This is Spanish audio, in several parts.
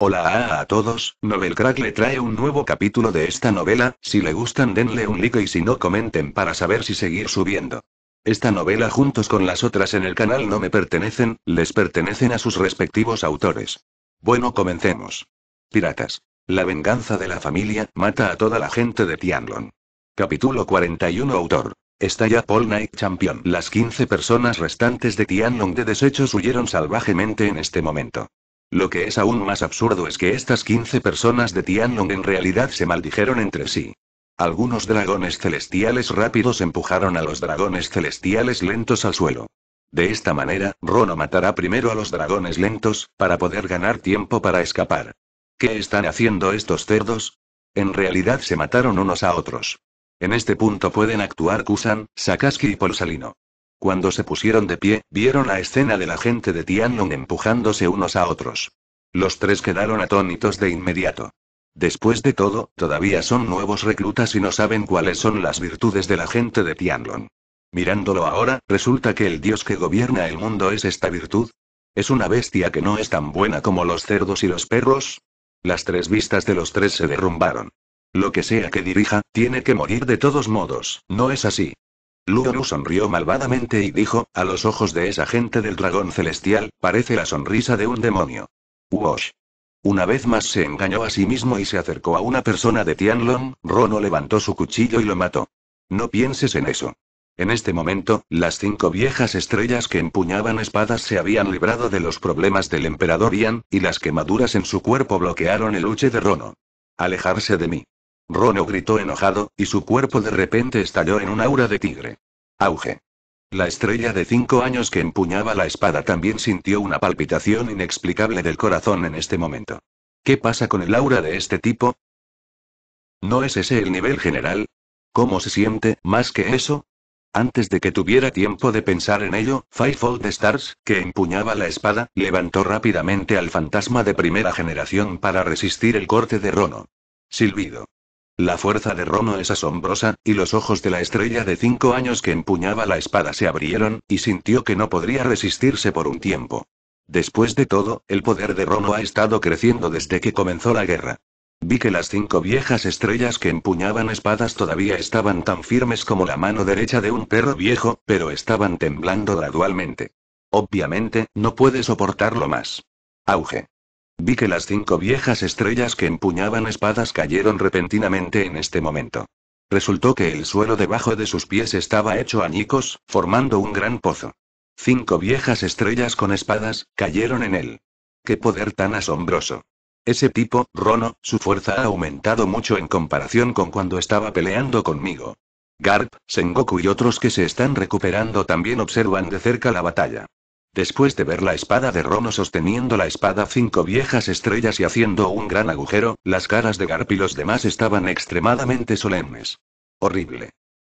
Hola a, todos, Novel Crack le trae un nuevo capítulo de esta novela, si le gustan denle un like y si no comenten para saber si seguir subiendo. Esta novela juntos con las otras en el canal no me pertenecen, les pertenecen a sus respectivos autores. Bueno, comencemos. Piratas. La venganza de la familia mata a toda la gente de Tianlong. Capítulo 41 Autor. Estalla Paul Knight Champion. Las 15 personas restantes de Tianlong de desechos huyeron salvajemente en este momento. Lo que es aún más absurdo es que estas 15 personas de Tianlong en realidad se maldijeron entre sí. Algunos dragones celestiales rápidos empujaron a los dragones celestiales lentos al suelo. De esta manera, Rono matará primero a los dragones lentos, para poder ganar tiempo para escapar. ¿Qué están haciendo estos cerdos? En realidad se mataron unos a otros. En este punto pueden actuar Kusan, Sakaski y Polsalino. Cuando se pusieron de pie, vieron la escena de la gente de Tianlong empujándose unos a otros. Los tres quedaron atónitos de inmediato. Después de todo, todavía son nuevos reclutas y no saben cuáles son las virtudes de la gente de Tianlong. Mirándolo ahora, resulta que el dios que gobierna el mundo es esta virtud. ¿Es una bestia que no es tan buena como los cerdos y los perros? Las tres vistas de los tres se derrumbaron. Lo que sea que dirija, tiene que morir de todos modos, ¿no es así? Luoru sonrió malvadamente y dijo, a los ojos de esa gente del dragón celestial, parece la sonrisa de un demonio. Wosh. Una vez más se engañó a sí mismo y se acercó a una persona de Tianlong, Rono levantó su cuchillo y lo mató. No pienses en eso. En este momento, las cinco viejas estrellas que empuñaban espadas se habían librado de los problemas del emperador Ian, y las quemaduras en su cuerpo bloquearon el huche de Rono. Alejarse de mí. Rono gritó enojado, y su cuerpo de repente estalló en un aura de tigre. Auge. La estrella de cinco años que empuñaba la espada también sintió una palpitación inexplicable del corazón en este momento. ¿Qué pasa con el aura de este tipo? ¿No es ese el nivel general? ¿Cómo se siente, más que eso? Antes de que tuviera tiempo de pensar en ello, Fivefold Stars, que empuñaba la espada, levantó rápidamente al fantasma de primera generación para resistir el corte de Rono. Silbido. La fuerza de Rono es asombrosa, y los ojos de la estrella de cinco años que empuñaba la espada se abrieron, y sintió que no podría resistirse por un tiempo. Después de todo, el poder de Rono ha estado creciendo desde que comenzó la guerra. Vi que las cinco viejas estrellas que empuñaban espadas todavía estaban tan firmes como la mano derecha de un perro viejo, pero estaban temblando gradualmente. Obviamente, no puede soportarlo más. Auge. Vi que las cinco viejas estrellas que empuñaban espadas cayeron repentinamente en este momento. Resultó que el suelo debajo de sus pies estaba hecho añicos, formando un gran pozo. Cinco viejas estrellas con espadas, cayeron en él. ¡Qué poder tan asombroso! Ese tipo, Rono, su fuerza ha aumentado mucho en comparación con cuando estaba peleando conmigo. Garp, Sengoku y otros que se están recuperando también observan de cerca la batalla. Después de ver la espada de Rono sosteniendo la espada cinco viejas estrellas y haciendo un gran agujero, las caras de Garp y los demás estaban extremadamente solemnes. Horrible.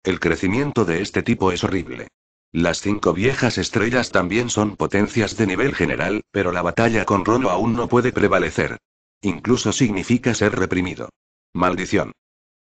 El crecimiento de este tipo es horrible. Las cinco viejas estrellas también son potencias de nivel general, pero la batalla con Rono aún no puede prevalecer. Incluso significa ser reprimido. Maldición.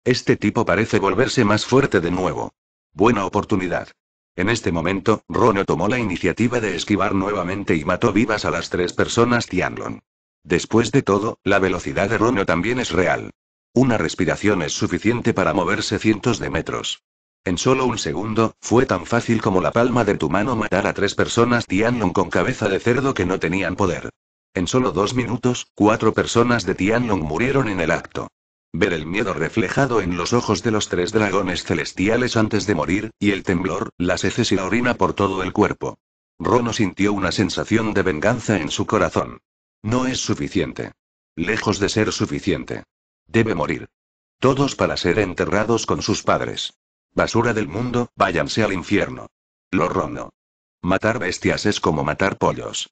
Este tipo parece volverse más fuerte de nuevo. Buena oportunidad. En este momento, Rono tomó la iniciativa de esquivar nuevamente y mató vivas a las tres personas Tianlong. Después de todo, la velocidad de Rono también es real. Una respiración es suficiente para moverse cientos de metros. En solo un segundo, fue tan fácil como la palma de tu mano matar a tres personas Tianlong con cabeza de cerdo que no tenían poder. En solo dos minutos, cuatro personas de Tianlong murieron en el acto. Ver el miedo reflejado en los ojos de los tres dragones celestiales antes de morir, y el temblor, las heces y la orina por todo el cuerpo. Rono sintió una sensación de venganza en su corazón. No es suficiente. Lejos de ser suficiente. Debe morir. Todos para ser enterrados con sus padres. Basura del mundo, váyanse al infierno. Lo Rono. Matar bestias es como matar pollos.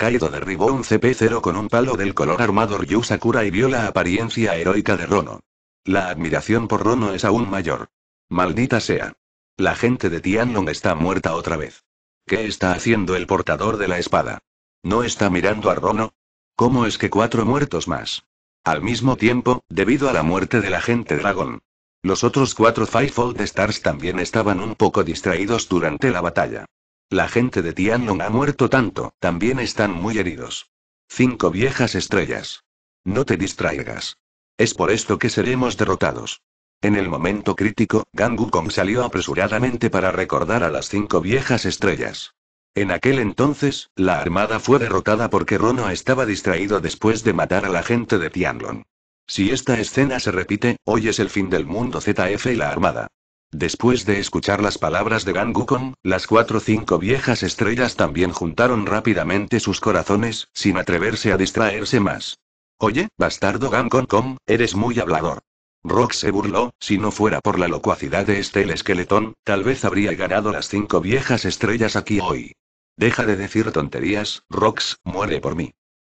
Kaido derribó un CP0 con un palo del color armado Ryu Sakura y vio la apariencia heroica de Rono. La admiración por Rono es aún mayor. Maldita sea. La gente de Tianlong está muerta otra vez. ¿Qué está haciendo el portador de la espada? ¿No está mirando a Rono? ¿Cómo es que cuatro muertos más? Al mismo tiempo, debido a la muerte del agente dragón. Los otros cuatro Fivefold Stars también estaban un poco distraídos durante la batalla. La gente de Tianlong ha muerto tanto, también están muy heridos. Cinco viejas estrellas. No te distraigas. Es por esto que seremos derrotados. En el momento crítico, Gangukong salió apresuradamente para recordar a las cinco viejas estrellas. En aquel entonces, la armada fue derrotada porque Rono estaba distraído después de matar a la gente de Tianlong. Si esta escena se repite, hoy es el fin del mundo ZF y la armada. Después de escuchar las palabras de Gangukon, las cuatro o cinco viejas estrellas también juntaron rápidamente sus corazones, sin atreverse a distraerse más. Oye, bastardo Gangukon, eres muy hablador. Rock se burló, si no fuera por la locuacidad de este el esqueletón, tal vez habría ganado las cinco viejas estrellas aquí hoy. Deja de decir tonterías, Rox, muere por mí.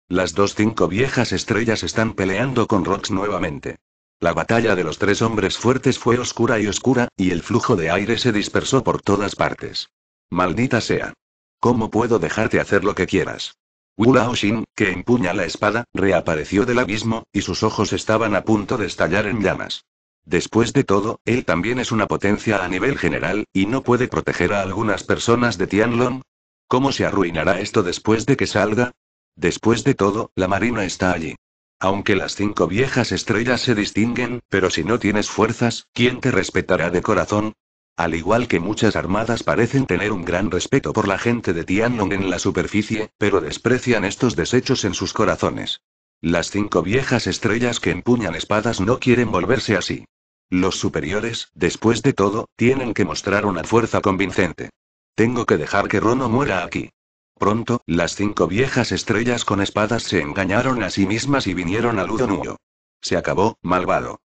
Las dos cinco viejas estrellas están peleando con Rox nuevamente. La batalla de los tres hombres fuertes fue oscura y oscura, y el flujo de aire se dispersó por todas partes. Maldita sea. ¿Cómo puedo dejarte hacer lo que quieras? Wu Laoshin, que empuña la espada, reapareció del abismo, y sus ojos estaban a punto de estallar en llamas. Después de todo, él también es una potencia a nivel general, y no puede proteger a algunas personas de Tianlong, ¿Cómo se arruinará esto después de que salga? Después de todo, la marina está allí. Aunque las cinco viejas estrellas se distinguen, pero si no tienes fuerzas, ¿quién te respetará de corazón? Al igual que muchas armadas parecen tener un gran respeto por la gente de Tianlong en la superficie, pero desprecian estos desechos en sus corazones. Las cinco viejas estrellas que empuñan espadas no quieren volverse así. Los superiores, después de todo, tienen que mostrar una fuerza convincente. Tengo que dejar que Rono muera aquí. Pronto, las cinco viejas estrellas con espadas se engañaron a sí mismas y vinieron a Ludonuo. Se acabó, malvado.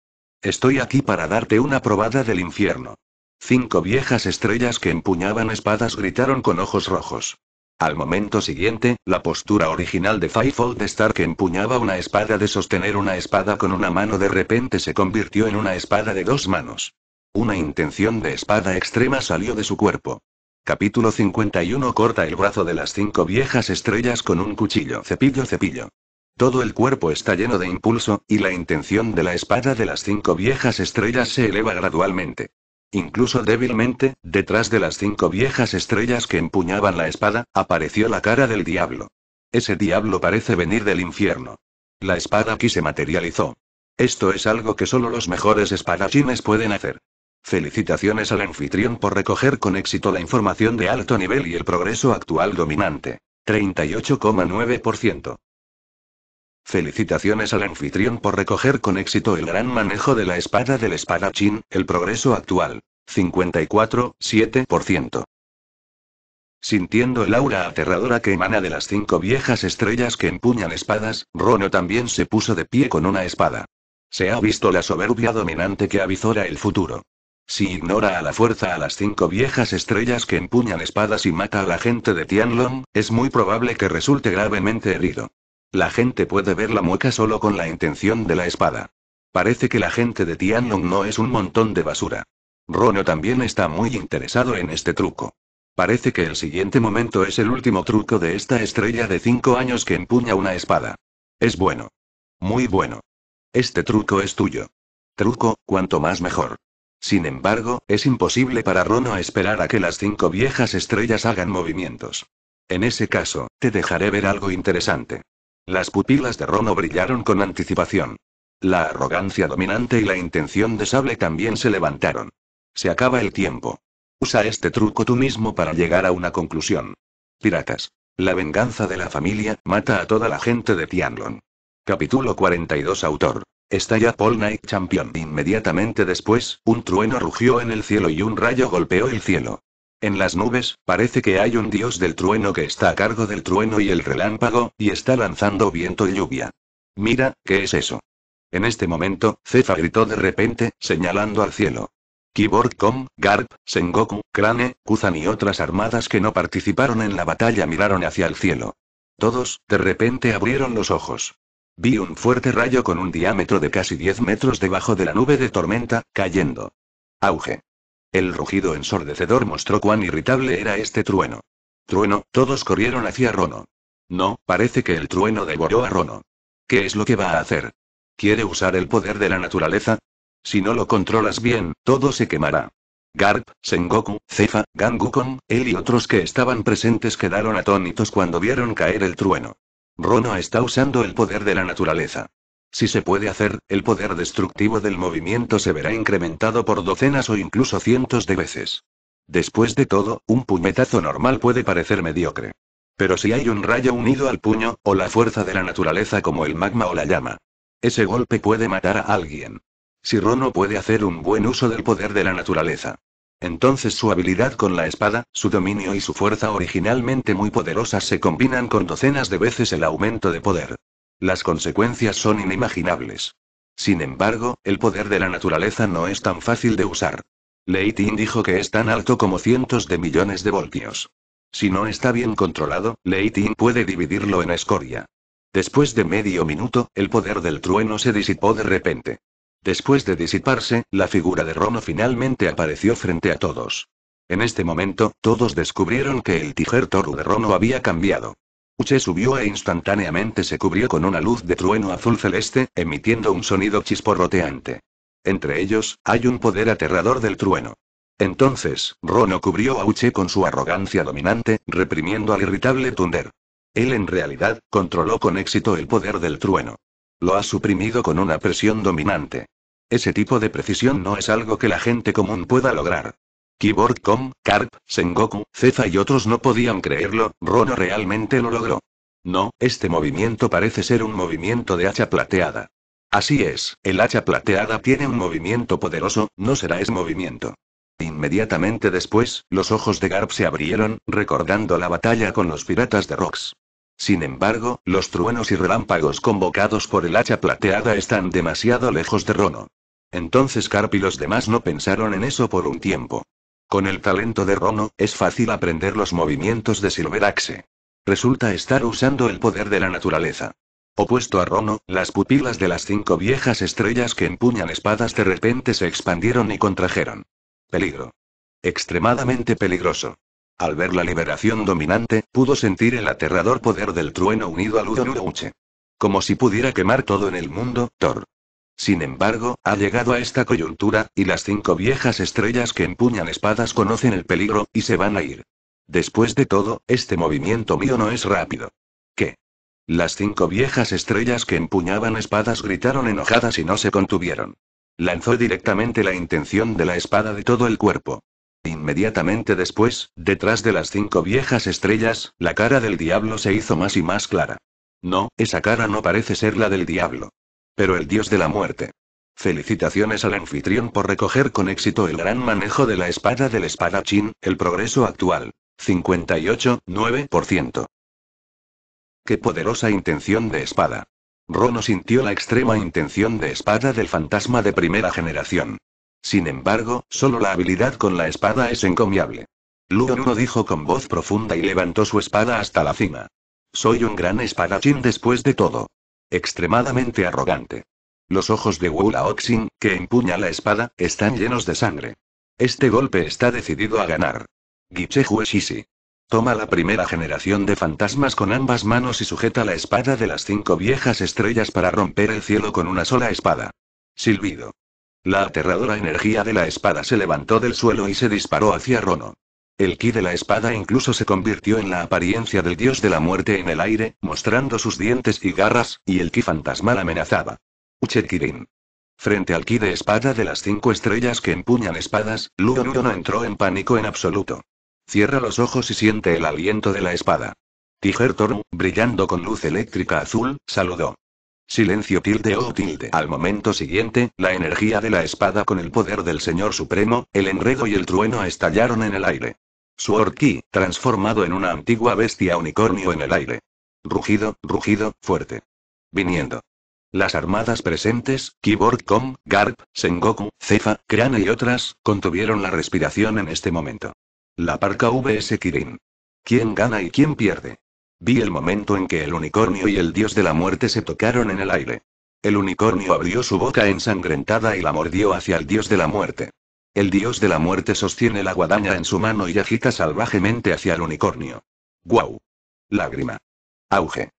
Estoy aquí para darte una probada del infierno. Cinco viejas estrellas que empuñaban espadas gritaron con ojos rojos. Al momento siguiente, la postura original de Fivefold Star que empuñaba una espada de sostener una espada con una mano de repente se convirtió en una espada de dos manos. Una intención de espada extrema salió de su cuerpo. Capítulo 51 Corta el brazo de las cinco viejas estrellas con un cuchillo. Cepillo, cepillo. Todo el cuerpo está lleno de impulso, y la intención de la espada de las cinco viejas estrellas se eleva gradualmente. Incluso débilmente, detrás de las cinco viejas estrellas que empuñaban la espada, apareció la cara del diablo. Ese diablo parece venir del infierno. La espada aquí se materializó. Esto es algo que solo los mejores espadachines pueden hacer. Felicitaciones al anfitrión por recoger con éxito la información de alto nivel y el progreso actual dominante. 38,9%. Felicitaciones al anfitrión por recoger con éxito el gran manejo de la espada del espadachín, el progreso actual. 54,7%. Sintiendo el aura aterradora que emana de las cinco viejas estrellas que empuñan espadas, Rono también se puso de pie con una espada. Se ha visto la soberbia dominante que avizora el futuro. Si ignora a la fuerza a las cinco viejas estrellas que empuñan espadas y mata a la gente de Tianlong, es muy probable que resulte gravemente herido. La gente puede ver la mueca solo con la intención de la espada. Parece que la gente de Tianlong no es un montón de basura. Rono también está muy interesado en este truco. Parece que el siguiente momento es el último truco de esta estrella de cinco años que empuña una espada. Es bueno. Muy bueno. Este truco es tuyo. Truco, cuanto más mejor. Sin embargo, es imposible para Rono esperar a que las cinco viejas estrellas hagan movimientos. En ese caso, te dejaré ver algo interesante. Las pupilas de Rono brillaron con anticipación. La arrogancia dominante y la intención de sable también se levantaron. Se acaba el tiempo. Usa este truco tú mismo para llegar a una conclusión. Piratas. La venganza de la familia mata a toda la gente de Tianlong. Capítulo 42 Autor. Estalla Paul Knight Champion. Inmediatamente después, un trueno rugió en el cielo y un rayo golpeó el cielo. En las nubes, parece que hay un dios del trueno que está a cargo del trueno y el relámpago, y está lanzando viento y lluvia. Mira, ¿qué es eso? En este momento, Cefa gritó de repente, señalando al cielo. Keyboard.com, Garp, Sengoku, Crane, Kuzan y otras armadas que no participaron en la batalla miraron hacia el cielo. Todos, de repente abrieron los ojos. Vi un fuerte rayo con un diámetro de casi 10 metros debajo de la nube de tormenta, cayendo. Auge. El rugido ensordecedor mostró cuán irritable era este trueno. Trueno, todos corrieron hacia Rono. No, parece que el trueno devoró a Rono. ¿Qué es lo que va a hacer? ¿Quiere usar el poder de la naturaleza? Si no lo controlas bien, todo se quemará. Garp, Sengoku, Cefa, Gangukon, él y otros que estaban presentes quedaron atónitos cuando vieron caer el trueno. Rono está usando el poder de la naturaleza. Si se puede hacer, el poder destructivo del movimiento se verá incrementado por docenas o incluso cientos de veces. Después de todo, un puñetazo normal puede parecer mediocre. Pero si hay un rayo unido al puño, o la fuerza de la naturaleza como el magma o la llama, ese golpe puede matar a alguien. Si Rono puede hacer un buen uso del poder de la naturaleza. Entonces su habilidad con la espada, su dominio y su fuerza originalmente muy poderosas se combinan con docenas de veces el aumento de poder. Las consecuencias son inimaginables. Sin embargo, el poder de la naturaleza no es tan fácil de usar. Leighton dijo que es tan alto como cientos de millones de voltios. Si no está bien controlado, Leighton puede dividirlo en escoria. Después de medio minuto, el poder del trueno se disipó de repente. Después de disiparse, la figura de Rono finalmente apareció frente a todos. En este momento, todos descubrieron que el tijer Toru de Rono había cambiado. Uche subió e instantáneamente se cubrió con una luz de trueno azul celeste, emitiendo un sonido chisporroteante. Entre ellos, hay un poder aterrador del trueno. Entonces, Rono cubrió a Uche con su arrogancia dominante, reprimiendo al irritable Tunder. Él en realidad, controló con éxito el poder del trueno. Lo ha suprimido con una presión dominante. Ese tipo de precisión no es algo que la gente común pueda lograr. Keyboard.com, Karp, Sengoku, Cefa y otros no podían creerlo, Rono realmente lo logró. No, este movimiento parece ser un movimiento de hacha plateada. Así es, el hacha plateada tiene un movimiento poderoso, no será ese movimiento. Inmediatamente después, los ojos de Garp se abrieron, recordando la batalla con los piratas de Rocks. Sin embargo, los truenos y relámpagos convocados por el hacha plateada están demasiado lejos de Rono. Entonces Garp y los demás no pensaron en eso por un tiempo. Con el talento de Rono, es fácil aprender los movimientos de Silver Axe. Resulta estar usando el poder de la naturaleza. Opuesto a Rono, las pupilas de las cinco viejas estrellas que empuñan espadas de repente se expandieron y contrajeron. Peligro. Extremadamente peligroso. Al ver la liberación dominante, pudo sentir el aterrador poder del trueno unido al Uche. Como si pudiera quemar todo en el mundo, Thor. Sin embargo, ha llegado a esta coyuntura, y las cinco viejas estrellas que empuñan espadas conocen el peligro, y se van a ir. Después de todo, este movimiento mío no es rápido. ¿Qué? Las cinco viejas estrellas que empuñaban espadas gritaron enojadas y no se contuvieron. Lanzó directamente la intención de la espada de todo el cuerpo. Inmediatamente después, detrás de las cinco viejas estrellas, la cara del diablo se hizo más y más clara. No, esa cara no parece ser la del diablo. Pero el dios de la muerte. Felicitaciones al anfitrión por recoger con éxito el gran manejo de la espada del espadachín, el progreso actual. 58,9%. Qué poderosa intención de espada. Rono sintió la extrema intención de espada del fantasma de primera generación. Sin embargo, solo la habilidad con la espada es encomiable. Luono dijo con voz profunda y levantó su espada hasta la cima. Soy un gran espadachín después de todo. Extremadamente arrogante. Los ojos de Wu Laoxin, que empuña la espada, están llenos de sangre. Este golpe está decidido a ganar. Giche. Toma la primera generación de fantasmas con ambas manos y sujeta la espada de las cinco viejas estrellas para romper el cielo con una sola espada. Silbido. La aterradora energía de la espada se levantó del suelo y se disparó hacia Rono. El ki de la espada incluso se convirtió en la apariencia del dios de la muerte en el aire, mostrando sus dientes y garras, y el ki fantasmal amenazaba. Uchekirin. Frente al ki de espada de las cinco estrellas que empuñan espadas, Luo no entró en pánico en absoluto. Cierra los ojos y siente el aliento de la espada. Tiger Toru, brillando con luz eléctrica azul, saludó. Silencio tilde o tilde. Al momento siguiente, la energía de la espada con el poder del Señor Supremo, el enredo y el trueno estallaron en el aire. Su Ki, transformado en una antigua bestia unicornio en el aire. Rugido, rugido, fuerte. Viniendo. Las armadas presentes, Keyboard.com, Garp, Sengoku, Cefa, Crane y otras, contuvieron la respiración en este momento. La parca VS Kirin. ¿Quién gana y quién pierde? Vi el momento en que el unicornio y el dios de la muerte se tocaron en el aire. El unicornio abrió su boca ensangrentada y la mordió hacia el dios de la muerte. El dios de la muerte sostiene la guadaña en su mano y agita salvajemente hacia el unicornio. ¡Guau! Lágrima. Auge.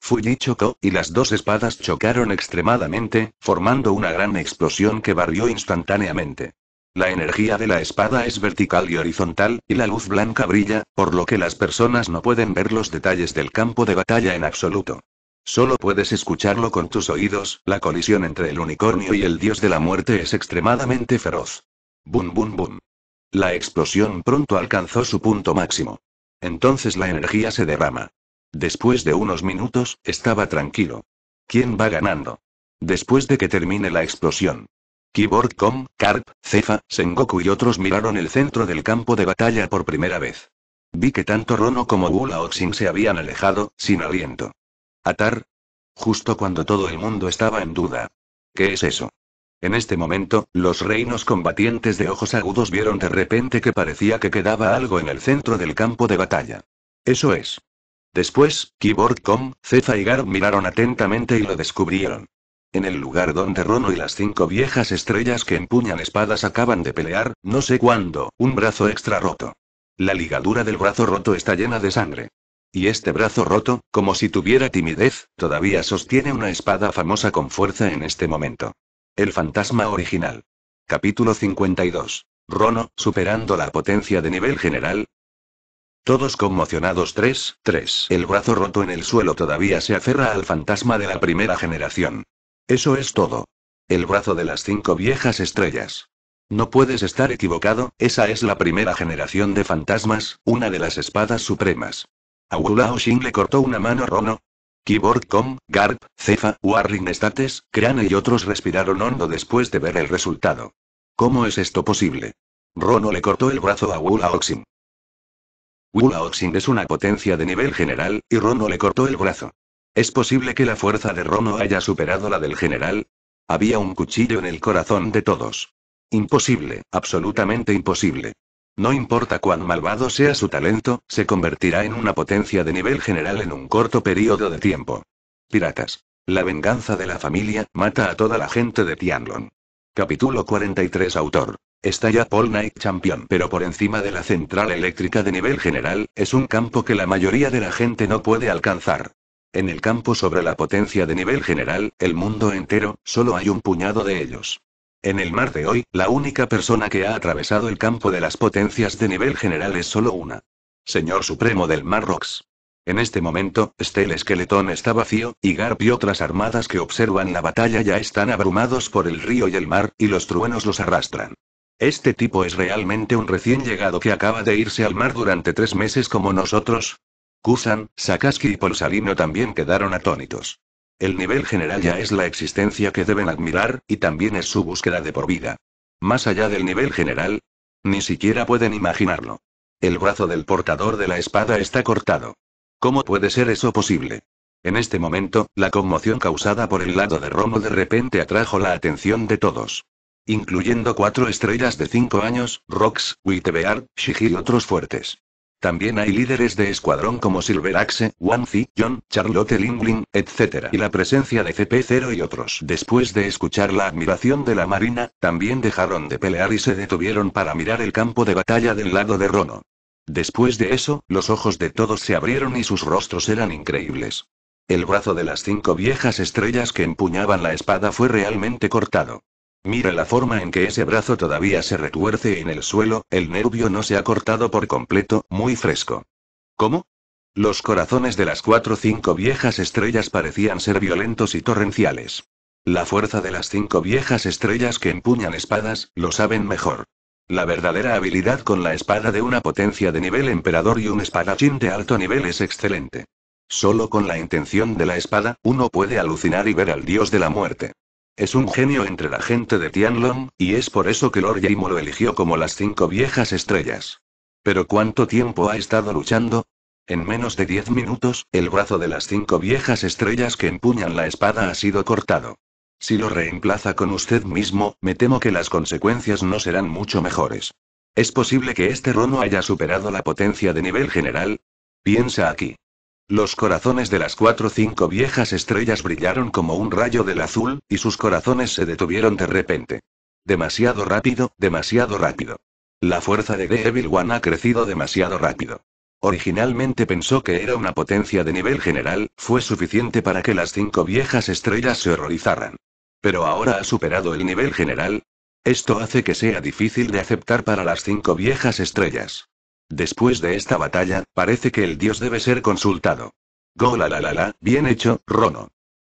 Fuji chocó, y las dos espadas chocaron extremadamente, formando una gran explosión que barrió instantáneamente. La energía de la espada es vertical y horizontal, y la luz blanca brilla, por lo que las personas no pueden ver los detalles del campo de batalla en absoluto. Solo puedes escucharlo con tus oídos, la colisión entre el unicornio y el dios de la muerte es extremadamente feroz. Bum bum bum. La explosión pronto alcanzó su punto máximo. Entonces la energía se derrama. Después de unos minutos, estaba tranquilo. ¿Quién va ganando? Después de que termine la explosión. Keyboard.com, Karp, Cefa, Sengoku y otros miraron el centro del campo de batalla por primera vez. Vi que tanto Rono como Oxin se habían alejado, sin aliento. ¿Atar? Justo cuando todo el mundo estaba en duda. ¿Qué es eso? En este momento, los reinos combatientes de ojos agudos vieron de repente que parecía que quedaba algo en el centro del campo de batalla. Eso es. Después, Keyboard.com, Cefa y Garb miraron atentamente y lo descubrieron. En el lugar donde Rono y las cinco viejas estrellas que empuñan espadas acaban de pelear, no sé cuándo, un brazo extra roto. La ligadura del brazo roto está llena de sangre. Y este brazo roto, como si tuviera timidez, todavía sostiene una espada famosa con fuerza en este momento. El fantasma original. Capítulo 52. Rono, superando la potencia de nivel general. Todos conmocionados 3, 3. El brazo roto en el suelo todavía se aferra al fantasma de la primera generación. Eso es todo. El brazo de las cinco viejas estrellas. No puedes estar equivocado, esa es la primera generación de fantasmas, una de las espadas supremas. Aulao Shin le cortó una mano a Rono. Keyboard.com, Garp, Cefa, Warring States, Crane y otros respiraron hondo después de ver el resultado. ¿Cómo es esto posible? Rono le cortó el brazo a Wulaoxin. Wulaoxin es una potencia de nivel general, y Rono le cortó el brazo. ¿Es posible que la fuerza de Rono haya superado la del general? Había un cuchillo en el corazón de todos. Imposible, absolutamente imposible. No importa cuán malvado sea su talento, se convertirá en una potencia de nivel general en un corto periodo de tiempo. Piratas. La venganza de la familia mata a toda la gente de Tianlong. Capítulo 43 Autor. Está ya Paul Knight Champion, pero por encima de la central eléctrica de nivel general, es un campo que la mayoría de la gente no puede alcanzar. En el campo sobre la potencia de nivel general, el mundo entero, solo hay un puñado de ellos. En el mar de hoy, la única persona que ha atravesado el campo de las potencias de nivel general es solo una. Señor Supremo del Mar Rocks. En este momento, Steel Skeleton está vacío, y Garp y otras armadas que observan la batalla ya están abrumados por el río y el mar, y los truenos los arrastran. Este tipo es realmente un recién llegado que acaba de irse al mar durante tres meses como nosotros. Kusan, Sakaski y Polsalino también quedaron atónitos. El nivel general ya es la existencia que deben admirar, y también es su búsqueda de por vida. Más allá del nivel general, ni siquiera pueden imaginarlo. El brazo del portador de la espada está cortado. ¿Cómo puede ser eso posible? En este momento, la conmoción causada por el lado de Romo de repente atrajo la atención de todos. Incluyendo cuatro estrellas de cinco años, Rox, Wittebeard, Shigi y otros fuertes. También hay líderes de escuadrón como Silver Axe, Zi, John, Charlotte Lingling, etc. Y la presencia de CP0 y otros. Después de escuchar la admiración de la marina, también dejaron de pelear y se detuvieron para mirar el campo de batalla del lado de Rono. Después de eso, los ojos de todos se abrieron y sus rostros eran increíbles. El brazo de las cinco viejas estrellas que empuñaban la espada fue realmente cortado. Mira la forma en que ese brazo todavía se retuerce en el suelo, el nervio no se ha cortado por completo, muy fresco. ¿Cómo? Los corazones de las cuatro o cinco viejas estrellas parecían ser violentos y torrenciales. La fuerza de las cinco viejas estrellas que empuñan espadas, lo saben mejor. La verdadera habilidad con la espada de una potencia de nivel emperador y un espadachín de alto nivel es excelente. Solo con la intención de la espada, uno puede alucinar y ver al dios de la muerte. Es un genio entre la gente de Tianlong, y es por eso que Lord Yaimo lo eligió como las cinco viejas estrellas. Pero ¿cuánto tiempo ha estado luchando? En menos de diez minutos, el brazo de las cinco viejas estrellas que empuñan la espada ha sido cortado. Si lo reemplaza con usted mismo, me temo que las consecuencias no serán mucho mejores. ¿Es posible que este rono haya superado la potencia de nivel general? Piensa aquí. Los corazones de las cuatro cinco viejas estrellas brillaron como un rayo del azul, y sus corazones se detuvieron de repente. Demasiado rápido, demasiado rápido. La fuerza de The Evil One ha crecido demasiado rápido. Originalmente pensó que era una potencia de nivel general, fue suficiente para que las cinco viejas estrellas se horrorizaran. Pero ahora ha superado el nivel general. Esto hace que sea difícil de aceptar para las cinco viejas estrellas. Después de esta batalla, parece que el dios debe ser consultado. Go la la la bien hecho, Rono.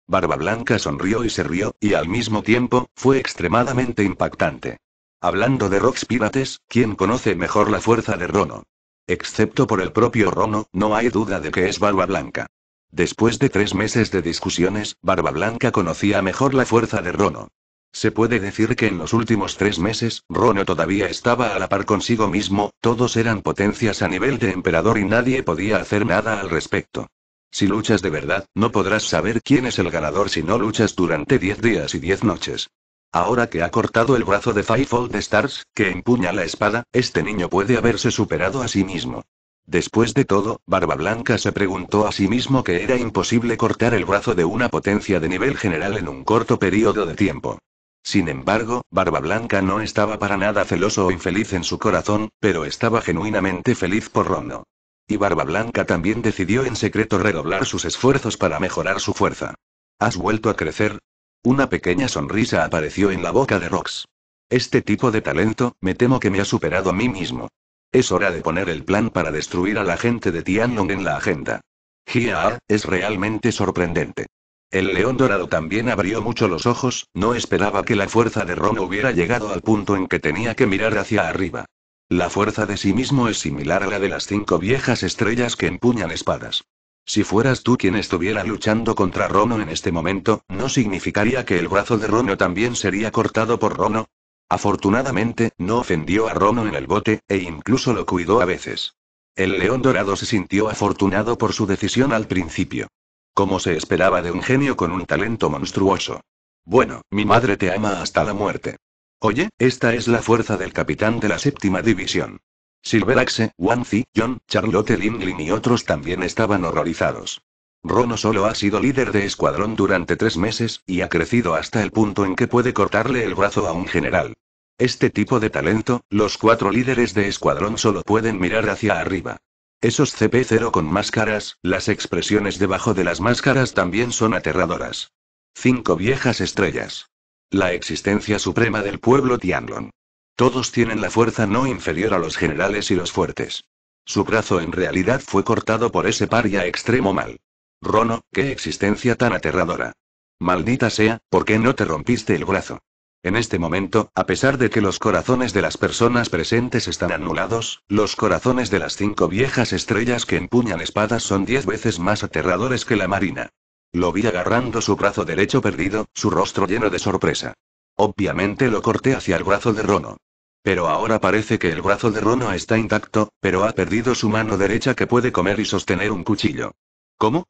Barba Blanca sonrió y se rió, y al mismo tiempo, fue extremadamente impactante. Hablando de Rocks Pirates, ¿quién conoce mejor la fuerza de Rono? Excepto por el propio Rono, no hay duda de que es Barba Blanca. Después de tres meses de discusiones, Barba Blanca conocía mejor la fuerza de Rono. Se puede decir que en los últimos tres meses, Rono todavía estaba a la par consigo mismo, todos eran potencias a nivel de emperador y nadie podía hacer nada al respecto. Si luchas de verdad, no podrás saber quién es el ganador si no luchas durante 10 días y 10 noches. Ahora que ha cortado el brazo de Fivefold Stars, que empuña la espada, este niño puede haberse superado a sí mismo. Después de todo, Barba Blanca se preguntó a sí mismo que era imposible cortar el brazo de una potencia de nivel general en un corto periodo de tiempo. Sin embargo, Barba Blanca no estaba para nada celoso o infeliz en su corazón, pero estaba genuinamente feliz por Rono. Y Barba Blanca también decidió en secreto redoblar sus esfuerzos para mejorar su fuerza. ¿Has vuelto a crecer? Una pequeña sonrisa apareció en la boca de Rox. Este tipo de talento, me temo que me ha superado a mí mismo. Es hora de poner el plan para destruir a la gente de Tianlong en la agenda. Jia, es realmente sorprendente. El león dorado también abrió mucho los ojos, no esperaba que la fuerza de Ron hubiera llegado al punto en que tenía que mirar hacia arriba. La fuerza de sí mismo es similar a la de las cinco viejas estrellas que empuñan espadas. Si fueras tú quien estuviera luchando contra Rono en este momento, ¿no significaría que el brazo de Rono también sería cortado por Rono? Afortunadamente, no ofendió a Rono en el bote, e incluso lo cuidó a veces. El león dorado se sintió afortunado por su decisión al principio. Como se esperaba de un genio con un talento monstruoso. Bueno, mi madre te ama hasta la muerte. Oye, esta es la fuerza del capitán de la séptima división. Silveraxe, Wanzi, John, Charlotte Lindlin y otros también estaban horrorizados. Rono solo ha sido líder de escuadrón durante tres meses, y ha crecido hasta el punto en que puede cortarle el brazo a un general. Este tipo de talento, los cuatro líderes de escuadrón solo pueden mirar hacia arriba. Esos CP0 con máscaras, las expresiones debajo de las máscaras también son aterradoras. Cinco viejas estrellas. La existencia suprema del pueblo Tianlong. Todos tienen la fuerza no inferior a los generales y los fuertes. Su brazo en realidad fue cortado por ese paria extremo mal. Rono, qué existencia tan aterradora. Maldita sea, ¿por qué no te rompiste el brazo? En este momento, a pesar de que los corazones de las personas presentes están anulados, los corazones de las cinco viejas estrellas que empuñan espadas son diez veces más aterradores que la marina. Lo vi agarrando su brazo derecho perdido, su rostro lleno de sorpresa. Obviamente lo corté hacia el brazo de Rono. Pero ahora parece que el brazo de Rono está intacto, pero ha perdido su mano derecha que puede comer y sostener un cuchillo. ¿Cómo?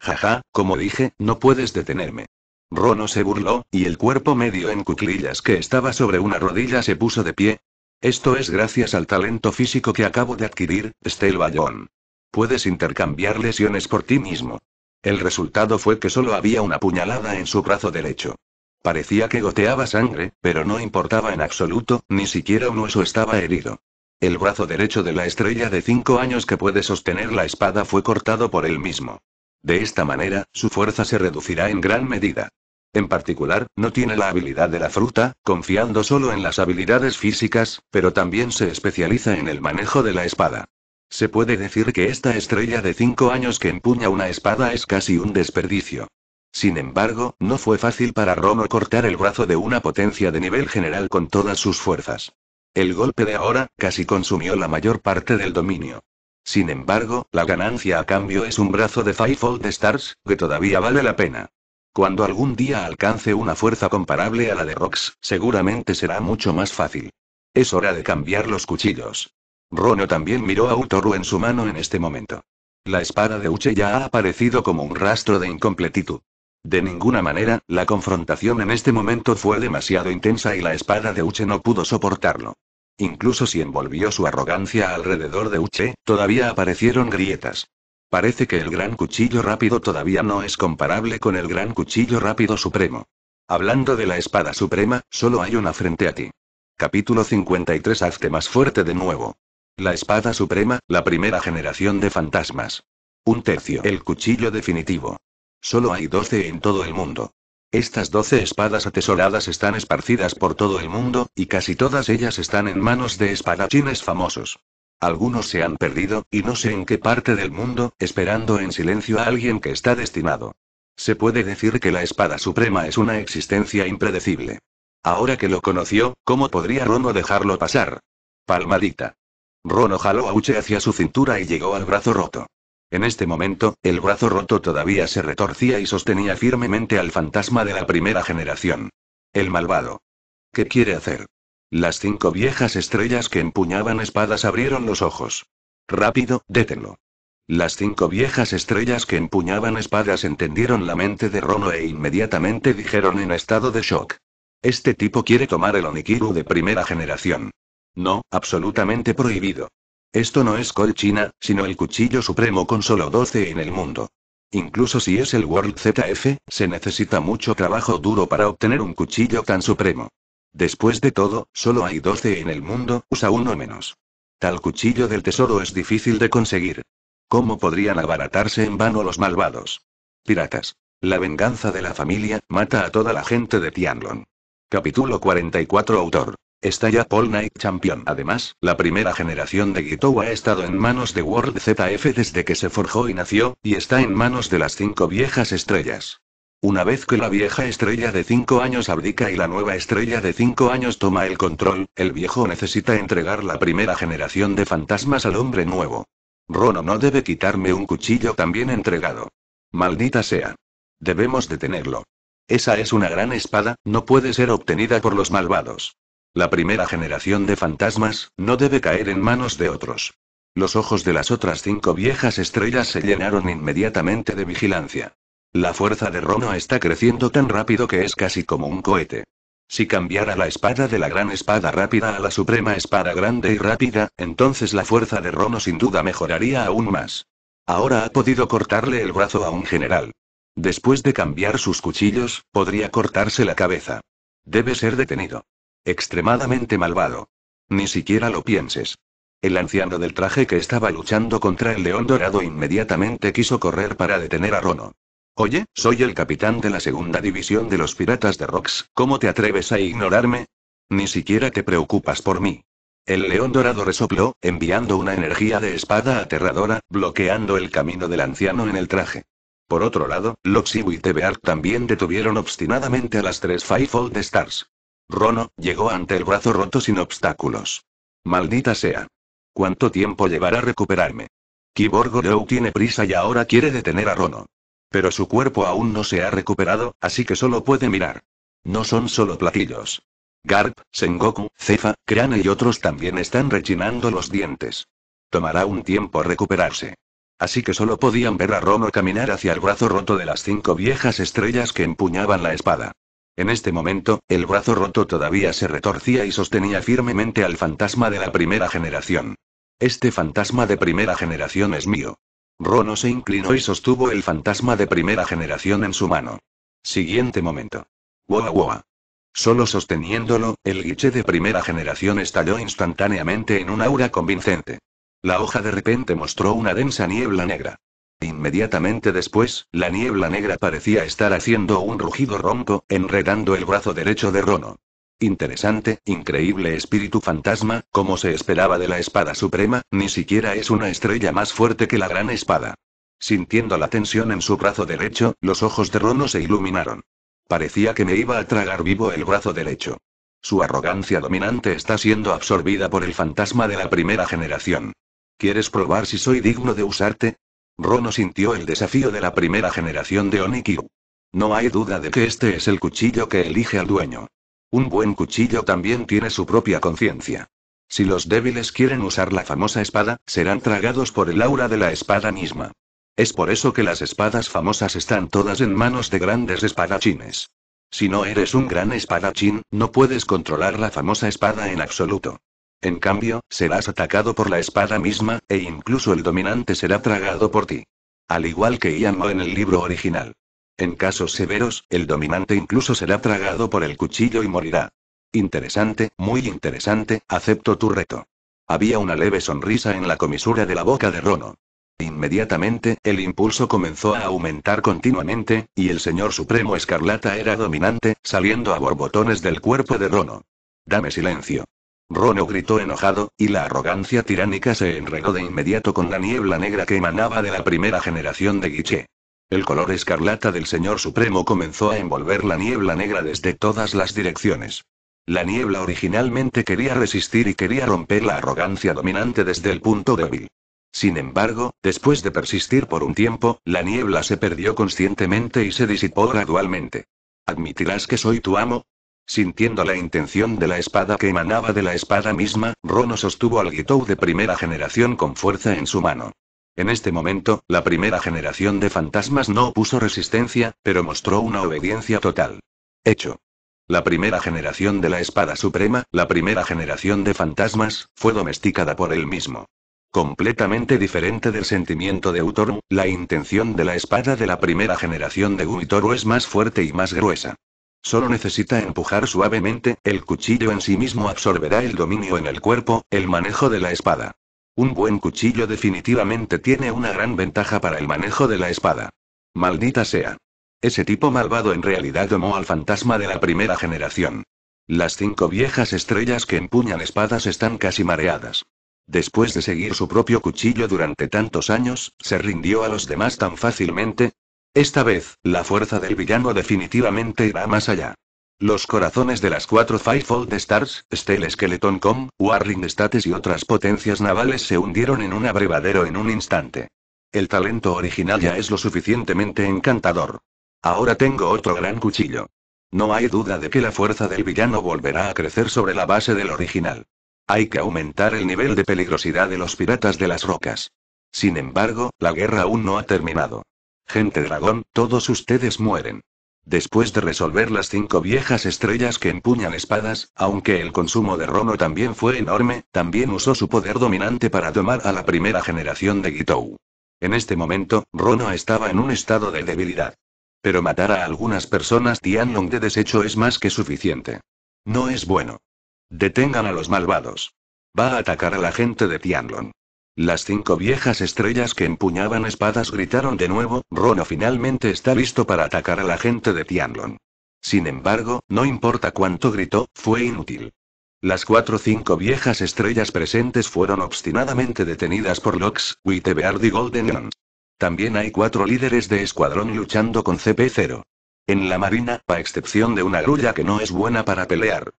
Jaja, como dije, no puedes detenerme. Rono se burló, y el cuerpo medio en cuclillas que estaba sobre una rodilla se puso de pie. Esto es gracias al talento físico que acabo de adquirir, Bayon. Puedes intercambiar lesiones por ti mismo. El resultado fue que solo había una puñalada en su brazo derecho. Parecía que goteaba sangre, pero no importaba en absoluto, ni siquiera un hueso estaba herido. El brazo derecho de la estrella de cinco años que puede sostener la espada fue cortado por él mismo. De esta manera, su fuerza se reducirá en gran medida. En particular, no tiene la habilidad de la fruta, confiando solo en las habilidades físicas, pero también se especializa en el manejo de la espada. Se puede decir que esta estrella de cinco años que empuña una espada es casi un desperdicio. Sin embargo, no fue fácil para Rono cortar el brazo de una potencia de nivel general con todas sus fuerzas. El golpe de ahora, casi consumió la mayor parte del dominio. Sin embargo, la ganancia a cambio es un brazo de Fivefold Stars, que todavía vale la pena. Cuando algún día alcance una fuerza comparable a la de Rox, seguramente será mucho más fácil. Es hora de cambiar los cuchillos. Rono también miró a Utoru en su mano en este momento. La espada de Uche ya ha aparecido como un rastro de incompletitud. De ninguna manera, la confrontación en este momento fue demasiado intensa y la espada de Uche no pudo soportarlo. Incluso si envolvió su arrogancia alrededor de Uche, todavía aparecieron grietas. Parece que el gran cuchillo rápido todavía no es comparable con el gran cuchillo rápido supremo. Hablando de la espada suprema, solo hay una frente a ti. Capítulo 53 Hazte más fuerte de nuevo. La espada suprema, la primera generación de fantasmas. Un tercio. El cuchillo definitivo. Solo hay 12 en todo el mundo. Estas 12 espadas atesoradas están esparcidas por todo el mundo, y casi todas ellas están en manos de espadachines famosos. Algunos se han perdido, y no sé en qué parte del mundo, esperando en silencio a alguien que está destinado. Se puede decir que la espada suprema es una existencia impredecible. Ahora que lo conoció, ¿cómo podría Rono dejarlo pasar? Palmadita. Rono jaló a Uche hacia su cintura y llegó al brazo roto. En este momento, el brazo roto todavía se retorcía y sostenía firmemente al fantasma de la primera generación. El malvado. ¿Qué quiere hacer? Las cinco viejas estrellas que empuñaban espadas abrieron los ojos. Rápido, détenlo. Las cinco viejas estrellas que empuñaban espadas entendieron la mente de Rono e inmediatamente dijeron en estado de shock. Este tipo quiere tomar el Onikiru de primera generación. No, absolutamente prohibido. Esto no es colchina, sino el cuchillo supremo con solo 12 en el mundo. Incluso si es el World ZF, se necesita mucho trabajo duro para obtener un cuchillo tan supremo. Después de todo, solo hay 12 en el mundo, usa uno menos. Tal cuchillo del tesoro es difícil de conseguir. ¿Cómo podrían abaratarse en vano los malvados? Piratas. La venganza de la familia, mata a toda la gente de Tianlong. Capítulo 44 Autor. Está ya Paul Knight Champion. Además, la primera generación de Gitou ha estado en manos de World ZF desde que se forjó y nació, y está en manos de las cinco viejas estrellas. Una vez que la vieja estrella de cinco años abdica y la nueva estrella de cinco años toma el control, el viejo necesita entregar la primera generación de fantasmas al hombre nuevo. Rono no debe quitarme un cuchillo tan bien entregado. Maldita sea. Debemos detenerlo. Esa es una gran espada, no puede ser obtenida por los malvados. La primera generación de fantasmas, no debe caer en manos de otros. Los ojos de las otras cinco viejas estrellas se llenaron inmediatamente de vigilancia. La fuerza de Rono está creciendo tan rápido que es casi como un cohete. Si cambiara la espada de la gran espada rápida a la suprema espada grande y rápida, entonces la fuerza de Rono sin duda mejoraría aún más. Ahora ha podido cortarle el brazo a un general. Después de cambiar sus cuchillos, podría cortarse la cabeza. Debe ser detenido. Extremadamente malvado. Ni siquiera lo pienses. El anciano del traje que estaba luchando contra el león dorado inmediatamente quiso correr para detener a Rono. Oye, soy el capitán de la segunda división de los piratas de Rocks, ¿cómo te atreves a ignorarme? Ni siquiera te preocupas por mí. El león dorado resopló, enviando una energía de espada aterradora, bloqueando el camino del anciano en el traje. Por otro lado, Loxibu y Tebeark también detuvieron obstinadamente a las tres Fivefold Stars. Rono, llegó ante el brazo roto sin obstáculos. Maldita sea. ¿Cuánto tiempo llevará recuperarme? Kiborgo Joe tiene prisa y ahora quiere detener a Rono. Pero su cuerpo aún no se ha recuperado, así que solo puede mirar. No son solo platillos. Garp, Sengoku, Cefa, Krane y otros también están rechinando los dientes. Tomará un tiempo recuperarse. Así que solo podían ver a Rono caminar hacia el brazo roto de las cinco viejas estrellas que empuñaban la espada. En este momento, el brazo roto todavía se retorcía y sostenía firmemente al fantasma de la primera generación. Este fantasma de primera generación es mío. Rono se inclinó y sostuvo el fantasma de primera generación en su mano. Siguiente momento. Woa woa. Solo sosteniéndolo, el guiche de primera generación estalló instantáneamente en un aura convincente. La hoja de repente mostró una densa niebla negra. Inmediatamente después, la niebla negra parecía estar haciendo un rugido ronco, enredando el brazo derecho de Rono. Interesante, increíble espíritu fantasma, como se esperaba de la espada suprema, ni siquiera es una estrella más fuerte que la gran espada. Sintiendo la tensión en su brazo derecho, los ojos de Rono se iluminaron. Parecía que me iba a tragar vivo el brazo derecho. Su arrogancia dominante está siendo absorbida por el fantasma de la primera generación. ¿Quieres probar si soy digno de usarte? Rono sintió el desafío de la primera generación de Onikiru. No hay duda de que este es el cuchillo que elige al dueño. Un buen cuchillo también tiene su propia conciencia. Si los débiles quieren usar la famosa espada, serán tragados por el aura de la espada misma. Es por eso que las espadas famosas están todas en manos de grandes espadachines. Si no eres un gran espadachín, no puedes controlar la famosa espada en absoluto. En cambio, serás atacado por la espada misma, e incluso el dominante será tragado por ti. Al igual que Yamo en el libro original. En casos severos, el dominante incluso será tragado por el cuchillo y morirá. Interesante, muy interesante, acepto tu reto. Había una leve sonrisa en la comisura de la boca de Rono. Inmediatamente, el impulso comenzó a aumentar continuamente, y el Señor Supremo Escarlata era dominante, saliendo a borbotones del cuerpo de Rono. Dame silencio. Rono gritó enojado, y la arrogancia tiránica se enredó de inmediato con la niebla negra que emanaba de la primera generación de Guiche. El color escarlata del Señor Supremo comenzó a envolver la niebla negra desde todas las direcciones. La niebla originalmente quería resistir y quería romper la arrogancia dominante desde el punto débil. Sin embargo, después de persistir por un tiempo, la niebla se perdió conscientemente y se disipó gradualmente. ¿Admitirás que soy tu amo? Sintiendo la intención de la espada que emanaba de la espada misma, Rono sostuvo al Gitou de primera generación con fuerza en su mano. En este momento, la primera generación de fantasmas no opuso resistencia, pero mostró una obediencia total. Hecho. La primera generación de la espada suprema, la primera generación de fantasmas, fue domesticada por él mismo. Completamente diferente del sentimiento de Utoru, la intención de la espada de la primera generación de Guitoru es más fuerte y más gruesa. Solo necesita empujar suavemente, el cuchillo en sí mismo absorberá el dominio en el cuerpo, el manejo de la espada. Un buen cuchillo definitivamente tiene una gran ventaja para el manejo de la espada. Maldita sea. Ese tipo malvado en realidad domó al fantasma de la primera generación. Las cinco viejas estrellas que empuñan espadas están casi mareadas. Después de seguir su propio cuchillo durante tantos años, se rindió a los demás tan fácilmente. Esta vez, la fuerza del villano definitivamente irá más allá. Los corazones de las cuatro Fivefold Stars, Steel Skeleton Com, Warring States y otras potencias navales se hundieron en un abrevadero en un instante. El talento original ya es lo suficientemente encantador. Ahora tengo otro gran cuchillo. No hay duda de que la fuerza del villano volverá a crecer sobre la base del original. Hay que aumentar el nivel de peligrosidad de los piratas de las rocas. Sin embargo, la guerra aún no ha terminado. Gente dragón, todos ustedes mueren. Después de resolver las cinco viejas estrellas que empuñan espadas, aunque el consumo de Rono también fue enorme, también usó su poder dominante para domar a la primera generación de Gitou. En este momento, Rono estaba en un estado de debilidad. Pero matar a algunas personas Tianlong de desecho es más que suficiente. No es bueno. Detengan a los malvados. Va a atacar a la gente de Tianlong. Las cinco viejas estrellas que empuñaban espadas gritaron de nuevo, Rono finalmente está listo para atacar a la gente de Tianlong. Sin embargo, no importa cuánto gritó, fue inútil. Las cuatro cinco viejas estrellas presentes fueron obstinadamente detenidas por Lox, Wittebeard y Golden también hay cuatro líderes de escuadrón luchando con CP0. En la marina, a excepción de una grulla que no es buena para pelear.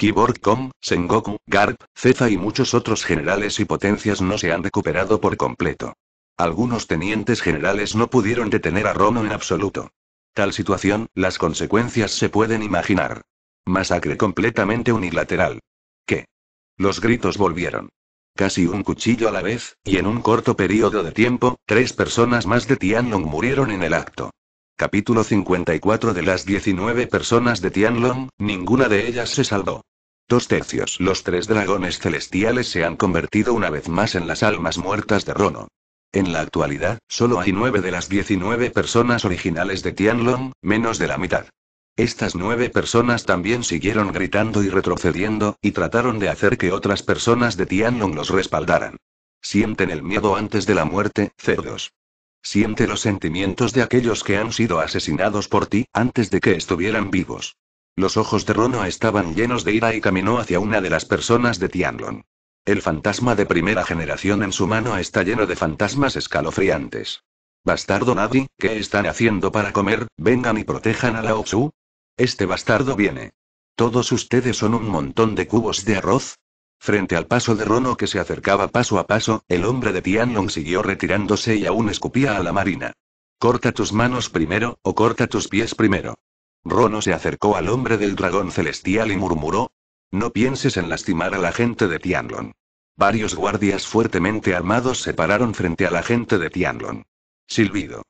Kiborg Com, Sengoku, Garp, Cefa y muchos otros generales y potencias no se han recuperado por completo. Algunos tenientes generales no pudieron detener a Rono en absoluto. Tal situación, las consecuencias se pueden imaginar. Masacre completamente unilateral. ¿Qué? Los gritos volvieron. Casi un cuchillo a la vez, y en un corto periodo de tiempo, tres personas más de Tianlong murieron en el acto. Capítulo 54 De las 19 personas de Tianlong, ninguna de ellas se salvó. Dos tercios. Los tres dragones celestiales se han convertido una vez más en las almas muertas de Rono. En la actualidad, solo hay nueve de las 19 personas originales de Tianlong, menos de la mitad. Estas nueve personas también siguieron gritando y retrocediendo, y trataron de hacer que otras personas de Tianlong los respaldaran. Sienten el miedo antes de la muerte, cerdos. Siente los sentimientos de aquellos que han sido asesinados por ti, antes de que estuvieran vivos. Los ojos de Rono estaban llenos de ira y caminó hacia una de las personas de Tianlong. El fantasma de primera generación en su mano está lleno de fantasmas escalofriantes. Bastardo Nadi, ¿qué están haciendo para comer? Vengan y protejan a Lao Tzu. Este bastardo viene. ¿Todos ustedes son un montón de cubos de arroz? Frente al paso de Rono que se acercaba paso a paso, el hombre de Tianlong siguió retirándose y aún escupía a la marina. Corta tus manos primero, o corta tus pies primero. Rono se acercó al hombre del dragón celestial y murmuró. No pienses en lastimar a la gente de Tianlong. Varios guardias fuertemente armados se pararon frente a la gente de Tianlong. Silbido.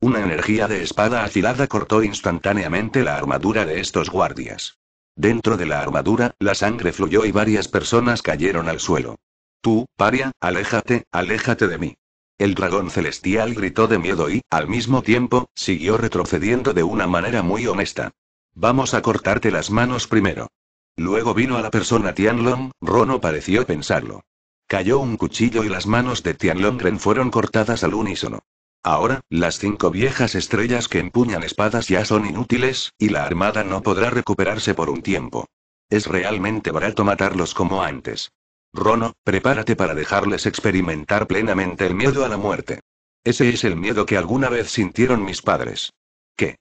Una energía de espada afilada cortó instantáneamente la armadura de estos guardias. Dentro de la armadura, la sangre fluyó y varias personas cayeron al suelo. Tú, paria, aléjate, aléjate de mí. El dragón celestial gritó de miedo y, al mismo tiempo, siguió retrocediendo de una manera muy honesta. Vamos a cortarte las manos primero. Luego vino a la persona Tianlong, Rono pareció pensarlo. Cayó un cuchillo y las manos de Tianlongren fueron cortadas al unísono. Ahora, las cinco viejas estrellas que empuñan espadas ya son inútiles, y la armada no podrá recuperarse por un tiempo. Es realmente barato matarlos como antes. Rono, prepárate para dejarles experimentar plenamente el miedo a la muerte. Ese es el miedo que alguna vez sintieron mis padres. ¿Qué?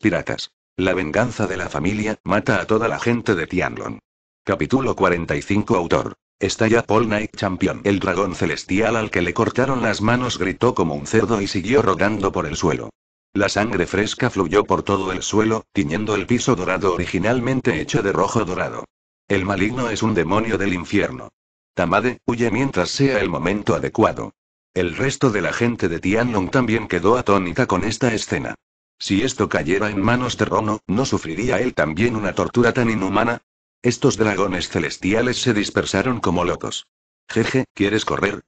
Piratas. La venganza de la familia mata a toda la gente de Tianlon. Capítulo 45 Autor. Está ya Paul Knight Champion. El dragón celestial al que le cortaron las manos gritó como un cerdo y siguió rodando por el suelo. La sangre fresca fluyó por todo el suelo, tiñendo el piso dorado originalmente hecho de rojo dorado. El maligno es un demonio del infierno. Tamade, huye mientras sea el momento adecuado. El resto de la gente de Tianlong también quedó atónita con esta escena. Si esto cayera en manos de Rono, ¿no sufriría él también una tortura tan inhumana? Estos dragones celestiales se dispersaron como locos. Jeje, ¿quieres correr?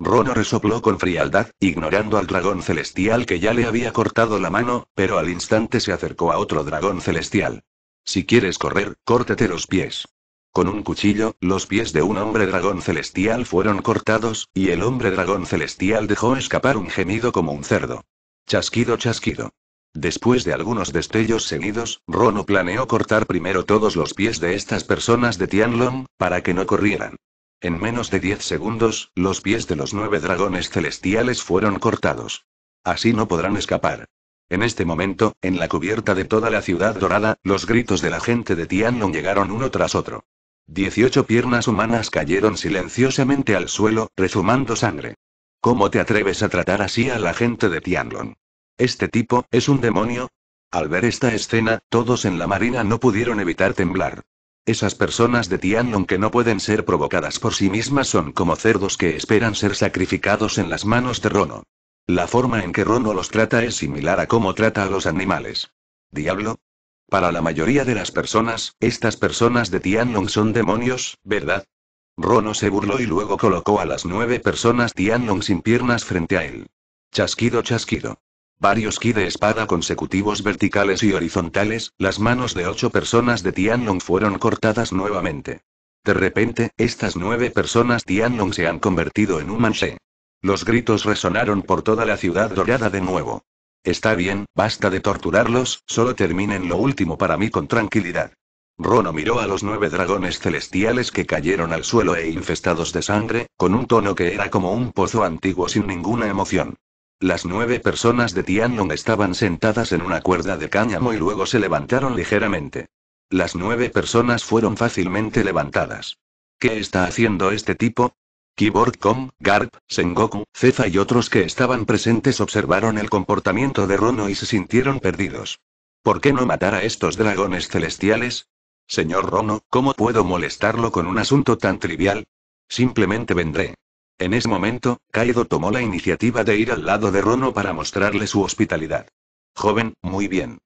Rono resopló con frialdad, ignorando al dragón celestial que ya le había cortado la mano, pero al instante se acercó a otro dragón celestial. Si quieres correr, córtate los pies. Con un cuchillo, los pies de un hombre dragón celestial fueron cortados, y el hombre dragón celestial dejó escapar un gemido como un cerdo. Chasquido, chasquido. Después de algunos destellos seguidos, Rono planeó cortar primero todos los pies de estas personas de Tianlong, para que no corrieran. En menos de 10 segundos, los pies de los nueve dragones celestiales fueron cortados. Así no podrán escapar. En este momento, en la cubierta de toda la ciudad dorada, los gritos de la gente de Tianlong llegaron uno tras otro. Dieciocho piernas humanas cayeron silenciosamente al suelo, rezumando sangre. ¿Cómo te atreves a tratar así a la gente de Tianlong? ¿Este tipo, es un demonio? Al ver esta escena, todos en la marina no pudieron evitar temblar. Esas personas de Tianlong que no pueden ser provocadas por sí mismas son como cerdos que esperan ser sacrificados en las manos de Rono. La forma en que Rono los trata es similar a cómo trata a los animales. ¿Diablo? Para la mayoría de las personas, estas personas de Tianlong son demonios, ¿verdad? Rono se burló y luego colocó a las nueve personas Tianlong sin piernas frente a él. Chasquido, chasquido. Varios ki de espada consecutivos verticales y horizontales, las manos de ocho personas de Tianlong fueron cortadas nuevamente. De repente, estas nueve personas Tianlong se han convertido en un manché. Los gritos resonaron por toda la ciudad dorada de nuevo. Está bien, basta de torturarlos, solo terminen lo último para mí con tranquilidad. Rono miró a los nueve dragones celestiales que cayeron al suelo e infestados de sangre, con un tono que era como un pozo antiguo sin ninguna emoción. Las nueve personas de Tianlong estaban sentadas en una cuerda de cáñamo y luego se levantaron ligeramente. Las nueve personas fueron fácilmente levantadas. ¿Qué está haciendo este tipo? Keyboard Com, Garp, Sengoku, Cefa y otros que estaban presentes observaron el comportamiento de Rono y se sintieron perdidos. ¿Por qué no matar a estos dragones celestiales? Señor Rono, ¿cómo puedo molestarlo con un asunto tan trivial? Simplemente vendré. En ese momento, Kaido tomó la iniciativa de ir al lado de Rono para mostrarle su hospitalidad. Joven, muy bien.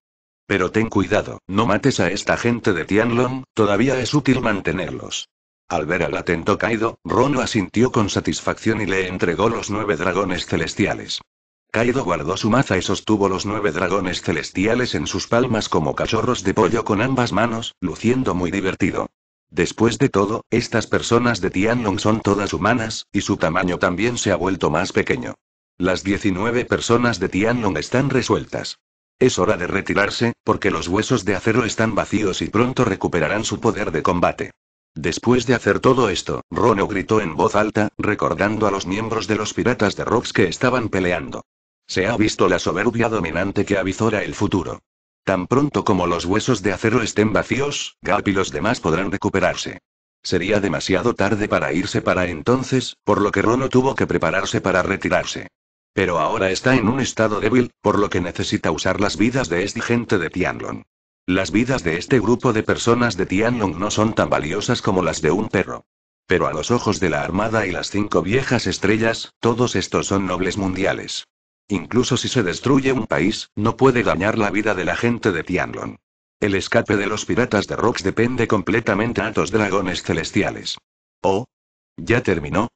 Pero ten cuidado, no mates a esta gente de Tianlong, todavía es útil mantenerlos. Al ver al atento Kaido, Rono asintió con satisfacción y le entregó los nueve dragones celestiales. Kaido guardó su maza y sostuvo los nueve dragones celestiales en sus palmas como cachorros de pollo con ambas manos, luciendo muy divertido. Después de todo, estas personas de Tianlong son todas humanas, y su tamaño también se ha vuelto más pequeño. Las 19 personas de Tianlong están resueltas. Es hora de retirarse, porque los huesos de acero están vacíos y pronto recuperarán su poder de combate. Después de hacer todo esto, Rono gritó en voz alta, recordando a los miembros de los piratas de Rocks que estaban peleando. Se ha visto la soberbia dominante que avizora el futuro. Tan pronto como los huesos de acero estén vacíos, Gap y los demás podrán recuperarse. Sería demasiado tarde para irse para entonces, por lo que Rono tuvo que prepararse para retirarse. Pero ahora está en un estado débil, por lo que necesita usar las vidas de este gente de Tianlong. Las vidas de este grupo de personas de Tianlong no son tan valiosas como las de un perro. Pero a los ojos de la Armada y las cinco viejas estrellas, todos estos son nobles mundiales. Incluso si se destruye un país, no puede dañar la vida de la gente de Tianlong. El escape de los piratas de Rocks depende completamente a dos dragones celestiales. ¿Oh? ¿Ya terminó?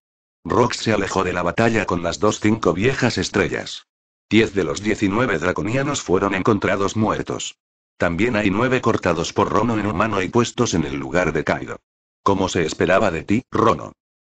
Rox se alejó de la batalla con las dos cinco viejas estrellas. Diez de los diecinueve draconianos fueron encontrados muertos. También hay nueve cortados por Rono en humano y puestos en el lugar de Kaido. Como se esperaba de ti, Rono.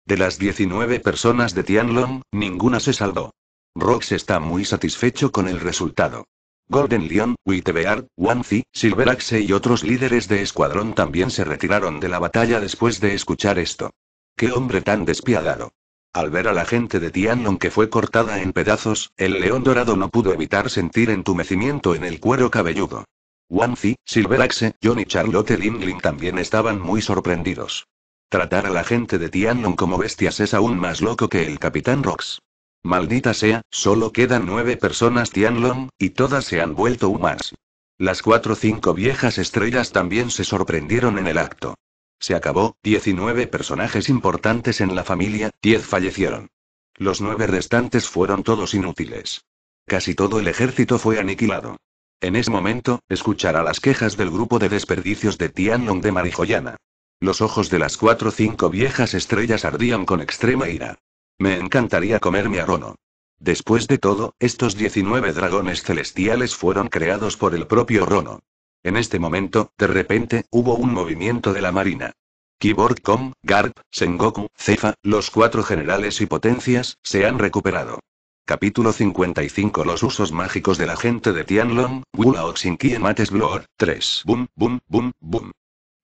De las diecinueve personas de Tianlong, ninguna se salvó. Rox está muy satisfecho con el resultado. Golden Leon, Wittebeard, Wanzi, Silveraxe y otros líderes de escuadrón también se retiraron de la batalla después de escuchar esto. ¡Qué hombre tan despiadado! Al ver a la gente de Tianlong que fue cortada en pedazos, el león dorado no pudo evitar sentir entumecimiento en el cuero cabelludo. Wanzi, Silveraxe, John y Charlotte Lindling también estaban muy sorprendidos. Tratar a la gente de Tianlong como bestias es aún más loco que el Capitán Rox. Maldita sea, solo quedan nueve personas Tianlong, y todas se han vuelto humanas. Las cuatro o cinco viejas estrellas también se sorprendieron en el acto. Se acabó, 19 personajes importantes en la familia, 10 fallecieron. Los nueve restantes fueron todos inútiles. Casi todo el ejército fue aniquilado. En ese momento, escuchará las quejas del grupo de desperdicios de Tianlong de Marijoyana. Los ojos de las cuatro o cinco viejas estrellas ardían con extrema ira. Me encantaría comerme a Rono. Después de todo, estos 19 dragones celestiales fueron creados por el propio Rono. En este momento, de repente, hubo un movimiento de la marina. Keyboard Com, Garp, Sengoku, Cefa, los cuatro generales y potencias, se han recuperado. Capítulo 55 Los usos mágicos de la gente de Tianlong, Wula Oxinki Mates Bloor, 3. Boom, boom, boom, boom.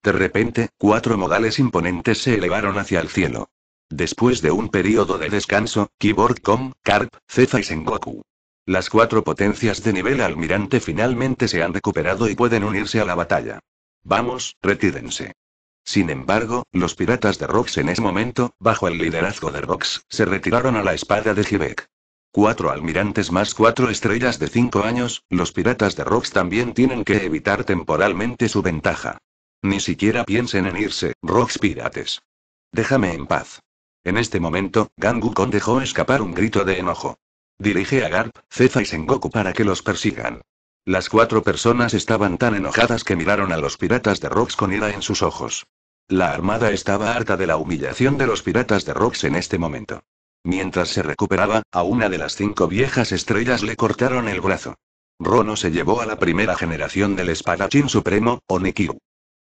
De repente, cuatro modales imponentes se elevaron hacia el cielo. Después de un periodo de descanso, Keyboard Com, Garp, Cefa y Sengoku las cuatro potencias de nivel almirante finalmente se han recuperado y pueden unirse a la batalla. Vamos, retírense. Sin embargo, los piratas de Rox en ese momento, bajo el liderazgo de Rox, se retiraron a la espada de Jibek. Cuatro almirantes más cuatro estrellas de cinco años, los piratas de Rox también tienen que evitar temporalmente su ventaja. Ni siquiera piensen en irse, Rox pirates. Déjame en paz. En este momento, Gangukon dejó escapar un grito de enojo. Dirige a Garp, Cefa y Sengoku para que los persigan. Las cuatro personas estaban tan enojadas que miraron a los piratas de Rox con ira en sus ojos. La armada estaba harta de la humillación de los piratas de Rox en este momento. Mientras se recuperaba, a una de las cinco viejas estrellas le cortaron el brazo. Rono se llevó a la primera generación del espadachín supremo, Onikiru.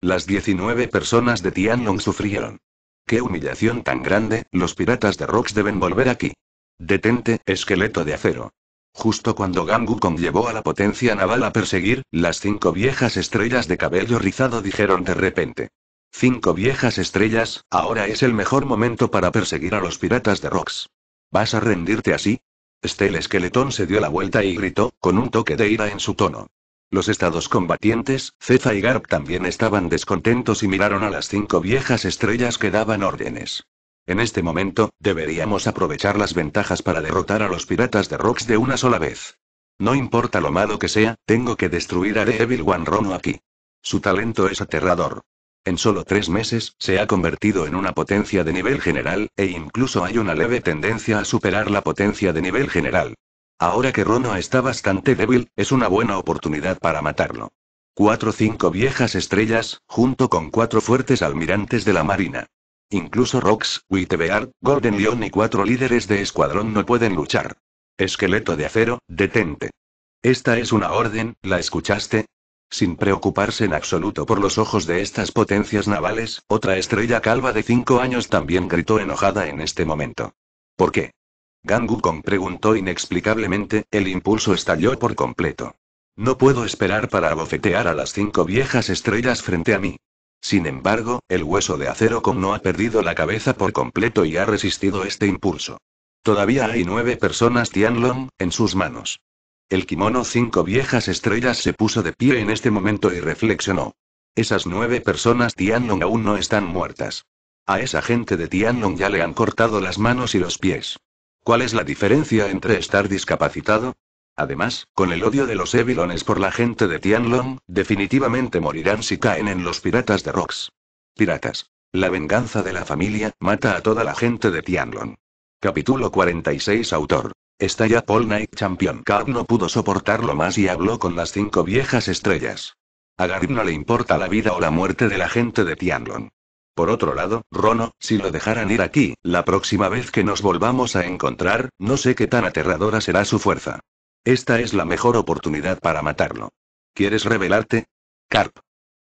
Las 19 personas de Tianlong sufrieron. ¡Qué humillación tan grande! Los piratas de Rox deben volver aquí. Detente, esqueleto de acero. Justo cuando Gangukong llevó a la potencia naval a perseguir, las cinco viejas estrellas de cabello rizado dijeron de repente. Cinco viejas estrellas, ahora es el mejor momento para perseguir a los piratas de Rox. ¿Vas a rendirte así? Estel Esqueletón se dio la vuelta y gritó, con un toque de ira en su tono. Los estados combatientes, Cefa y Garp también estaban descontentos y miraron a las cinco viejas estrellas que daban órdenes. En este momento, deberíamos aprovechar las ventajas para derrotar a los piratas de Rocks de una sola vez. No importa lo malo que sea, tengo que destruir a The Evil One Rono aquí. Su talento es aterrador. En solo tres meses, se ha convertido en una potencia de nivel general, e incluso hay una leve tendencia a superar la potencia de nivel general. Ahora que Rono está bastante débil, es una buena oportunidad para matarlo. Cuatro cinco viejas estrellas, junto con cuatro fuertes almirantes de la marina. Incluso Rox, Wittebeard, Golden Leon y cuatro líderes de escuadrón no pueden luchar. Esqueleto de acero, detente. Esta es una orden, ¿la escuchaste? Sin preocuparse en absoluto por los ojos de estas potencias navales, otra estrella calva de cinco años también gritó enojada en este momento. ¿Por qué? Gangukong preguntó inexplicablemente, el impulso estalló por completo. No puedo esperar para abofetear a las cinco viejas estrellas frente a mí. Sin embargo, el hueso de acero con no ha perdido la cabeza por completo y ha resistido este impulso. Todavía hay nueve personas Tianlong, en sus manos. El kimono cinco viejas estrellas se puso de pie en este momento y reflexionó. Esas nueve personas Tianlong aún no están muertas. A esa gente de Tianlong ya le han cortado las manos y los pies. ¿Cuál es la diferencia entre estar discapacitado Además, con el odio de los Evilones por la gente de Tianlong, definitivamente morirán si caen en los piratas de Rox. Piratas. La venganza de la familia, mata a toda la gente de Tianlong. Capítulo 46 Autor. Está ya Paul Knight Champion. Carp no pudo soportarlo más y habló con las cinco viejas estrellas. A Garib no le importa la vida o la muerte de la gente de Tianlong. Por otro lado, Rono, si lo dejaran ir aquí, la próxima vez que nos volvamos a encontrar, no sé qué tan aterradora será su fuerza. Esta es la mejor oportunidad para matarlo. ¿Quieres revelarte? Carp.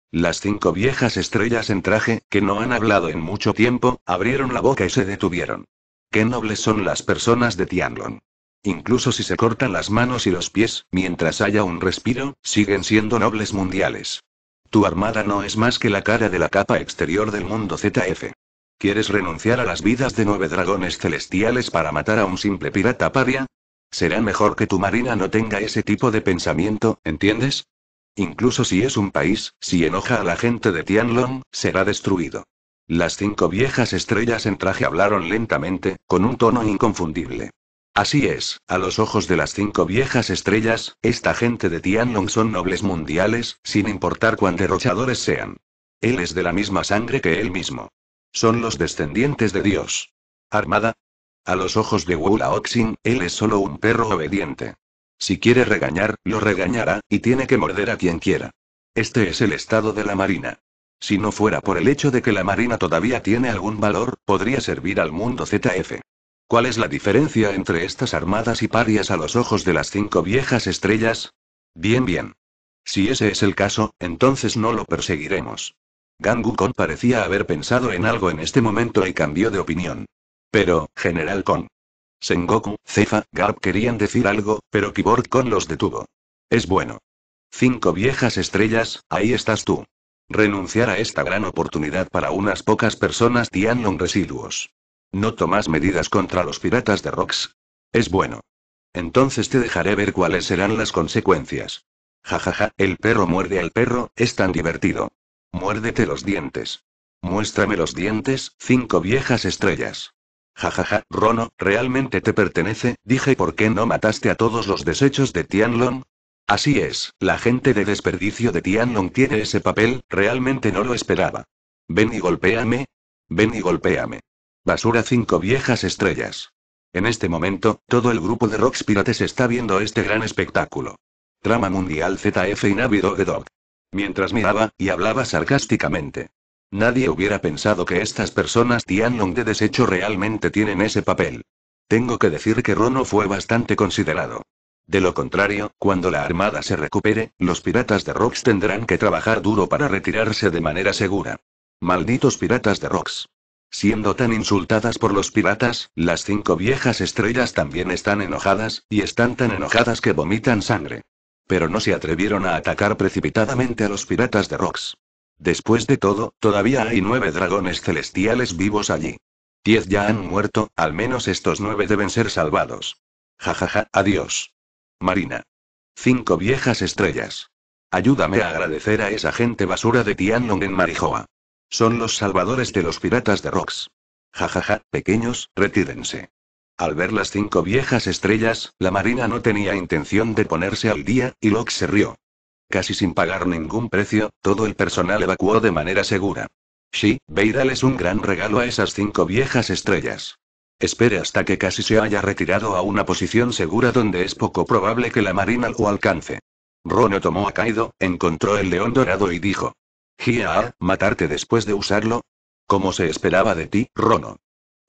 Las cinco viejas estrellas en traje, que no han hablado en mucho tiempo, abrieron la boca y se detuvieron. Qué nobles son las personas de Tianlong. Incluso si se cortan las manos y los pies, mientras haya un respiro, siguen siendo nobles mundiales. Tu armada no es más que la cara de la capa exterior del mundo ZF. ¿Quieres renunciar a las vidas de nueve dragones celestiales para matar a un simple pirata paria? Será mejor que tu marina no tenga ese tipo de pensamiento, ¿entiendes? Incluso si es un país, si enoja a la gente de Tianlong, será destruido. Las cinco viejas estrellas en traje hablaron lentamente, con un tono inconfundible. Así es, a los ojos de las cinco viejas estrellas, esta gente de Tianlong son nobles mundiales, sin importar cuán derrochadores sean. Él es de la misma sangre que él mismo. Son los descendientes de Dios. Armada. A los ojos de Wu Laoxin, él es solo un perro obediente. Si quiere regañar, lo regañará, y tiene que morder a quien quiera. Este es el estado de la Marina. Si no fuera por el hecho de que la Marina todavía tiene algún valor, podría servir al mundo ZF. ¿Cuál es la diferencia entre estas armadas y parias a los ojos de las cinco viejas estrellas? Bien, bien. Si ese es el caso, entonces no lo perseguiremos. Gang Wukong parecía haber pensado en algo en este momento y cambió de opinión. Pero, General Kong. Sengoku, Cefa, Garp querían decir algo, pero Keyboard Kong los detuvo. Es bueno. Cinco viejas estrellas, ahí estás tú. Renunciar a esta gran oportunidad para unas pocas personas Tianlong residuos. ¿No tomas medidas contra los piratas de Rocks? Es bueno. Entonces te dejaré ver cuáles serán las consecuencias. Jajaja, el perro muerde al perro, es tan divertido. Muérdete los dientes. Muéstrame los dientes, cinco viejas estrellas. Jajaja, Rono, ¿realmente te pertenece? Dije, ¿por qué no mataste a todos los desechos de Tianlong? Así es, la gente de desperdicio de Tianlong tiene ese papel, realmente no lo esperaba. Ven y golpéame. Ven y golpéame. Basura cinco viejas estrellas. En este momento, todo el grupo de Rocks Pirates está viendo este gran espectáculo. Trama Mundial ZF y Navi Dog. Mientras miraba, y hablaba sarcásticamente. Nadie hubiera pensado que estas personas Tianlong de desecho realmente tienen ese papel. Tengo que decir que Rono fue bastante considerado. De lo contrario, cuando la armada se recupere, los piratas de Rocks tendrán que trabajar duro para retirarse de manera segura. Malditos piratas de Rocks. Siendo tan insultadas por los piratas, las cinco viejas estrellas también están enojadas, y están tan enojadas que vomitan sangre. Pero no se atrevieron a atacar precipitadamente a los piratas de Rocks. Después de todo, todavía hay nueve dragones celestiales vivos allí. Diez ya han muerto, al menos estos nueve deben ser salvados. Jajaja, adiós. Marina. Cinco viejas estrellas. Ayúdame a agradecer a esa gente basura de Tianlong en Marijoa. Son los salvadores de los piratas de Rocks. Jajaja, pequeños, retírense. Al ver las cinco viejas estrellas, la marina no tenía intención de ponerse al día, y Locke se rió. Casi sin pagar ningún precio, todo el personal evacuó de manera segura. Sí, es un gran regalo a esas cinco viejas estrellas. Espere hasta que casi se haya retirado a una posición segura donde es poco probable que la marina lo alcance. Rono tomó a Kaido, encontró el león dorado y dijo: Gia, ¿matarte después de usarlo? Como se esperaba de ti, Rono.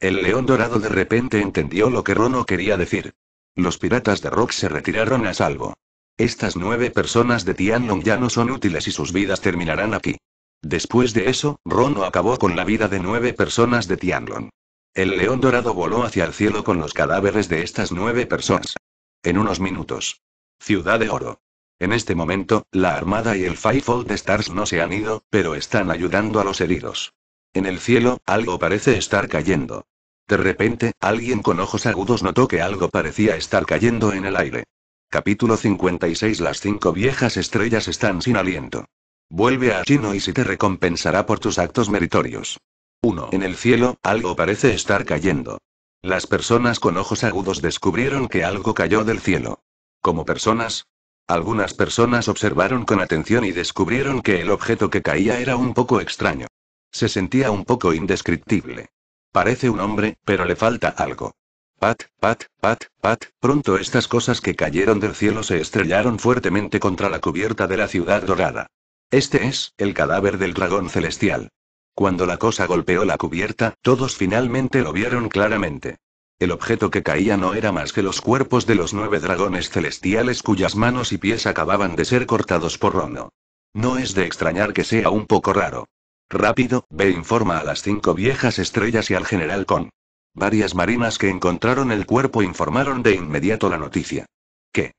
El león dorado de repente entendió lo que Rono quería decir. Los piratas de Rock se retiraron a salvo. Estas nueve personas de Tianlong ya no son útiles y sus vidas terminarán aquí. Después de eso, Rono acabó con la vida de nueve personas de Tianlong. El león dorado voló hacia el cielo con los cadáveres de estas nueve personas. En unos minutos. Ciudad de Oro. En este momento, la Armada y el Fivefold Stars no se han ido, pero están ayudando a los heridos. En el cielo, algo parece estar cayendo. De repente, alguien con ojos agudos notó que algo parecía estar cayendo en el aire. Capítulo 56 Las cinco viejas estrellas están sin aliento. Vuelve a Chino y si te recompensará por tus actos meritorios. 1. En el cielo, algo parece estar cayendo. Las personas con ojos agudos descubrieron que algo cayó del cielo. Como personas, algunas personas observaron con atención y descubrieron que el objeto que caía era un poco extraño. Se sentía un poco indescriptible. Parece un hombre, pero le falta algo. Pat, pat, pat, pat, pronto estas cosas que cayeron del cielo se estrellaron fuertemente contra la cubierta de la ciudad dorada. Este es, el cadáver del dragón celestial. Cuando la cosa golpeó la cubierta, todos finalmente lo vieron claramente. El objeto que caía no era más que los cuerpos de los nueve dragones celestiales cuyas manos y pies acababan de ser cortados por Rono. No es de extrañar que sea un poco raro. Rápido, ve informa a las cinco viejas estrellas y al general Con. Varias marinas que encontraron el cuerpo informaron de inmediato la noticia. ¿Qué?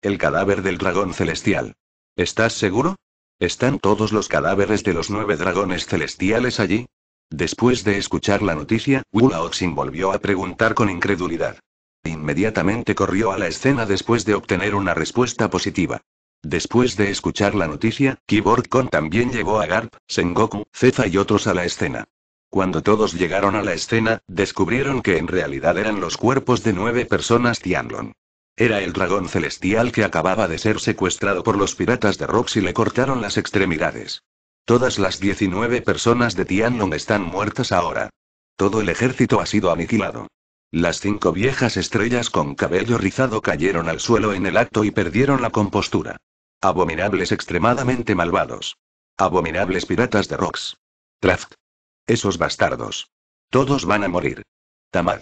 El cadáver del dragón celestial. ¿Estás seguro? ¿Están todos los cadáveres de los nueve dragones celestiales allí? Después de escuchar la noticia, Oxin volvió a preguntar con incredulidad. Inmediatamente corrió a la escena después de obtener una respuesta positiva. Después de escuchar la noticia, Keyboard Con también llevó a Garp, Sengoku, Cefa y otros a la escena. Cuando todos llegaron a la escena, descubrieron que en realidad eran los cuerpos de nueve personas Tianlong. Era el dragón celestial que acababa de ser secuestrado por los piratas de Rox y le cortaron las extremidades. Todas las 19 personas de Tianlong están muertas ahora. Todo el ejército ha sido aniquilado. Las cinco viejas estrellas con cabello rizado cayeron al suelo en el acto y perdieron la compostura. Abominables extremadamente malvados. Abominables piratas de Rox. Traft. Esos bastardos. Todos van a morir. Tamad.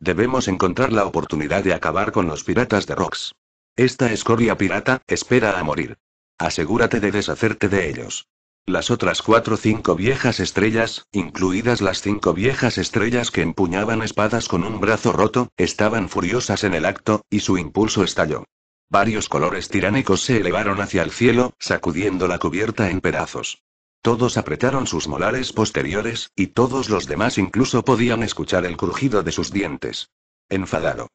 Debemos encontrar la oportunidad de acabar con los piratas de Rox. Esta escoria pirata, espera a morir. Asegúrate de deshacerte de ellos. Las otras cuatro cinco viejas estrellas, incluidas las cinco viejas estrellas que empuñaban espadas con un brazo roto, estaban furiosas en el acto, y su impulso estalló. Varios colores tiránicos se elevaron hacia el cielo, sacudiendo la cubierta en pedazos. Todos apretaron sus molares posteriores, y todos los demás incluso podían escuchar el crujido de sus dientes. Enfadado.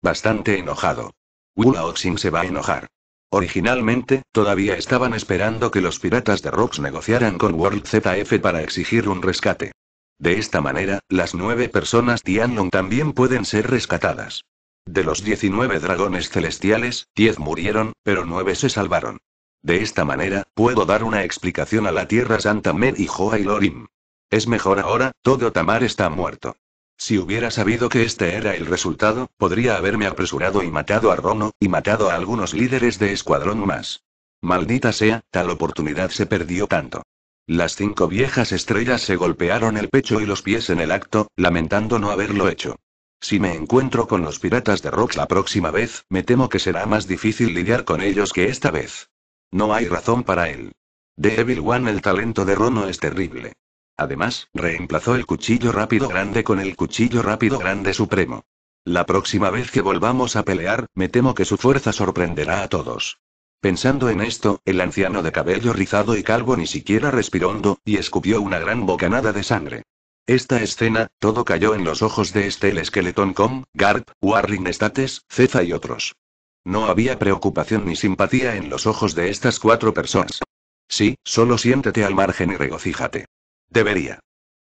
Bastante enojado. Oxin se va a enojar. Originalmente, todavía estaban esperando que los piratas de Rox negociaran con World ZF para exigir un rescate. De esta manera, las nueve personas Tianlong también pueden ser rescatadas. De los 19 dragones celestiales, 10 murieron, pero 9 se salvaron. De esta manera, puedo dar una explicación a la Tierra Santa Med y Joa y Lorim. Es mejor ahora, todo Tamar está muerto. Si hubiera sabido que este era el resultado, podría haberme apresurado y matado a Rono, y matado a algunos líderes de escuadrón más. Maldita sea, tal oportunidad se perdió tanto. Las cinco viejas estrellas se golpearon el pecho y los pies en el acto, lamentando no haberlo hecho. Si me encuentro con los piratas de Rox la próxima vez, me temo que será más difícil lidiar con ellos que esta vez. No hay razón para él. De One el talento de Rono es terrible. Además, reemplazó el cuchillo rápido grande con el cuchillo rápido grande supremo. La próxima vez que volvamos a pelear, me temo que su fuerza sorprenderá a todos. Pensando en esto, el anciano de cabello rizado y calvo ni siquiera respiró hondo, y escupió una gran bocanada de sangre. Esta escena, todo cayó en los ojos de Estel Skeleton Com, Garp, Warling States, Cefa y otros. No había preocupación ni simpatía en los ojos de estas cuatro personas. Sí, solo siéntete al margen y regocíjate. Debería.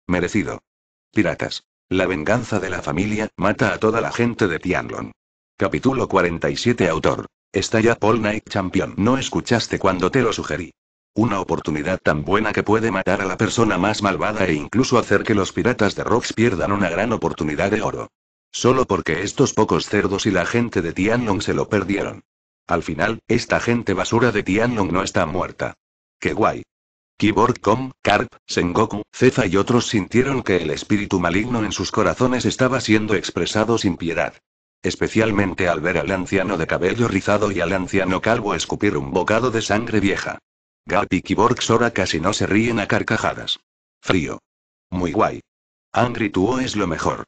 Merecido. Piratas. La venganza de la familia mata a toda la gente de Tianlong. Capítulo 47 Autor. Está ya Paul Knight Champion. No escuchaste cuando te lo sugerí. Una oportunidad tan buena que puede matar a la persona más malvada e incluso hacer que los piratas de Rocks pierdan una gran oportunidad de oro. Solo porque estos pocos cerdos y la gente de Tianlong se lo perdieron. Al final, esta gente basura de Tianlong no está muerta. ¡Qué guay! Keyboard Com, Karp, Sengoku, Cefa y otros sintieron que el espíritu maligno en sus corazones estaba siendo expresado sin piedad. Especialmente al ver al anciano de cabello rizado y al anciano calvo escupir un bocado de sangre vieja. Gap y Kiborg Sora casi no se ríen a carcajadas. Frío. Muy guay. Angry Tuo es lo mejor.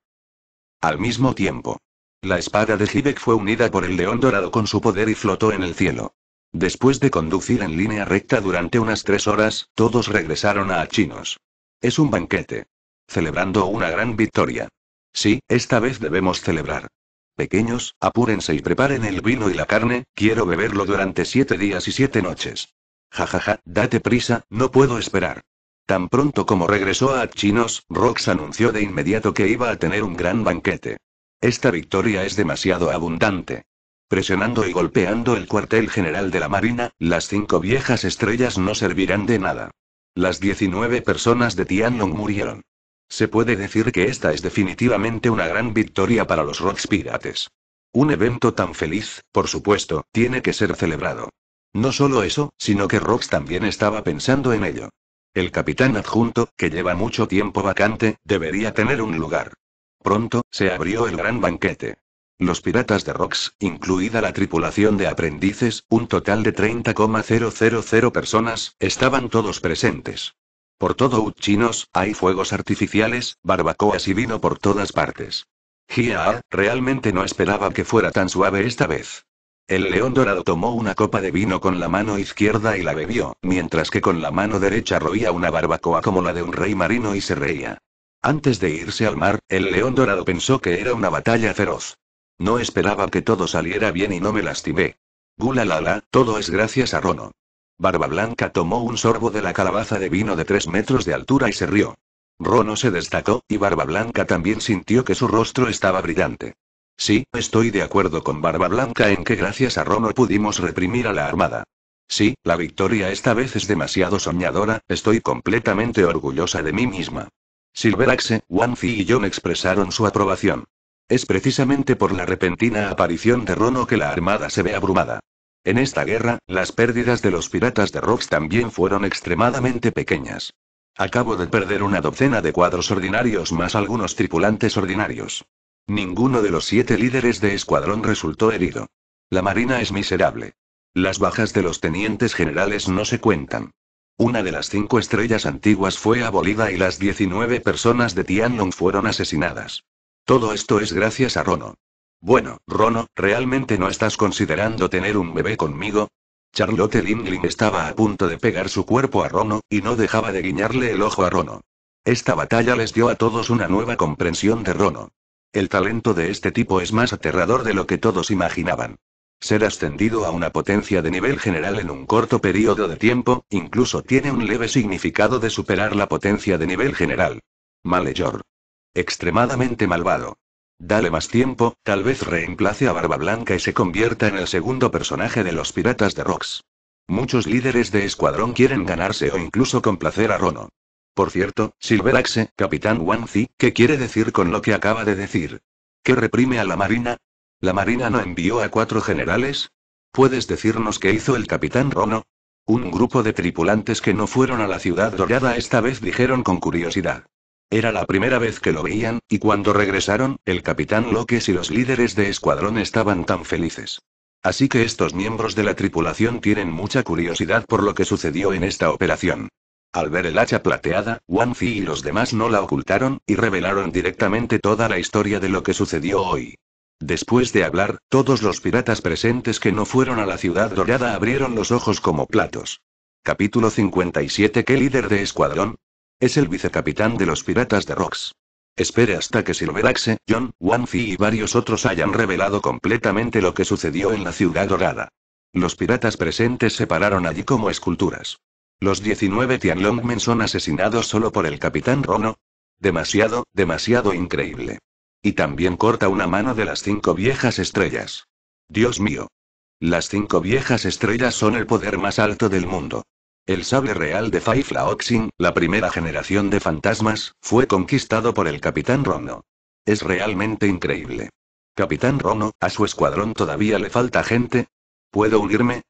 Al mismo tiempo, la espada de Hibek fue unida por el león dorado con su poder y flotó en el cielo. Después de conducir en línea recta durante unas tres horas, todos regresaron a Achinos. Es un banquete. Celebrando una gran victoria. Sí, esta vez debemos celebrar. Pequeños, apúrense y preparen el vino y la carne, quiero beberlo durante siete días y siete noches. Jajaja, date prisa, no puedo esperar. Tan pronto como regresó a Chinos, Rox anunció de inmediato que iba a tener un gran banquete. Esta victoria es demasiado abundante. Presionando y golpeando el cuartel general de la Marina, las cinco viejas estrellas no servirán de nada. Las 19 personas de Tianlong murieron. Se puede decir que esta es definitivamente una gran victoria para los Rox Pirates. Un evento tan feliz, por supuesto, tiene que ser celebrado. No solo eso, sino que Rox también estaba pensando en ello. El capitán adjunto, que lleva mucho tiempo vacante, debería tener un lugar. Pronto, se abrió el gran banquete. Los piratas de Rox, incluida la tripulación de aprendices, un total de 30,000 personas, estaban todos presentes. Por todo Uchinos, hay fuegos artificiales, barbacoas y vino por todas partes. Gia, realmente no esperaba que fuera tan suave esta vez. El león dorado tomó una copa de vino con la mano izquierda y la bebió, mientras que con la mano derecha roía una barbacoa como la de un rey marino y se reía. Antes de irse al mar, el león dorado pensó que era una batalla feroz. No esperaba que todo saliera bien y no me lastimé. Gula la todo es gracias a Rono. Barba Blanca tomó un sorbo de la calabaza de vino de tres metros de altura y se rió. Rono se destacó, y Barba Blanca también sintió que su rostro estaba brillante. Sí, estoy de acuerdo con Barba Blanca en que gracias a Rono pudimos reprimir a la armada. Sí, la victoria esta vez es demasiado soñadora, estoy completamente orgullosa de mí misma. Silveraxe, Wanfi y John expresaron su aprobación. Es precisamente por la repentina aparición de Rono que la armada se ve abrumada. En esta guerra, las pérdidas de los piratas de Rox también fueron extremadamente pequeñas. Acabo de perder una docena de cuadros ordinarios más algunos tripulantes ordinarios. Ninguno de los siete líderes de escuadrón resultó herido. La marina es miserable. Las bajas de los tenientes generales no se cuentan. Una de las cinco estrellas antiguas fue abolida y las 19 personas de Tianlong fueron asesinadas. Todo esto es gracias a Rono. Bueno, Rono, ¿realmente no estás considerando tener un bebé conmigo? Charlotte Lindling estaba a punto de pegar su cuerpo a Rono, y no dejaba de guiñarle el ojo a Rono. Esta batalla les dio a todos una nueva comprensión de Rono. El talento de este tipo es más aterrador de lo que todos imaginaban. Ser ascendido a una potencia de nivel general en un corto periodo de tiempo, incluso tiene un leve significado de superar la potencia de nivel general. Malejor. Extremadamente malvado. Dale más tiempo, tal vez reemplace a Barba Blanca y se convierta en el segundo personaje de los piratas de Rocks. Muchos líderes de escuadrón quieren ganarse o incluso complacer a Rono. Por cierto, Silveraxe, capitán Wanzi, ¿qué quiere decir con lo que acaba de decir? ¿Que reprime a la marina? ¿La marina no envió a cuatro generales? ¿Puedes decirnos qué hizo el capitán Rono? Un grupo de tripulantes que no fueron a la ciudad dorada esta vez dijeron con curiosidad. Era la primera vez que lo veían, y cuando regresaron, el capitán Loques y los líderes de escuadrón estaban tan felices. Así que estos miembros de la tripulación tienen mucha curiosidad por lo que sucedió en esta operación. Al ver el hacha plateada, Wang Fi y los demás no la ocultaron, y revelaron directamente toda la historia de lo que sucedió hoy. Después de hablar, todos los piratas presentes que no fueron a la ciudad dorada abrieron los ojos como platos. Capítulo 57 ¿Qué líder de escuadrón? Es el vicecapitán de los piratas de Rocks. Espere hasta que Silveraxe, John, Wanfi y varios otros hayan revelado completamente lo que sucedió en la ciudad dorada. Los piratas presentes se pararon allí como esculturas. Los 19 Tianlongmen son asesinados solo por el capitán Rono. Demasiado, demasiado increíble. Y también corta una mano de las cinco viejas estrellas. Dios mío. Las cinco viejas estrellas son el poder más alto del mundo. El sable real de Five Laoxin, la primera generación de fantasmas, fue conquistado por el Capitán Rono. Es realmente increíble. Capitán Rono, ¿a su escuadrón todavía le falta gente? ¿Puedo unirme?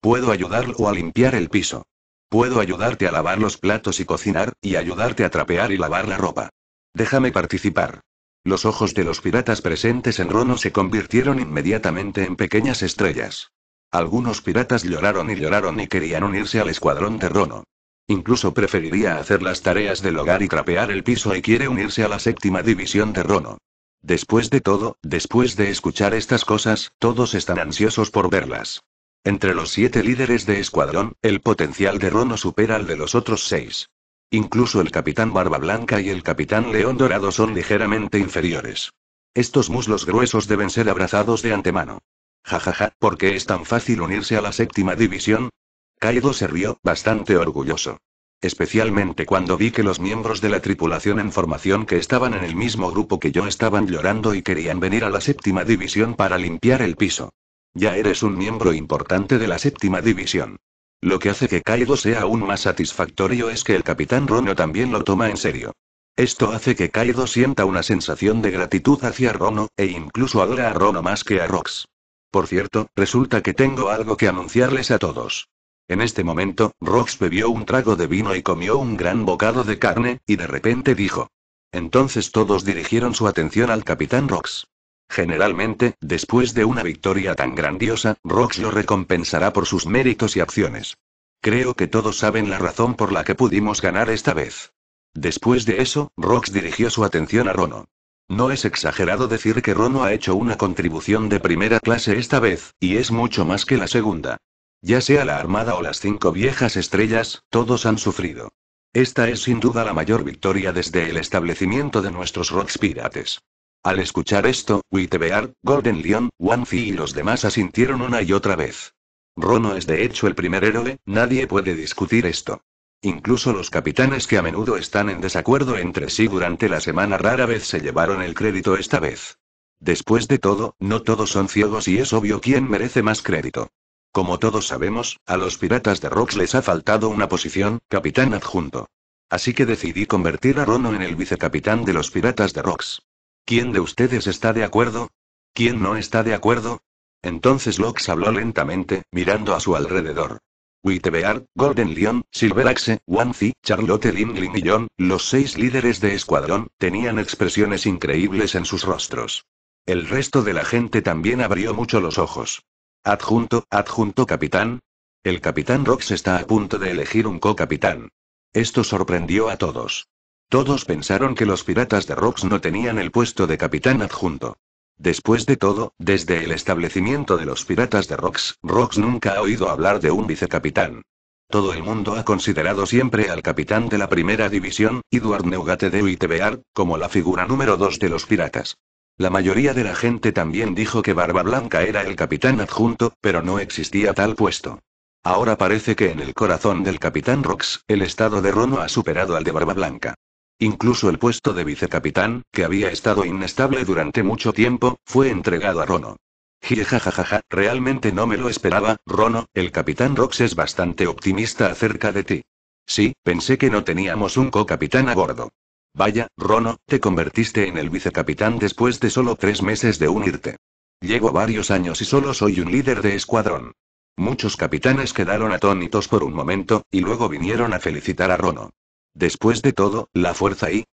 ¿Puedo ayudarlo a limpiar el piso? Puedo ayudarte a lavar los platos y cocinar, y ayudarte a trapear y lavar la ropa. Déjame participar. Los ojos de los piratas presentes en Rono se convirtieron inmediatamente en pequeñas estrellas. Algunos piratas lloraron y lloraron y querían unirse al escuadrón terrono. Incluso preferiría hacer las tareas del hogar y trapear el piso y quiere unirse a la séptima división terrono. Después de todo, después de escuchar estas cosas, todos están ansiosos por verlas. Entre los siete líderes de escuadrón, el potencial de Rono supera al de los otros seis. Incluso el capitán Barba Blanca y el capitán León Dorado son ligeramente inferiores. Estos muslos gruesos deben ser abrazados de antemano. Jajaja, ¿por qué es tan fácil unirse a la séptima división? Kaido se rió, bastante orgulloso. Especialmente cuando vi que los miembros de la tripulación en formación que estaban en el mismo grupo que yo estaban llorando y querían venir a la séptima división para limpiar el piso. Ya eres un miembro importante de la séptima división. Lo que hace que Kaido sea aún más satisfactorio es que el capitán Rono también lo toma en serio. Esto hace que Kaido sienta una sensación de gratitud hacia Rono, e incluso adora a Rono más que a Rox. Por cierto, resulta que tengo algo que anunciarles a todos. En este momento, Rox bebió un trago de vino y comió un gran bocado de carne, y de repente dijo. Entonces todos dirigieron su atención al capitán Rox. Generalmente, después de una victoria tan grandiosa, Rox lo recompensará por sus méritos y acciones. Creo que todos saben la razón por la que pudimos ganar esta vez. Después de eso, Rox dirigió su atención a Rono. No es exagerado decir que Rono ha hecho una contribución de primera clase esta vez, y es mucho más que la segunda. Ya sea la Armada o las cinco viejas estrellas, todos han sufrido. Esta es sin duda la mayor victoria desde el establecimiento de nuestros Rocks Pirates. Al escuchar esto, Wittebeard, Golden Leon, Wanfi y los demás asintieron una y otra vez. Rono es de hecho el primer héroe, nadie puede discutir esto. Incluso los capitanes que a menudo están en desacuerdo entre sí durante la semana rara vez se llevaron el crédito esta vez. Después de todo, no todos son ciegos y es obvio quién merece más crédito. Como todos sabemos, a los piratas de Rocks les ha faltado una posición, capitán adjunto. Así que decidí convertir a Rono en el vicecapitán de los piratas de Rocks. ¿Quién de ustedes está de acuerdo? ¿Quién no está de acuerdo? Entonces Lox habló lentamente, mirando a su alrededor. Wittebeard, Golden Leon, Silveraxe, Wanzi, Charlotte Lingling y John, los seis líderes de escuadrón, tenían expresiones increíbles en sus rostros. El resto de la gente también abrió mucho los ojos. Adjunto, adjunto capitán. El capitán Rox está a punto de elegir un co-capitán. Esto sorprendió a todos. Todos pensaron que los piratas de Rox no tenían el puesto de capitán adjunto. Después de todo, desde el establecimiento de los piratas de Rox, Rox nunca ha oído hablar de un vicecapitán. Todo el mundo ha considerado siempre al capitán de la primera división, Edward Neugate de Uitebear, como la figura número dos de los piratas. La mayoría de la gente también dijo que Barba Blanca era el capitán adjunto, pero no existía tal puesto. Ahora parece que en el corazón del capitán Rox, el estado de Rono ha superado al de Barba Blanca. Incluso el puesto de vicecapitán, que había estado inestable durante mucho tiempo, fue entregado a Rono. Jijajajaja, realmente no me lo esperaba, Rono, el capitán Rox es bastante optimista acerca de ti. Sí, pensé que no teníamos un co-capitán a bordo. Vaya, Rono, te convertiste en el vicecapitán después de solo tres meses de unirte. Llego varios años y solo soy un líder de escuadrón. Muchos capitanes quedaron atónitos por un momento, y luego vinieron a felicitar a Rono. Después de todo, la fuerza y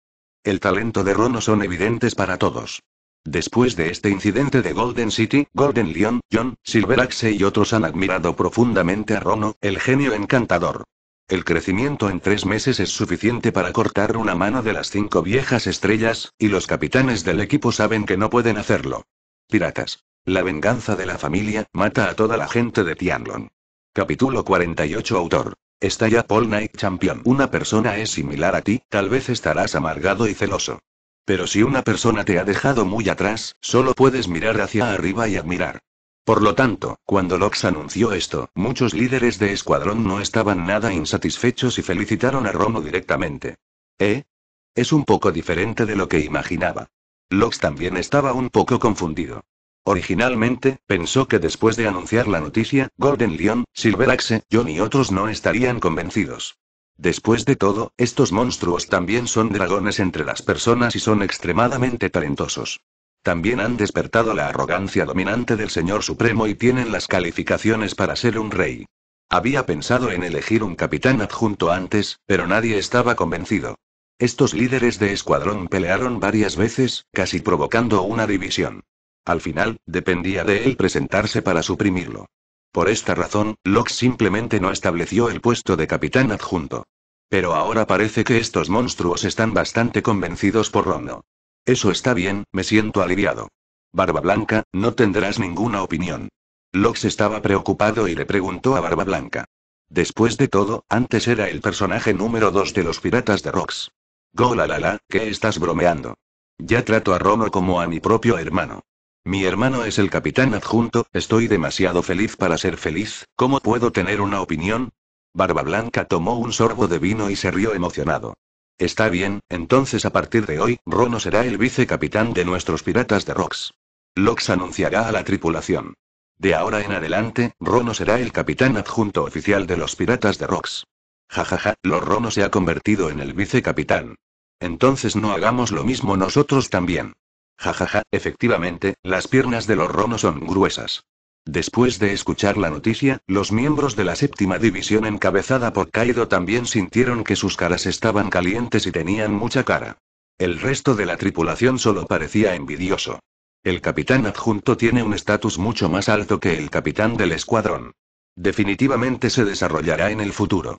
el talento de Rono son evidentes para todos. Después de este incidente de Golden City, Golden Leon, John, Silveraxe y otros han admirado profundamente a Rono, el genio encantador. El crecimiento en tres meses es suficiente para cortar una mano de las cinco viejas estrellas, y los capitanes del equipo saben que no pueden hacerlo. Piratas. La venganza de la familia mata a toda la gente de Tianlong. Capítulo 48 Autor. Está ya Paul Knight Champion. Una persona es similar a ti, tal vez estarás amargado y celoso. Pero si una persona te ha dejado muy atrás, solo puedes mirar hacia arriba y admirar. Por lo tanto, cuando Lox anunció esto, muchos líderes de escuadrón no estaban nada insatisfechos y felicitaron a Rono directamente. ¿Eh? Es un poco diferente de lo que imaginaba. Lox también estaba un poco confundido. Originalmente, pensó que después de anunciar la noticia, Golden Leon, Silveraxe, John y otros no estarían convencidos. Después de todo, estos monstruos también son dragones entre las personas y son extremadamente talentosos. También han despertado la arrogancia dominante del Señor Supremo y tienen las calificaciones para ser un rey. Había pensado en elegir un capitán adjunto antes, pero nadie estaba convencido. Estos líderes de escuadrón pelearon varias veces, casi provocando una división. Al final, dependía de él presentarse para suprimirlo. Por esta razón, Locke simplemente no estableció el puesto de capitán adjunto. Pero ahora parece que estos monstruos están bastante convencidos por Rono. Eso está bien, me siento aliviado. Barba Blanca, no tendrás ninguna opinión. Lox estaba preocupado y le preguntó a Barba Blanca. Después de todo, antes era el personaje número dos de los piratas de Rox. Go la la la, ¿qué estás bromeando? Ya trato a Rono como a mi propio hermano. Mi hermano es el capitán adjunto, estoy demasiado feliz para ser feliz, ¿cómo puedo tener una opinión? Barba Blanca tomó un sorbo de vino y se rió emocionado. Está bien, entonces a partir de hoy, Rono será el vicecapitán de nuestros piratas de Rox. Lox anunciará a la tripulación. De ahora en adelante, Rono será el capitán adjunto oficial de los piratas de Rox. Jajaja, los Rono se ha convertido en el vicecapitán. Entonces no hagamos lo mismo nosotros también. Jajaja, efectivamente, las piernas de los ronos son gruesas. Después de escuchar la noticia, los miembros de la séptima división encabezada por Kaido también sintieron que sus caras estaban calientes y tenían mucha cara. El resto de la tripulación solo parecía envidioso. El capitán adjunto tiene un estatus mucho más alto que el capitán del escuadrón. Definitivamente se desarrollará en el futuro.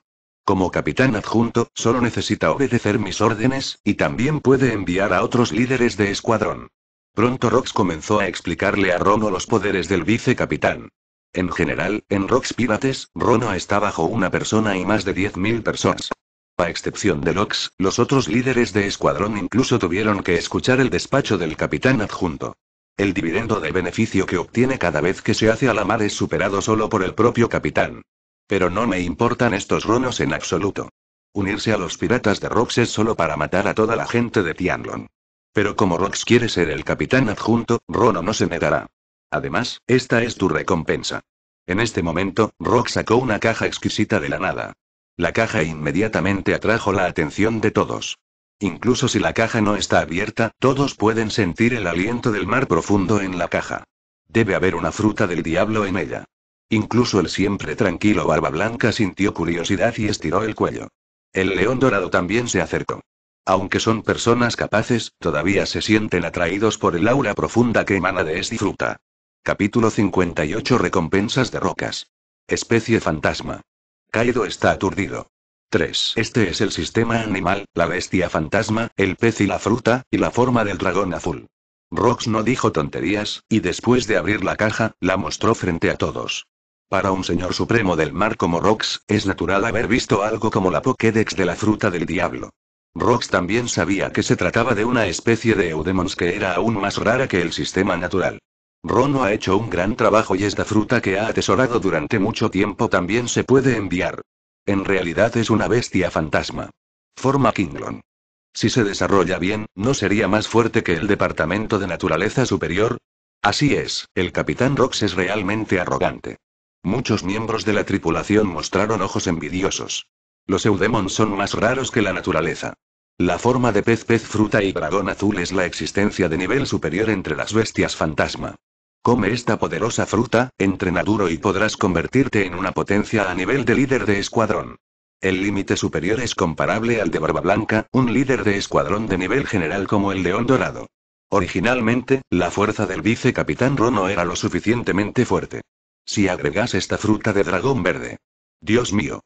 Como capitán adjunto, solo necesita obedecer mis órdenes, y también puede enviar a otros líderes de escuadrón. Pronto Rox comenzó a explicarle a Rono los poderes del vicecapitán. En general, en Rox Pirates, Rono está bajo una persona y más de 10.000 personas. A excepción de Lox, los otros líderes de escuadrón incluso tuvieron que escuchar el despacho del capitán adjunto. El dividendo de beneficio que obtiene cada vez que se hace a la mar es superado solo por el propio capitán. Pero no me importan estos ronos en absoluto. Unirse a los piratas de Rox es solo para matar a toda la gente de Tianlon. Pero como Rox quiere ser el capitán adjunto, Rono no se negará. Además, esta es tu recompensa. En este momento, Rox sacó una caja exquisita de la nada. La caja inmediatamente atrajo la atención de todos. Incluso si la caja no está abierta, todos pueden sentir el aliento del mar profundo en la caja. Debe haber una fruta del diablo en ella. Incluso el siempre tranquilo Barba Blanca sintió curiosidad y estiró el cuello. El león dorado también se acercó. Aunque son personas capaces, todavía se sienten atraídos por el aura profunda que emana de esta fruta. Capítulo 58 Recompensas de rocas. Especie fantasma. Kaido está aturdido. 3. Este es el sistema animal, la bestia fantasma, el pez y la fruta, y la forma del dragón azul. Rox no dijo tonterías, y después de abrir la caja, la mostró frente a todos. Para un señor supremo del mar como Rox, es natural haber visto algo como la Pokédex de la fruta del diablo. Rox también sabía que se trataba de una especie de Eudemons que era aún más rara que el sistema natural. Rono ha hecho un gran trabajo y esta fruta que ha atesorado durante mucho tiempo también se puede enviar. En realidad es una bestia fantasma. Forma Kinglon. Si se desarrolla bien, ¿no sería más fuerte que el Departamento de Naturaleza Superior? Así es, el Capitán Rox es realmente arrogante. Muchos miembros de la tripulación mostraron ojos envidiosos. Los eudemons son más raros que la naturaleza. La forma de pez pez fruta y dragón azul es la existencia de nivel superior entre las bestias fantasma. Come esta poderosa fruta, entrena duro y podrás convertirte en una potencia a nivel de líder de escuadrón. El límite superior es comparable al de Barba Blanca, un líder de escuadrón de nivel general como el León Dorado. Originalmente, la fuerza del vicecapitán Rono era lo suficientemente fuerte. Si agregas esta fruta de dragón verde. Dios mío,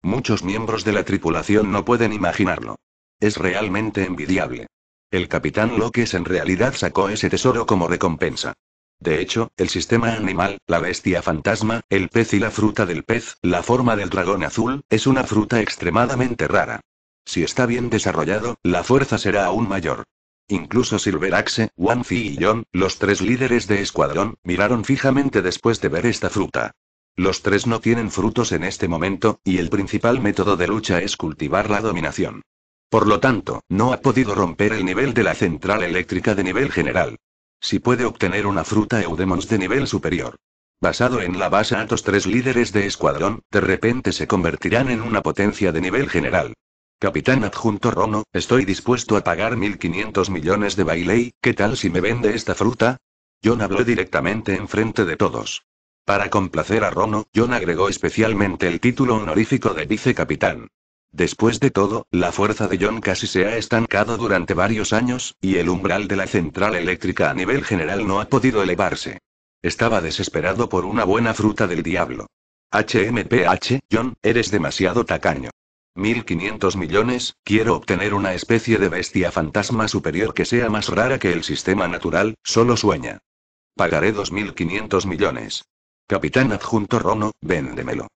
Muchos miembros de la tripulación no pueden imaginarlo. Es realmente envidiable. El capitán Loques en realidad sacó ese tesoro como recompensa. De hecho, el sistema animal, la bestia fantasma, el pez y la fruta del pez, la forma del dragón azul, es una fruta extremadamente rara. Si está bien desarrollado, la fuerza será aún mayor. Incluso Silveraxe, Wanzi y John, los tres líderes de escuadrón, miraron fijamente después de ver esta fruta. Los tres no tienen frutos en este momento, y el principal método de lucha es cultivar la dominación. Por lo tanto, no ha podido romper el nivel de la central eléctrica de nivel general. Si puede obtener una fruta Eudemons de nivel superior. Basado en la base Atos tres líderes de escuadrón, de repente se convertirán en una potencia de nivel general. Capitán adjunto Rono, estoy dispuesto a pagar 1.500 millones de Bailey, ¿qué tal si me vende esta fruta? John habló directamente en frente de todos. Para complacer a Rono, John agregó especialmente el título honorífico de vicecapitán. Después de todo, la fuerza de John casi se ha estancado durante varios años, y el umbral de la central eléctrica a nivel general no ha podido elevarse. Estaba desesperado por una buena fruta del diablo. HMPH, John, eres demasiado tacaño. 1500 millones, quiero obtener una especie de bestia fantasma superior que sea más rara que el sistema natural, solo sueña. Pagaré 2500 millones. Capitán adjunto Rono, véndemelo.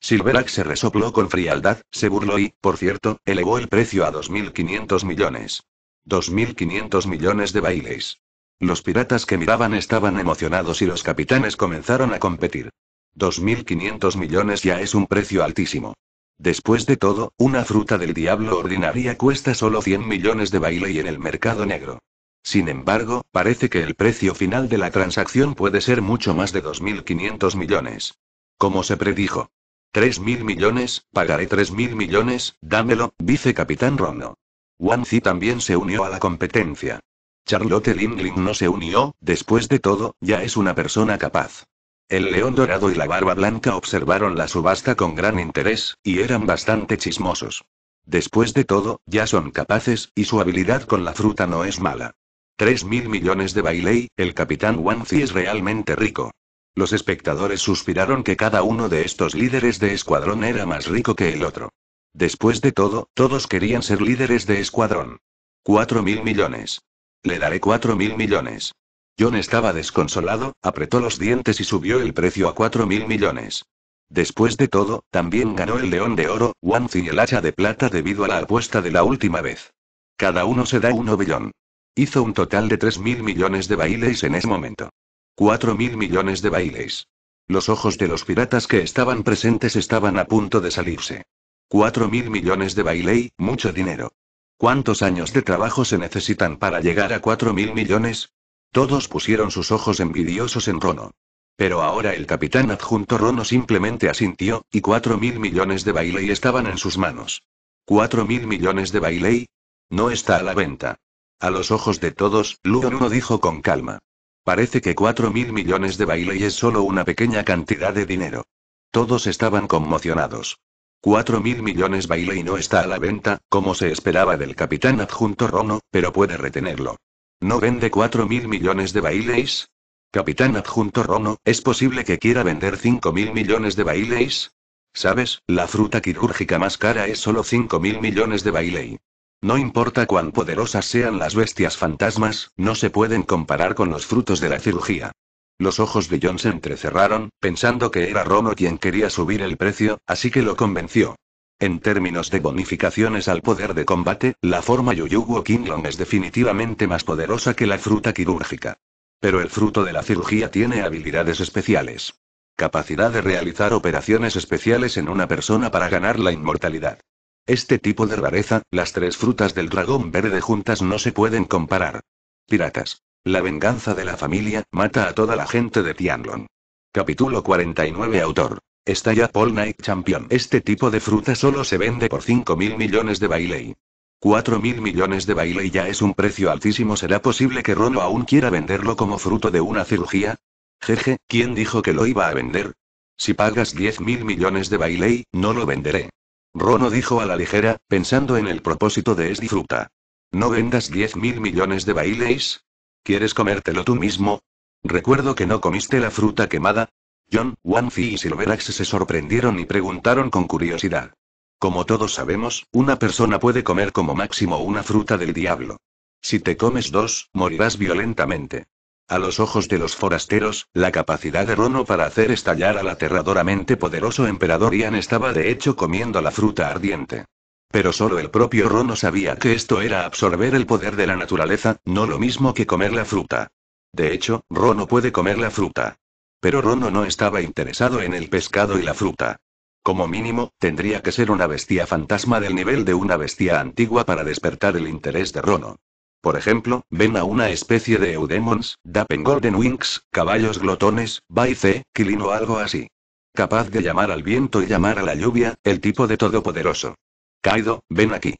Silverax se resopló con frialdad, se burló y, por cierto, elevó el precio a 2.500 millones. 2.500 millones de bailes. Los piratas que miraban estaban emocionados y los capitanes comenzaron a competir. 2.500 millones ya es un precio altísimo. Después de todo, una fruta del diablo ordinaria cuesta solo 100 millones de baile y en el mercado negro. Sin embargo, parece que el precio final de la transacción puede ser mucho más de 2.500 millones. Como se predijo. 3.000 millones, pagaré 3.000 millones, dámelo, vicecapitán Rono. Wang Zi también se unió a la competencia. Charlotte Lindling no se unió, después de todo, ya es una persona capaz. El león dorado y la barba blanca observaron la subasta con gran interés, y eran bastante chismosos. Después de todo, ya son capaces, y su habilidad con la fruta no es mala. Tres mil millones de Bailey, el capitán Wanzi es realmente rico. Los espectadores suspiraron que cada uno de estos líderes de escuadrón era más rico que el otro. Después de todo, todos querían ser líderes de escuadrón. Cuatro mil millones. Le daré cuatro mil millones. John estaba desconsolado, apretó los dientes y subió el precio a cuatro mil millones. Después de todo, también ganó el león de oro, Wanzi y el hacha de plata debido a la apuesta de la última vez. Cada uno se da uno billón. Hizo un total de tres mil millones de bailes en ese momento. Cuatro mil millones de bailes. Los ojos de los piratas que estaban presentes estaban a punto de salirse. Cuatro mil millones de bailey, mucho dinero. ¿Cuántos años de trabajo se necesitan para llegar a cuatro mil millones? Todos pusieron sus ojos envidiosos en Rono. Pero ahora el capitán adjunto Rono simplemente asintió, y cuatro mil millones de bailey estaban en sus manos. ¿Cuatro mil millones de bailey? No está a la venta. A los ojos de todos, Luon uno dijo con calma. Parece que cuatro mil millones de bailey es solo una pequeña cantidad de dinero. Todos estaban conmocionados. Cuatro mil millones bailey no está a la venta, como se esperaba del capitán adjunto Rono, pero puede retenerlo. ¿No vende cuatro mil millones de baileys? Capitán adjunto Rono, ¿es posible que quiera vender 5 mil millones de baileys? ¿Sabes? La fruta quirúrgica más cara es solo 5 mil millones de bailey. No importa cuán poderosas sean las bestias fantasmas, no se pueden comparar con los frutos de la cirugía. Los ojos de John se entrecerraron, pensando que era Rono quien quería subir el precio, así que lo convenció. En términos de bonificaciones al poder de combate, la forma Yuyugu Kinglong es definitivamente más poderosa que la fruta quirúrgica. Pero el fruto de la cirugía tiene habilidades especiales. Capacidad de realizar operaciones especiales en una persona para ganar la inmortalidad. Este tipo de rareza, las tres frutas del dragón verde juntas no se pueden comparar. Piratas. La venganza de la familia, mata a toda la gente de Tianlong. Capítulo 49 Autor. Está ya Paul Knight Champion. Este tipo de fruta solo se vende por 5 mil millones de bailey. 4 mil millones de baile y ya es un precio altísimo. ¿Será posible que Rono aún quiera venderlo como fruto de una cirugía? Jeje, ¿quién dijo que lo iba a vender? Si pagas 10 mil millones de bailey, no lo venderé. Rono dijo a la ligera, pensando en el propósito de esta fruta. ¿No vendas 10 mil millones de baileys? ¿Quieres comértelo tú mismo? Recuerdo que no comiste la fruta quemada. John, Wanfi y Silverax se sorprendieron y preguntaron con curiosidad. Como todos sabemos, una persona puede comer como máximo una fruta del diablo. Si te comes dos, morirás violentamente. A los ojos de los forasteros, la capacidad de Rono para hacer estallar al aterradoramente poderoso emperador Ian estaba de hecho comiendo la fruta ardiente. Pero solo el propio Rono sabía que esto era absorber el poder de la naturaleza, no lo mismo que comer la fruta. De hecho, Rono puede comer la fruta. Pero Rono no estaba interesado en el pescado y la fruta. Como mínimo, tendría que ser una bestia fantasma del nivel de una bestia antigua para despertar el interés de Rono. Por ejemplo, ven a una especie de Eudemons, Dapen Golden Wings, caballos glotones, Baice, Kilin o algo así. Capaz de llamar al viento y llamar a la lluvia, el tipo de todopoderoso. Kaido, ven aquí.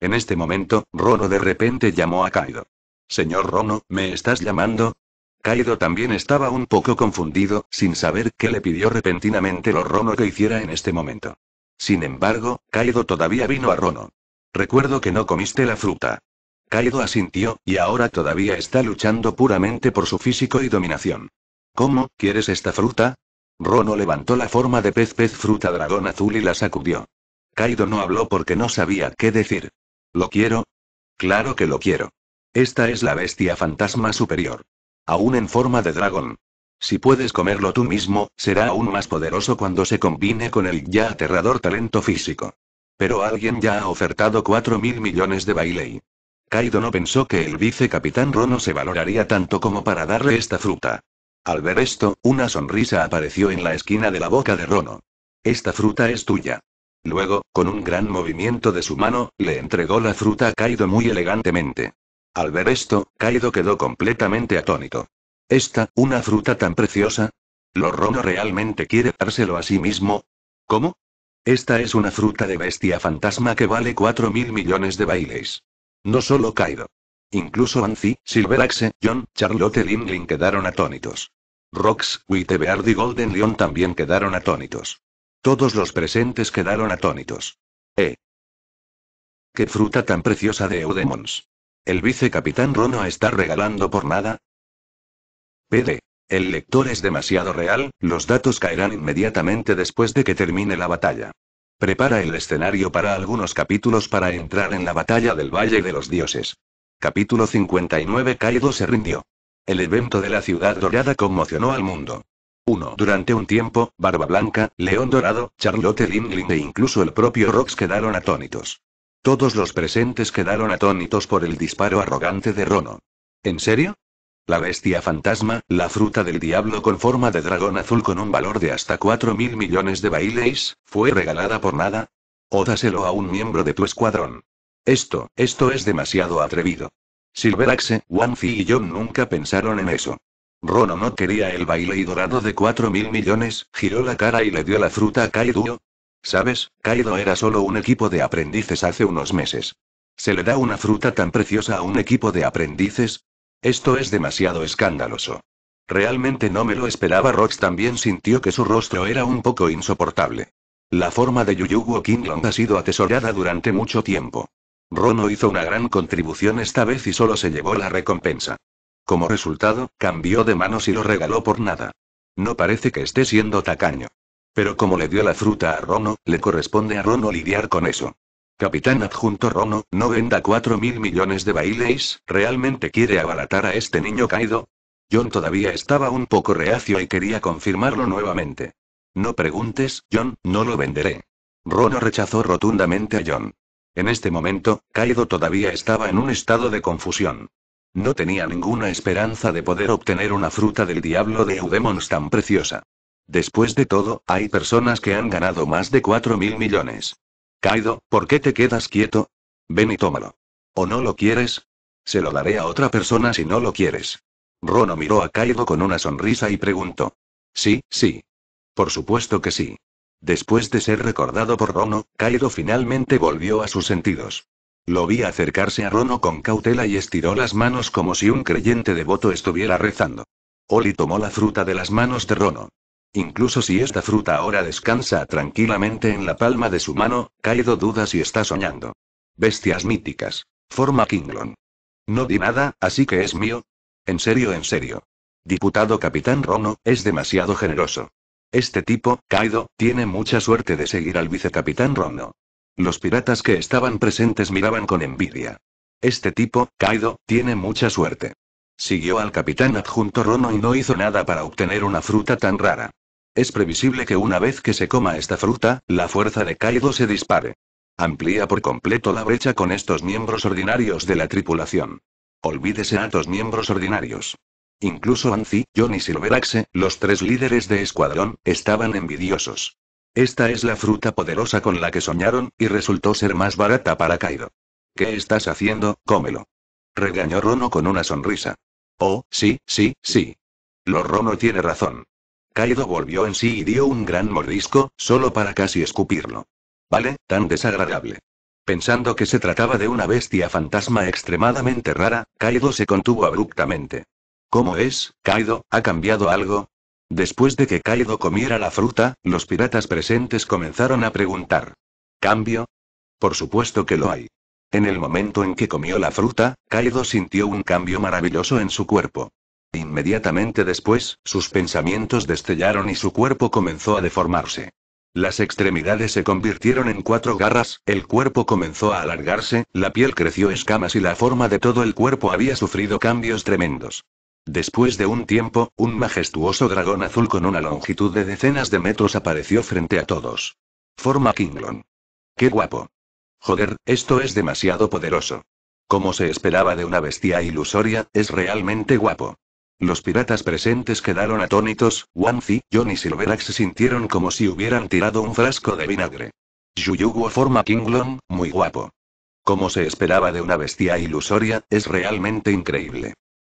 En este momento, Rono de repente llamó a Kaido. Señor Rono, ¿me estás llamando? Kaido también estaba un poco confundido, sin saber qué le pidió repentinamente lo Rono que hiciera en este momento. Sin embargo, Kaido todavía vino a Rono. Recuerdo que no comiste la fruta. Kaido asintió, y ahora todavía está luchando puramente por su físico y dominación. ¿Cómo, quieres esta fruta? Rono levantó la forma de pez pez fruta dragón azul y la sacudió. Kaido no habló porque no sabía qué decir. ¿Lo quiero? Claro que lo quiero. Esta es la bestia fantasma superior. Aún en forma de dragón. Si puedes comerlo tú mismo, será aún más poderoso cuando se combine con el ya aterrador talento físico. Pero alguien ya ha ofertado 4 mil millones de bailey. Kaido no pensó que el vicecapitán Rono se valoraría tanto como para darle esta fruta. Al ver esto, una sonrisa apareció en la esquina de la boca de Rono. Esta fruta es tuya. Luego, con un gran movimiento de su mano, le entregó la fruta a Kaido muy elegantemente. Al ver esto, Kaido quedó completamente atónito. ¿Esta, una fruta tan preciosa? ¿Lo Rono realmente quiere dárselo a sí mismo? ¿Cómo? Esta es una fruta de bestia fantasma que vale 4 mil millones de bailes. No solo Kaido. Incluso Anzi, Silveraxe, John, Charlotte Limlin quedaron atónitos. Rox, Witebeard y Golden Leon también quedaron atónitos. Todos los presentes quedaron atónitos. ¡Eh! ¡Qué fruta tan preciosa de Eudemons! ¿El vicecapitán Rono está regalando por nada? PD. El lector es demasiado real, los datos caerán inmediatamente después de que termine la batalla. Prepara el escenario para algunos capítulos para entrar en la batalla del Valle de los Dioses. Capítulo 59 Kaido se rindió. El evento de la ciudad dorada conmocionó al mundo. 1. Durante un tiempo, Barba Blanca, León Dorado, Charlotte Lindling e incluso el propio Rox quedaron atónitos. Todos los presentes quedaron atónitos por el disparo arrogante de Rono. ¿En serio? La bestia fantasma, la fruta del diablo con forma de dragón azul con un valor de hasta 4 mil millones de bailes, ¿fue regalada por nada? O dáselo a un miembro de tu escuadrón. Esto, esto es demasiado atrevido. Silveraxe, Wanfi y John nunca pensaron en eso. Rono no quería el baile y dorado de 4 mil millones, giró la cara y le dio la fruta a Kaido. ¿Sabes? Kaido era solo un equipo de aprendices hace unos meses. ¿Se le da una fruta tan preciosa a un equipo de aprendices? Esto es demasiado escandaloso. Realmente no me lo esperaba. Rox también sintió que su rostro era un poco insoportable. La forma de Yuyugu Kinglong ha sido atesorada durante mucho tiempo. Rono hizo una gran contribución esta vez y solo se llevó la recompensa. Como resultado, cambió de manos y lo regaló por nada. No parece que esté siendo tacaño. Pero como le dio la fruta a Rono, le corresponde a Rono lidiar con eso. Capitán adjunto Rono, no venda cuatro mil millones de bailes, ¿realmente quiere abaratar a este niño caído? John todavía estaba un poco reacio y quería confirmarlo nuevamente. No preguntes, John, no lo venderé. Rono rechazó rotundamente a John. En este momento, Kaido todavía estaba en un estado de confusión. No tenía ninguna esperanza de poder obtener una fruta del diablo de Eudemons tan preciosa. Después de todo, hay personas que han ganado más de 4 mil millones. Kaido, ¿por qué te quedas quieto? Ven y tómalo. ¿O no lo quieres? Se lo daré a otra persona si no lo quieres. Rono miró a Kaido con una sonrisa y preguntó. Sí, sí. Por supuesto que sí. Después de ser recordado por Rono, Kaido finalmente volvió a sus sentidos. Lo vi acercarse a Rono con cautela y estiró las manos como si un creyente devoto estuviera rezando. Oli tomó la fruta de las manos de Rono. Incluso si esta fruta ahora descansa tranquilamente en la palma de su mano, Kaido duda si está soñando. Bestias míticas. Forma Kinglon. No di nada, así que es mío. En serio, en serio. Diputado Capitán Rono, es demasiado generoso. Este tipo, Kaido, tiene mucha suerte de seguir al vicecapitán Rono. Los piratas que estaban presentes miraban con envidia. Este tipo, Kaido, tiene mucha suerte. Siguió al capitán adjunto Rono y no hizo nada para obtener una fruta tan rara. Es previsible que una vez que se coma esta fruta, la fuerza de Kaido se dispare. Amplía por completo la brecha con estos miembros ordinarios de la tripulación. Olvídese a estos miembros ordinarios. Incluso Anzi, John y Silveraxe, los tres líderes de escuadrón, estaban envidiosos. Esta es la fruta poderosa con la que soñaron, y resultó ser más barata para Kaido. ¿Qué estás haciendo? Cómelo. Regañó Rono con una sonrisa. Oh, sí, sí, sí. Lo Rono tiene razón. Kaido volvió en sí y dio un gran mordisco, solo para casi escupirlo. Vale, tan desagradable. Pensando que se trataba de una bestia fantasma extremadamente rara, Kaido se contuvo abruptamente. ¿Cómo es, Kaido? ¿Ha cambiado algo? Después de que Kaido comiera la fruta, los piratas presentes comenzaron a preguntar. ¿Cambio? Por supuesto que lo hay. En el momento en que comió la fruta, Kaido sintió un cambio maravilloso en su cuerpo. Inmediatamente después, sus pensamientos destellaron y su cuerpo comenzó a deformarse. Las extremidades se convirtieron en cuatro garras, el cuerpo comenzó a alargarse, la piel creció escamas y la forma de todo el cuerpo había sufrido cambios tremendos. Después de un tiempo, un majestuoso dragón azul con una longitud de decenas de metros apareció frente a todos. Forma Kinglon. ¡Qué guapo! Joder, esto es demasiado poderoso. Como se esperaba de una bestia ilusoria, es realmente guapo. Los piratas presentes quedaron atónitos, Wanzi, John y Silverax se sintieron como si hubieran tirado un frasco de vinagre. Yuyugu forma Kinglon, muy guapo. Como se esperaba de una bestia ilusoria, es realmente increíble.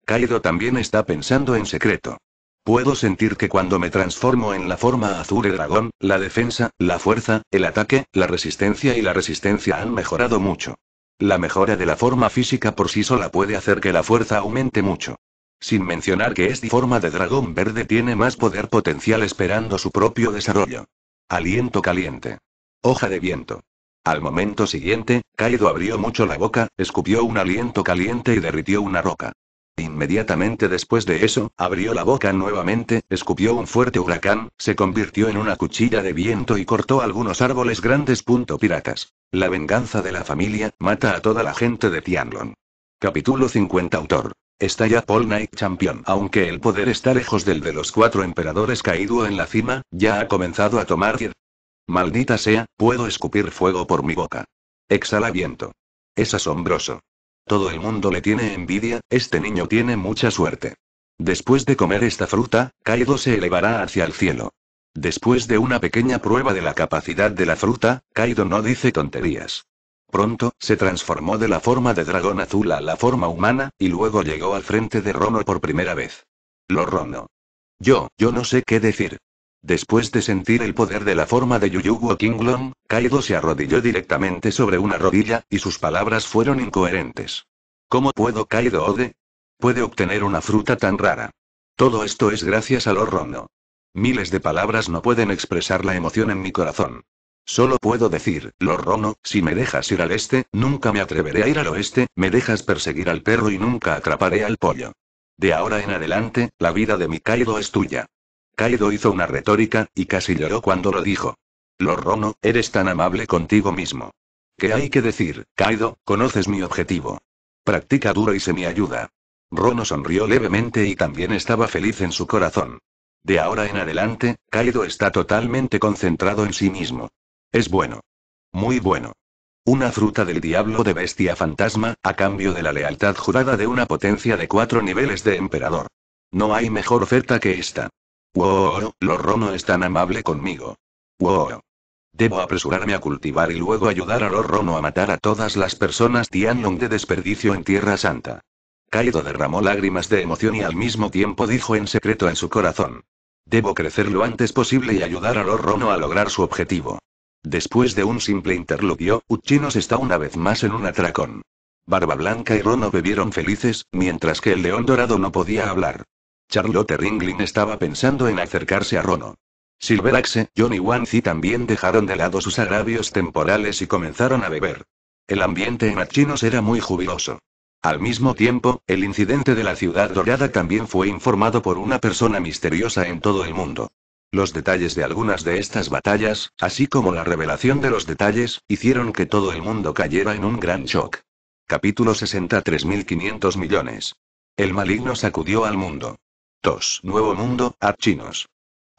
Kaido también está pensando en secreto. Puedo sentir que cuando me transformo en la forma azul dragón, la defensa, la fuerza, el ataque, la resistencia y la resistencia han mejorado mucho. La mejora de la forma física por sí sola puede hacer que la fuerza aumente mucho. Sin mencionar que esta forma de dragón verde tiene más poder potencial esperando su propio desarrollo. Aliento caliente. Hoja de viento. Al momento siguiente, Kaido abrió mucho la boca, escupió un aliento caliente y derritió una roca. Inmediatamente después de eso, abrió la boca nuevamente, escupió un fuerte huracán, se convirtió en una cuchilla de viento y cortó algunos árboles grandes. Punto piratas. La venganza de la familia, mata a toda la gente de Tianlong. Capítulo 50 Autor. Está ya Paul Knight Champion. Aunque el poder está lejos del de los cuatro emperadores caído en la cima, ya ha comenzado a tomar Maldita sea, puedo escupir fuego por mi boca. Exhala viento. Es asombroso. Todo el mundo le tiene envidia, este niño tiene mucha suerte. Después de comer esta fruta, Kaido se elevará hacia el cielo. Después de una pequeña prueba de la capacidad de la fruta, Kaido no dice tonterías. Pronto, se transformó de la forma de dragón azul a la forma humana, y luego llegó al frente de Rono por primera vez. Lo Rono. Yo, yo no sé qué decir. Después de sentir el poder de la forma de Yuyuguo Kinglon, Kaido se arrodilló directamente sobre una rodilla, y sus palabras fueron incoherentes. ¿Cómo puedo Kaido Ode? Puede obtener una fruta tan rara. Todo esto es gracias a Lord Rono. Miles de palabras no pueden expresar la emoción en mi corazón. Solo puedo decir, Lord Rono, si me dejas ir al este, nunca me atreveré a ir al oeste, me dejas perseguir al perro y nunca atraparé al pollo. De ahora en adelante, la vida de mi Kaido es tuya. Kaido hizo una retórica, y casi lloró cuando lo dijo. Lord Rono, eres tan amable contigo mismo. ¿Qué hay que decir, Kaido? Conoces mi objetivo. Practica duro y se me ayuda. Rono sonrió levemente y también estaba feliz en su corazón. De ahora en adelante, Kaido está totalmente concentrado en sí mismo. Es bueno. Muy bueno. Una fruta del diablo de bestia fantasma, a cambio de la lealtad jurada de una potencia de cuatro niveles de emperador. No hay mejor oferta que esta. Wow, Rono es tan amable conmigo. Wow. Debo apresurarme a cultivar y luego ayudar a Rono a matar a todas las personas Tianlong de desperdicio en Tierra Santa. Kaido derramó lágrimas de emoción y al mismo tiempo dijo en secreto en su corazón. Debo crecer lo antes posible y ayudar a Rono a lograr su objetivo. Después de un simple interludio, Uchinos está una vez más en un atracón. Barba Blanca y Rono bebieron felices, mientras que el león dorado no podía hablar. Charlotte Ringling estaba pensando en acercarse a Rono. Silveraxe, John y Wanzi también dejaron de lado sus agravios temporales y comenzaron a beber. El ambiente en Achinos era muy jubiloso. Al mismo tiempo, el incidente de la ciudad dorada también fue informado por una persona misteriosa en todo el mundo. Los detalles de algunas de estas batallas, así como la revelación de los detalles, hicieron que todo el mundo cayera en un gran shock. Capítulo 63.500 millones. El maligno sacudió al mundo. 2. Nuevo Mundo, Achinos.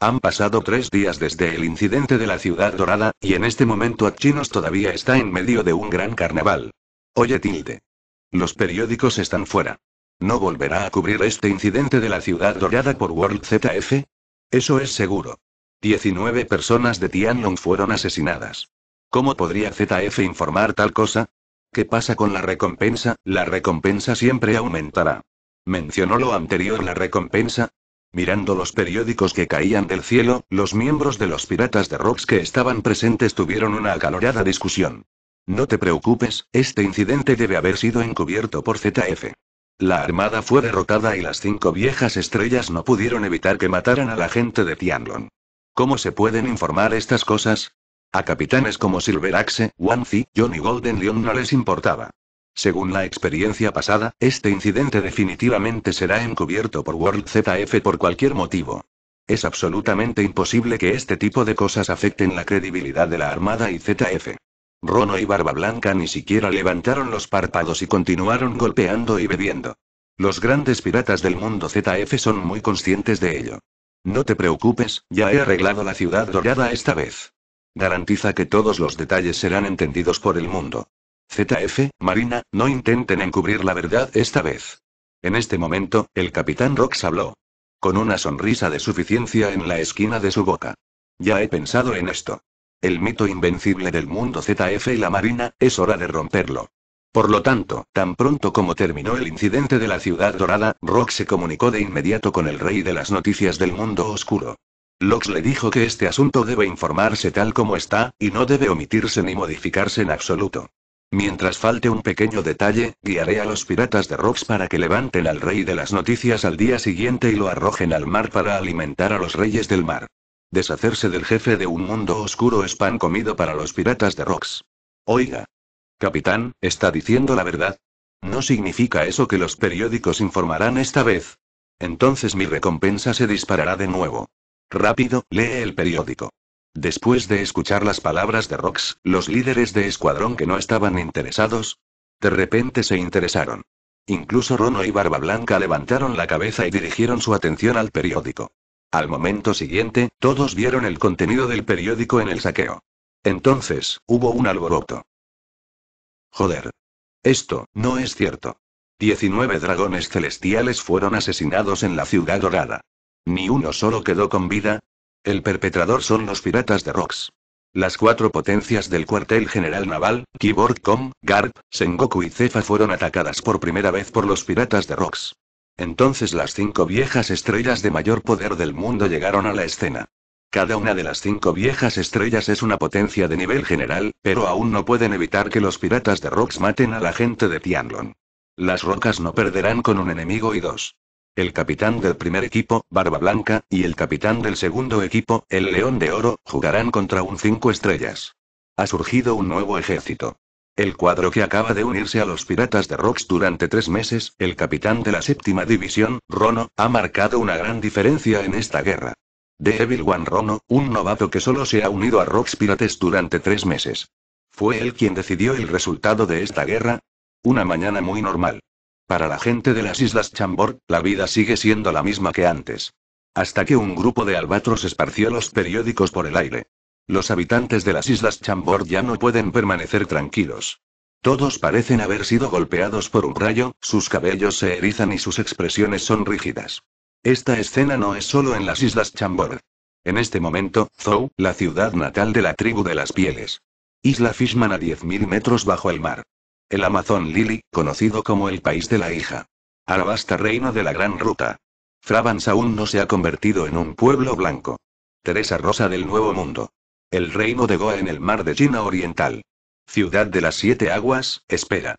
Han pasado tres días desde el incidente de la Ciudad Dorada, y en este momento Achinos todavía está en medio de un gran carnaval. Oye Tilde. Los periódicos están fuera. ¿No volverá a cubrir este incidente de la Ciudad Dorada por World ZF? Eso es seguro. 19 personas de Tianlong fueron asesinadas. ¿Cómo podría ZF informar tal cosa? ¿Qué pasa con la recompensa? La recompensa siempre aumentará. ¿Mencionó lo anterior la recompensa? Mirando los periódicos que caían del cielo, los miembros de los piratas de Rocks que estaban presentes tuvieron una acalorada discusión. No te preocupes, este incidente debe haber sido encubierto por ZF. La armada fue derrotada y las cinco viejas estrellas no pudieron evitar que mataran a la gente de Tianlong. ¿Cómo se pueden informar estas cosas? A capitanes como Silveraxe, Wanzi, John y Golden Leon no les importaba. Según la experiencia pasada, este incidente definitivamente será encubierto por World ZF por cualquier motivo. Es absolutamente imposible que este tipo de cosas afecten la credibilidad de la Armada y ZF. Rono y Barba Blanca ni siquiera levantaron los párpados y continuaron golpeando y bebiendo. Los grandes piratas del mundo ZF son muy conscientes de ello. No te preocupes, ya he arreglado la ciudad dorada esta vez. Garantiza que todos los detalles serán entendidos por el mundo. ZF, Marina, no intenten encubrir la verdad esta vez. En este momento, el capitán Rox habló. Con una sonrisa de suficiencia en la esquina de su boca. Ya he pensado en esto. El mito invencible del mundo ZF y la Marina, es hora de romperlo. Por lo tanto, tan pronto como terminó el incidente de la ciudad dorada, Rox se comunicó de inmediato con el rey de las noticias del mundo oscuro. Lox le dijo que este asunto debe informarse tal como está, y no debe omitirse ni modificarse en absoluto. Mientras falte un pequeño detalle, guiaré a los piratas de Rocks para que levanten al rey de las noticias al día siguiente y lo arrojen al mar para alimentar a los reyes del mar. Deshacerse del jefe de un mundo oscuro es pan comido para los piratas de Rocks. Oiga. Capitán, ¿está diciendo la verdad? ¿No significa eso que los periódicos informarán esta vez? Entonces mi recompensa se disparará de nuevo. Rápido, lee el periódico. Después de escuchar las palabras de Rox, los líderes de escuadrón que no estaban interesados, de repente se interesaron. Incluso Rono y Barba Blanca levantaron la cabeza y dirigieron su atención al periódico. Al momento siguiente, todos vieron el contenido del periódico en el saqueo. Entonces, hubo un alboroto. Joder. Esto, no es cierto. 19 dragones celestiales fueron asesinados en la ciudad dorada. Ni uno solo quedó con vida. El perpetrador son los piratas de Rox. Las cuatro potencias del cuartel general naval, Keyboard Com, Garp, Sengoku y Cefa fueron atacadas por primera vez por los piratas de Rox. Entonces las cinco viejas estrellas de mayor poder del mundo llegaron a la escena. Cada una de las cinco viejas estrellas es una potencia de nivel general, pero aún no pueden evitar que los piratas de Rox maten a la gente de Tianlong. Las rocas no perderán con un enemigo y dos. El capitán del primer equipo, Barba Blanca, y el capitán del segundo equipo, el León de Oro, jugarán contra un cinco estrellas. Ha surgido un nuevo ejército. El cuadro que acaba de unirse a los piratas de Rox durante tres meses, el capitán de la séptima división, Rono, ha marcado una gran diferencia en esta guerra. The Evil One Rono, un novato que solo se ha unido a Rox Pirates durante tres meses. ¿Fue él quien decidió el resultado de esta guerra? Una mañana muy normal. Para la gente de las Islas Chambord, la vida sigue siendo la misma que antes. Hasta que un grupo de albatros esparció los periódicos por el aire. Los habitantes de las Islas Chambord ya no pueden permanecer tranquilos. Todos parecen haber sido golpeados por un rayo, sus cabellos se erizan y sus expresiones son rígidas. Esta escena no es solo en las Islas Chambord. En este momento, Zhou, la ciudad natal de la tribu de las pieles. Isla Fishman a 10.000 metros bajo el mar. El Amazon Lily, conocido como el país de la hija. Arabasta reino de la gran ruta. Fravans aún no se ha convertido en un pueblo blanco. Teresa Rosa del Nuevo Mundo. El reino de Goa en el mar de China Oriental. Ciudad de las Siete Aguas, espera.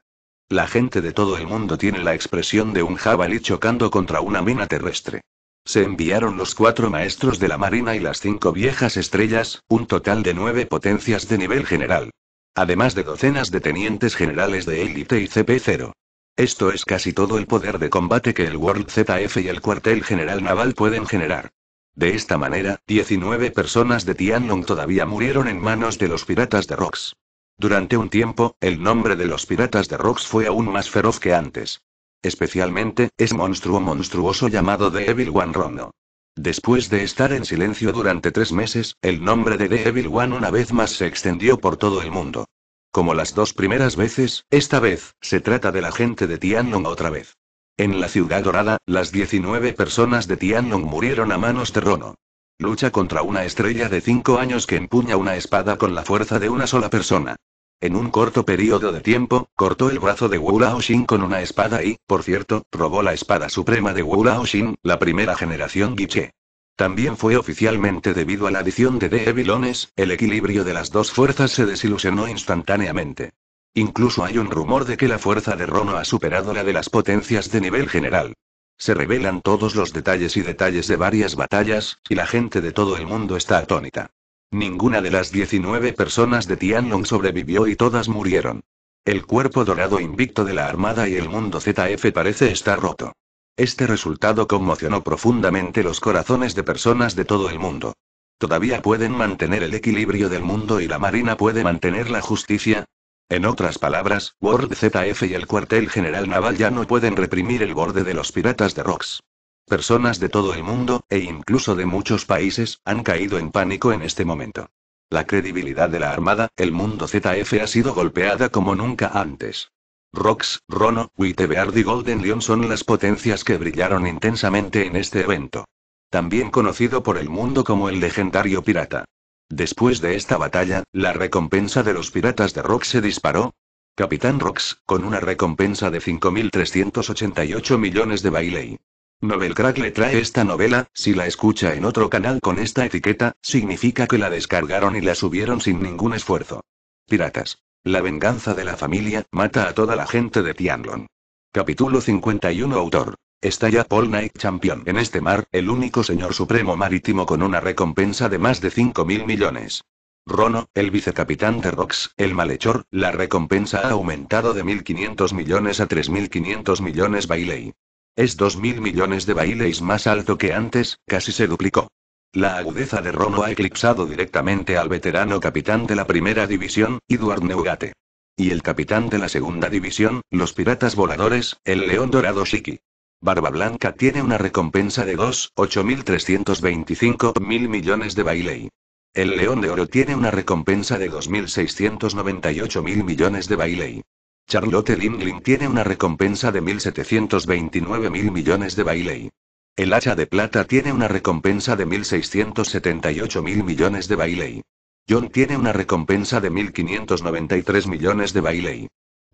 La gente de todo el mundo tiene la expresión de un jabalí chocando contra una mina terrestre. Se enviaron los cuatro maestros de la Marina y las cinco viejas estrellas, un total de nueve potencias de nivel general además de docenas de tenientes generales de élite y CP0. Esto es casi todo el poder de combate que el World ZF y el cuartel general naval pueden generar. De esta manera, 19 personas de Tianlong todavía murieron en manos de los piratas de Rox. Durante un tiempo, el nombre de los piratas de Rox fue aún más feroz que antes. Especialmente, es monstruo monstruoso llamado The Evil One Rono. Después de estar en silencio durante tres meses, el nombre de The Evil One una vez más se extendió por todo el mundo. Como las dos primeras veces, esta vez, se trata de la gente de Tianlong otra vez. En la ciudad dorada, las 19 personas de Tianlong murieron a manos de Rono. Lucha contra una estrella de 5 años que empuña una espada con la fuerza de una sola persona. En un corto periodo de tiempo, cortó el brazo de Wu Laoxin con una espada y, por cierto, robó la espada suprema de Wu Laoxin, la primera generación Guiche. También fue oficialmente debido a la adición de The Evilones, el equilibrio de las dos fuerzas se desilusionó instantáneamente. Incluso hay un rumor de que la fuerza de Rono ha superado la de las potencias de nivel general. Se revelan todos los detalles y detalles de varias batallas, y la gente de todo el mundo está atónita. Ninguna de las 19 personas de Tianlong sobrevivió y todas murieron. El cuerpo dorado invicto de la Armada y el mundo ZF parece estar roto. Este resultado conmocionó profundamente los corazones de personas de todo el mundo. ¿Todavía pueden mantener el equilibrio del mundo y la Marina puede mantener la justicia? En otras palabras, World ZF y el cuartel general naval ya no pueden reprimir el borde de los piratas de Rocks. Personas de todo el mundo, e incluso de muchos países, han caído en pánico en este momento. La credibilidad de la Armada, el mundo ZF ha sido golpeada como nunca antes. Rox, Rono, Witebeard y Golden Leon son las potencias que brillaron intensamente en este evento. También conocido por el mundo como el legendario pirata. Después de esta batalla, la recompensa de los piratas de Rox se disparó. Capitán Rox, con una recompensa de 5.388 millones de Bailey. Novelcrack le trae esta novela, si la escucha en otro canal con esta etiqueta, significa que la descargaron y la subieron sin ningún esfuerzo. Piratas. La venganza de la familia, mata a toda la gente de Tianlong. Capítulo 51 Autor. Está ya Paul Knight Champion en este mar, el único señor supremo marítimo con una recompensa de más de 5 mil millones. Rono, el vicecapitán de Rox, el malhechor, la recompensa ha aumentado de 1.500 millones a 3.500 millones Bailey. Es 2.000 millones de Baileys más alto que antes, casi se duplicó. La agudeza de Rono ha eclipsado directamente al veterano capitán de la primera división, Edward Neugate. Y el capitán de la segunda división, los piratas voladores, el león dorado Shiki. Barba Blanca tiene una recompensa de 2.8.325 mil millones de Bailey. El león de oro tiene una recompensa de 2.698 mil millones de Bailey. Charlotte Lindling tiene una recompensa de 1.729 mil millones de Bailey. El hacha de plata tiene una recompensa de 1.678 mil millones de Bailey. John tiene una recompensa de 1.593 millones de Bailey.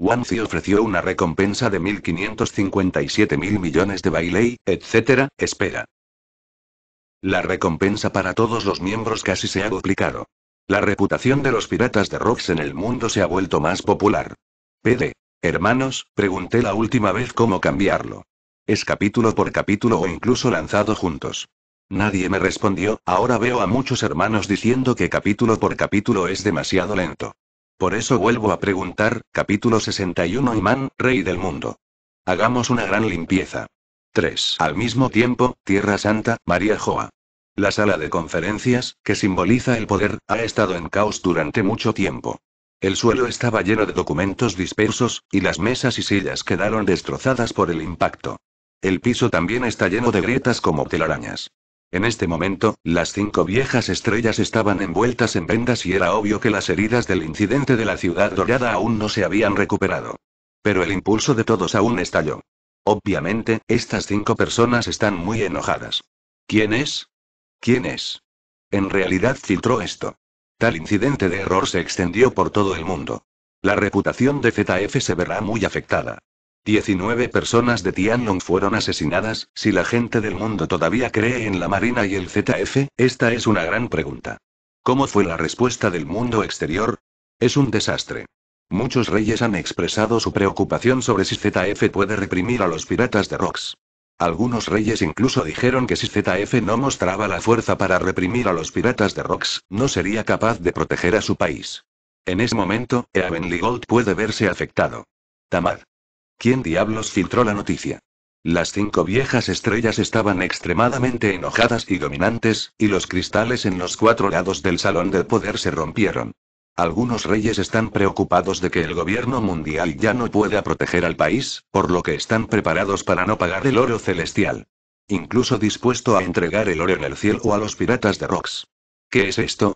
Wanzi ofreció una recompensa de 1.557 mil millones de Bailey, etc. Espera. La recompensa para todos los miembros casi se ha duplicado. La reputación de los piratas de Rocks en el mundo se ha vuelto más popular. PD. Hermanos, pregunté la última vez cómo cambiarlo. Es capítulo por capítulo o incluso lanzado juntos. Nadie me respondió, ahora veo a muchos hermanos diciendo que capítulo por capítulo es demasiado lento. Por eso vuelvo a preguntar, capítulo 61 Imán, Rey del Mundo. Hagamos una gran limpieza. 3. Al mismo tiempo, Tierra Santa, María Joa. La sala de conferencias, que simboliza el poder, ha estado en caos durante mucho tiempo. El suelo estaba lleno de documentos dispersos, y las mesas y sillas quedaron destrozadas por el impacto. El piso también está lleno de grietas como telarañas. En este momento, las cinco viejas estrellas estaban envueltas en vendas y era obvio que las heridas del incidente de la ciudad dorada aún no se habían recuperado. Pero el impulso de todos aún estalló. Obviamente, estas cinco personas están muy enojadas. ¿Quién es? ¿Quién es? En realidad filtró esto. Tal incidente de error se extendió por todo el mundo. La reputación de ZF se verá muy afectada. 19 personas de Tianlong fueron asesinadas, si la gente del mundo todavía cree en la Marina y el ZF, esta es una gran pregunta. ¿Cómo fue la respuesta del mundo exterior? Es un desastre. Muchos reyes han expresado su preocupación sobre si ZF puede reprimir a los piratas de Rocks. Algunos reyes incluso dijeron que si ZF no mostraba la fuerza para reprimir a los piratas de Rocks, no sería capaz de proteger a su país. En ese momento, Eavenly Gold puede verse afectado. Tamar. ¿Quién diablos filtró la noticia? Las cinco viejas estrellas estaban extremadamente enojadas y dominantes, y los cristales en los cuatro lados del salón del poder se rompieron. Algunos reyes están preocupados de que el gobierno mundial ya no pueda proteger al país, por lo que están preparados para no pagar el oro celestial. Incluso dispuesto a entregar el oro en el cielo a los piratas de Rocks. ¿Qué es esto?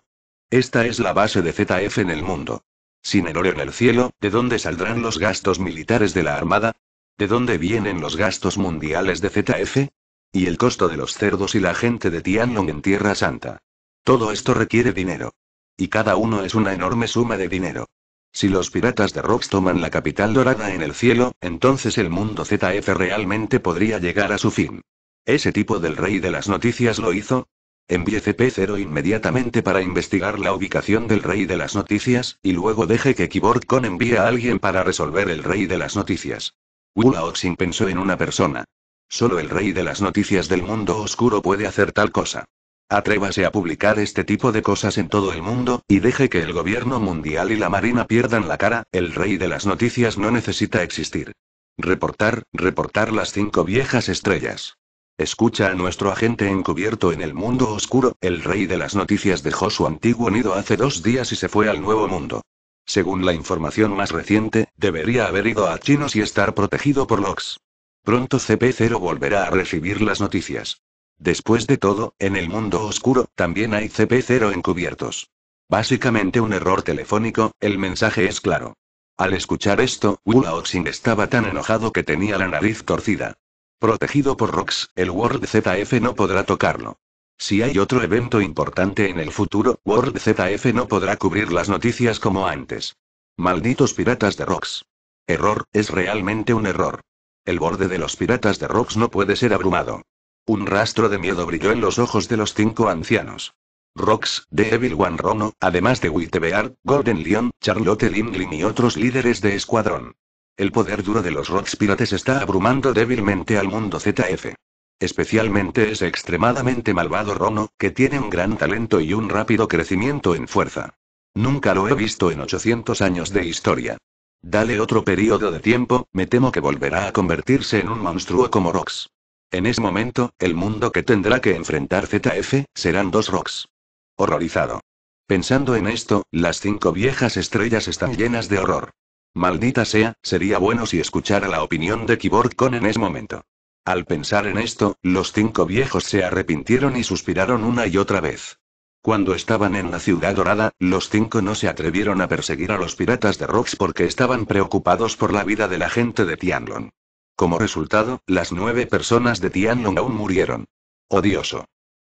Esta es la base de ZF en el mundo. Sin el oro en el cielo, ¿de dónde saldrán los gastos militares de la Armada? ¿De dónde vienen los gastos mundiales de ZF? Y el costo de los cerdos y la gente de Tianlong en Tierra Santa. Todo esto requiere dinero. Y cada uno es una enorme suma de dinero. Si los piratas de Rocks toman la capital dorada en el cielo, entonces el mundo ZF realmente podría llegar a su fin. ¿Ese tipo del rey de las noticias lo hizo? Envíe CP0 inmediatamente para investigar la ubicación del rey de las noticias, y luego deje que Con envíe a alguien para resolver el rey de las noticias. Wula Oxin pensó en una persona. Solo el rey de las noticias del mundo oscuro puede hacer tal cosa. Atrévase a publicar este tipo de cosas en todo el mundo, y deje que el gobierno mundial y la marina pierdan la cara, el rey de las noticias no necesita existir. Reportar, reportar las cinco viejas estrellas. Escucha a nuestro agente encubierto en el mundo oscuro, el rey de las noticias dejó su antiguo nido hace dos días y se fue al nuevo mundo. Según la información más reciente, debería haber ido a Chinos y estar protegido por Lox. Pronto CP0 volverá a recibir las noticias. Después de todo, en el mundo oscuro, también hay CP0 encubiertos. Básicamente un error telefónico, el mensaje es claro. Al escuchar esto, Wula Oxing estaba tan enojado que tenía la nariz torcida. Protegido por Rox, el World ZF no podrá tocarlo. Si hay otro evento importante en el futuro, World ZF no podrá cubrir las noticias como antes. Malditos piratas de Rox. Error, es realmente un error. El borde de los piratas de Rox no puede ser abrumado. Un rastro de miedo brilló en los ojos de los cinco ancianos. Rox, The Evil One Rono, además de Wittebeard, Golden Leon, Charlotte Lindley y otros líderes de escuadrón. El poder duro de los Rocks Pirates está abrumando débilmente al mundo ZF. Especialmente ese extremadamente malvado Rono, que tiene un gran talento y un rápido crecimiento en fuerza. Nunca lo he visto en 800 años de historia. Dale otro periodo de tiempo, me temo que volverá a convertirse en un monstruo como Rox. En ese momento, el mundo que tendrá que enfrentar ZF, serán dos Rox. Horrorizado. Pensando en esto, las cinco viejas estrellas están llenas de horror. Maldita sea, sería bueno si escuchara la opinión de Con en ese momento. Al pensar en esto, los cinco viejos se arrepintieron y suspiraron una y otra vez. Cuando estaban en la ciudad dorada, los cinco no se atrevieron a perseguir a los piratas de Rox porque estaban preocupados por la vida de la gente de Tianlong. Como resultado, las nueve personas de Tianlong aún murieron. Odioso.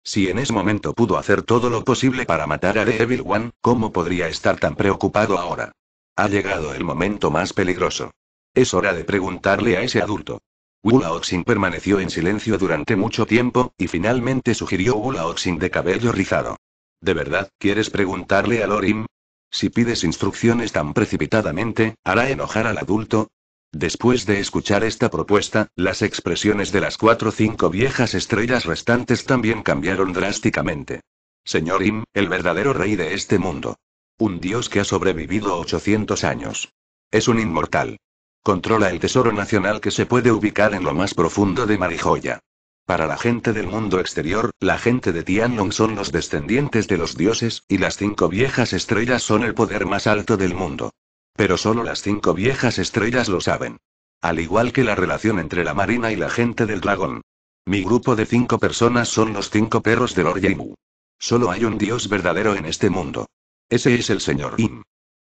Si en ese momento pudo hacer todo lo posible para matar a The Evil One, ¿cómo podría estar tan preocupado ahora? Ha llegado el momento más peligroso. Es hora de preguntarle a ese adulto. Wula Oxin permaneció en silencio durante mucho tiempo, y finalmente sugirió Wula Oxin de cabello rizado. ¿De verdad quieres preguntarle a Lorim? Si pides instrucciones tan precipitadamente, ¿hará enojar al adulto? Después de escuchar esta propuesta, las expresiones de las cuatro o cinco viejas estrellas restantes también cambiaron drásticamente. Señor Im, el verdadero rey de este mundo. Un dios que ha sobrevivido 800 años. Es un inmortal. Controla el tesoro nacional que se puede ubicar en lo más profundo de Marijoya. Para la gente del mundo exterior, la gente de Tianlong son los descendientes de los dioses, y las cinco viejas estrellas son el poder más alto del mundo. Pero solo las cinco viejas estrellas lo saben. Al igual que la relación entre la marina y la gente del dragón. Mi grupo de cinco personas son los cinco perros del Lord Solo hay un dios verdadero en este mundo. Ese es el señor Im.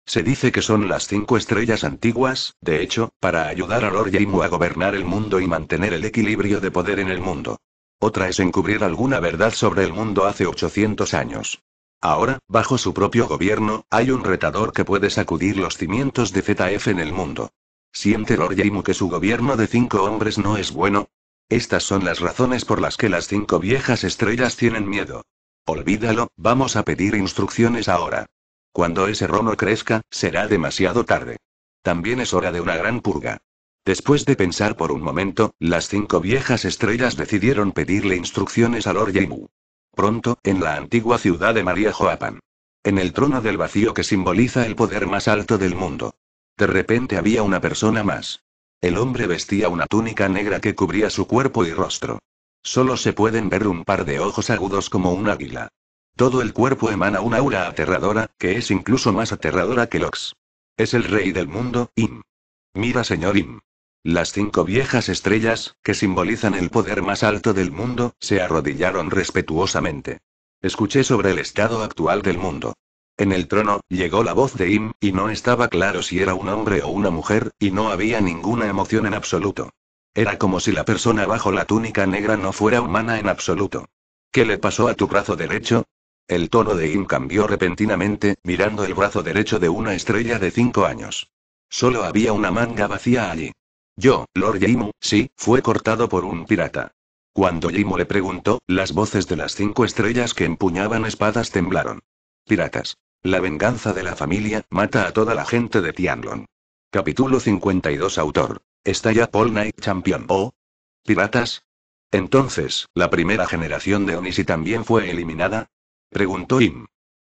Se dice que son las cinco estrellas antiguas, de hecho, para ayudar a Lord Yaimu a gobernar el mundo y mantener el equilibrio de poder en el mundo. Otra es encubrir alguna verdad sobre el mundo hace 800 años. Ahora, bajo su propio gobierno, hay un retador que puede sacudir los cimientos de ZF en el mundo. ¿Siente Lord Yaimu que su gobierno de cinco hombres no es bueno? Estas son las razones por las que las cinco viejas estrellas tienen miedo. Olvídalo, vamos a pedir instrucciones ahora. Cuando ese rono crezca, será demasiado tarde. También es hora de una gran purga. Después de pensar por un momento, las cinco viejas estrellas decidieron pedirle instrucciones a Lord Yaimu. Pronto, en la antigua ciudad de María Joapan. En el trono del vacío que simboliza el poder más alto del mundo. De repente había una persona más. El hombre vestía una túnica negra que cubría su cuerpo y rostro. Solo se pueden ver un par de ojos agudos como un águila. Todo el cuerpo emana una aura aterradora, que es incluso más aterradora que Lox. Es el rey del mundo, Im. Mira, señor Im. Las cinco viejas estrellas, que simbolizan el poder más alto del mundo, se arrodillaron respetuosamente. Escuché sobre el estado actual del mundo. En el trono, llegó la voz de Im, y no estaba claro si era un hombre o una mujer, y no había ninguna emoción en absoluto. Era como si la persona bajo la túnica negra no fuera humana en absoluto. ¿Qué le pasó a tu brazo derecho? El tono de Im cambió repentinamente, mirando el brazo derecho de una estrella de cinco años. Solo había una manga vacía allí. Yo, Lord Yimu, sí, fue cortado por un pirata. Cuando Yimu le preguntó, las voces de las cinco estrellas que empuñaban espadas temblaron. Piratas. La venganza de la familia, mata a toda la gente de Tianlong. Capítulo 52 Autor. ¿Está ya Paul Knight Champion o? ¿Piratas? Entonces, ¿la primera generación de Onisi también fue eliminada? Preguntó Im.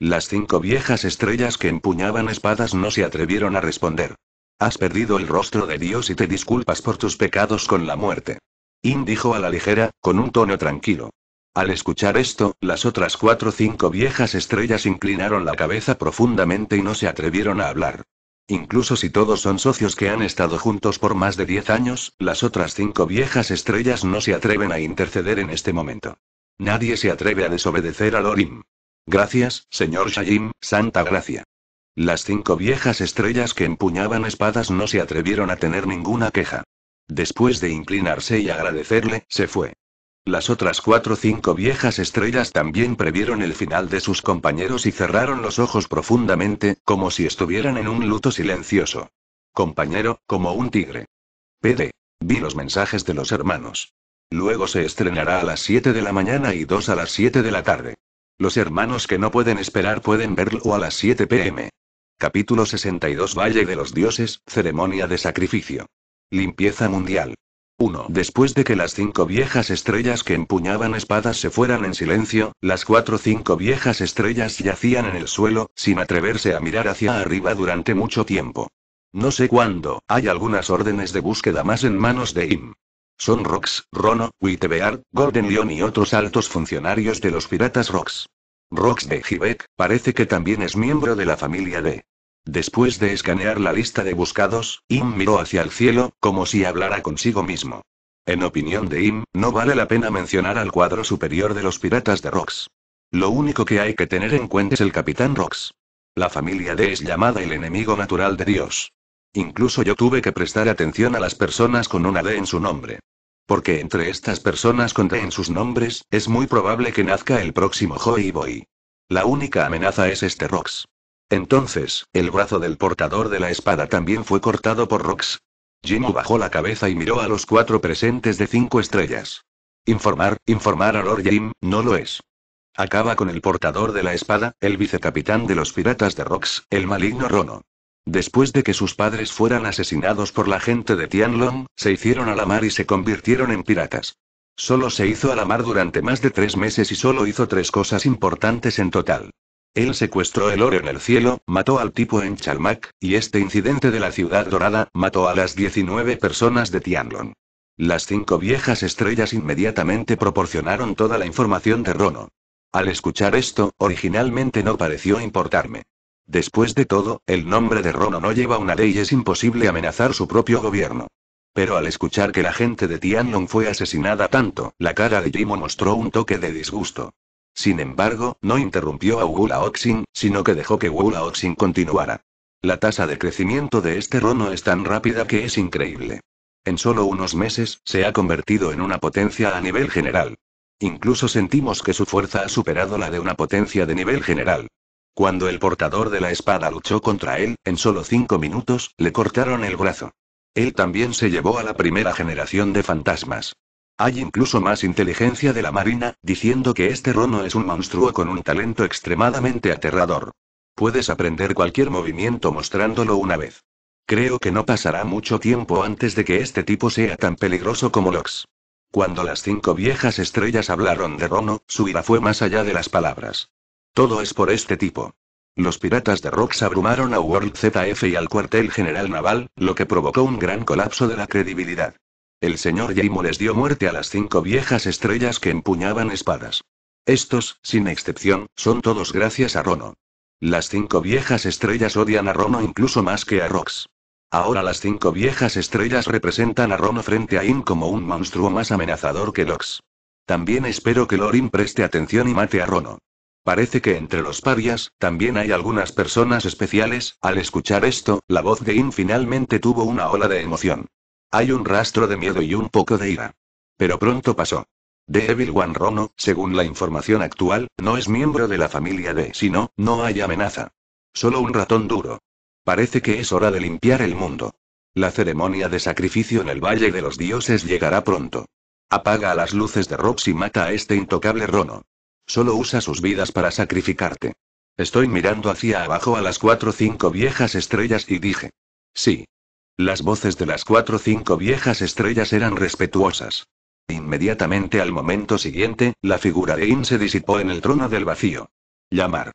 Las cinco viejas estrellas que empuñaban espadas no se atrevieron a responder. Has perdido el rostro de Dios y te disculpas por tus pecados con la muerte. Im dijo a la ligera, con un tono tranquilo. Al escuchar esto, las otras cuatro o cinco viejas estrellas inclinaron la cabeza profundamente y no se atrevieron a hablar. Incluso si todos son socios que han estado juntos por más de diez años, las otras cinco viejas estrellas no se atreven a interceder en este momento. Nadie se atreve a desobedecer a Lorim. Gracias, señor Shayim, santa gracia. Las cinco viejas estrellas que empuñaban espadas no se atrevieron a tener ninguna queja. Después de inclinarse y agradecerle, se fue. Las otras cuatro o cinco viejas estrellas también previeron el final de sus compañeros y cerraron los ojos profundamente, como si estuvieran en un luto silencioso. Compañero, como un tigre. PD. Vi los mensajes de los hermanos. Luego se estrenará a las 7 de la mañana y 2 a las 7 de la tarde. Los hermanos que no pueden esperar pueden verlo a las 7 pm. Capítulo 62 Valle de los Dioses, Ceremonia de Sacrificio. Limpieza Mundial. 1. Después de que las cinco viejas estrellas que empuñaban espadas se fueran en silencio, las cuatro cinco viejas estrellas yacían en el suelo, sin atreverse a mirar hacia arriba durante mucho tiempo. No sé cuándo, hay algunas órdenes de búsqueda más en manos de Im. Son Rox, Rono, Wittebeard, Golden Leon y otros altos funcionarios de los piratas Rox. Rox de Hibek, parece que también es miembro de la familia de. Después de escanear la lista de buscados, Im miró hacia el cielo, como si hablara consigo mismo. En opinión de Im, no vale la pena mencionar al cuadro superior de los piratas de Rox. Lo único que hay que tener en cuenta es el capitán Rox. La familia D es llamada el enemigo natural de Dios. Incluso yo tuve que prestar atención a las personas con una D en su nombre. Porque entre estas personas con D en sus nombres, es muy probable que nazca el próximo Joy Boy. La única amenaza es este Rox. Entonces, el brazo del portador de la espada también fue cortado por Rox. Jimmy bajó la cabeza y miró a los cuatro presentes de cinco estrellas. Informar, informar a Lord Jim, no lo es. Acaba con el portador de la espada, el vicecapitán de los piratas de Rox, el maligno Rono. Después de que sus padres fueran asesinados por la gente de Tianlong, se hicieron a la mar y se convirtieron en piratas. Solo se hizo a la mar durante más de tres meses y solo hizo tres cosas importantes en total. Él secuestró el oro en el cielo, mató al tipo en Chalmac, y este incidente de la ciudad dorada, mató a las 19 personas de Tianlong. Las cinco viejas estrellas inmediatamente proporcionaron toda la información de Rono. Al escuchar esto, originalmente no pareció importarme. Después de todo, el nombre de Rono no lleva una ley y es imposible amenazar su propio gobierno. Pero al escuchar que la gente de Tianlong fue asesinada tanto, la cara de Jimo mostró un toque de disgusto. Sin embargo, no interrumpió a Wu Laoxin, sino que dejó que Wu Laoxin continuara. La tasa de crecimiento de este rono es tan rápida que es increíble. En solo unos meses, se ha convertido en una potencia a nivel general. Incluso sentimos que su fuerza ha superado la de una potencia de nivel general. Cuando el portador de la espada luchó contra él, en solo cinco minutos, le cortaron el brazo. Él también se llevó a la primera generación de fantasmas. Hay incluso más inteligencia de la Marina, diciendo que este Rono es un monstruo con un talento extremadamente aterrador. Puedes aprender cualquier movimiento mostrándolo una vez. Creo que no pasará mucho tiempo antes de que este tipo sea tan peligroso como Lox. Cuando las cinco viejas estrellas hablaron de Rono, su ira fue más allá de las palabras. Todo es por este tipo. Los piratas de Rox abrumaron a World ZF y al cuartel general naval, lo que provocó un gran colapso de la credibilidad. El señor Yaimo les dio muerte a las cinco viejas estrellas que empuñaban espadas. Estos, sin excepción, son todos gracias a Rono. Las cinco viejas estrellas odian a Rono incluso más que a Rox. Ahora las cinco viejas estrellas representan a Rono frente a In como un monstruo más amenazador que Lox. También espero que Lorin preste atención y mate a Rono. Parece que entre los parias, también hay algunas personas especiales, al escuchar esto, la voz de In finalmente tuvo una ola de emoción. Hay un rastro de miedo y un poco de ira. Pero pronto pasó. The Evil One Rono, según la información actual, no es miembro de la familia de sino, no hay amenaza. Solo un ratón duro. Parece que es hora de limpiar el mundo. La ceremonia de sacrificio en el Valle de los Dioses llegará pronto. Apaga las luces de Rox y mata a este intocable Rono. Solo usa sus vidas para sacrificarte. Estoy mirando hacia abajo a las cuatro o cinco viejas estrellas y dije. Sí. Las voces de las cuatro o cinco viejas estrellas eran respetuosas. Inmediatamente al momento siguiente, la figura de In se disipó en el trono del vacío. Llamar.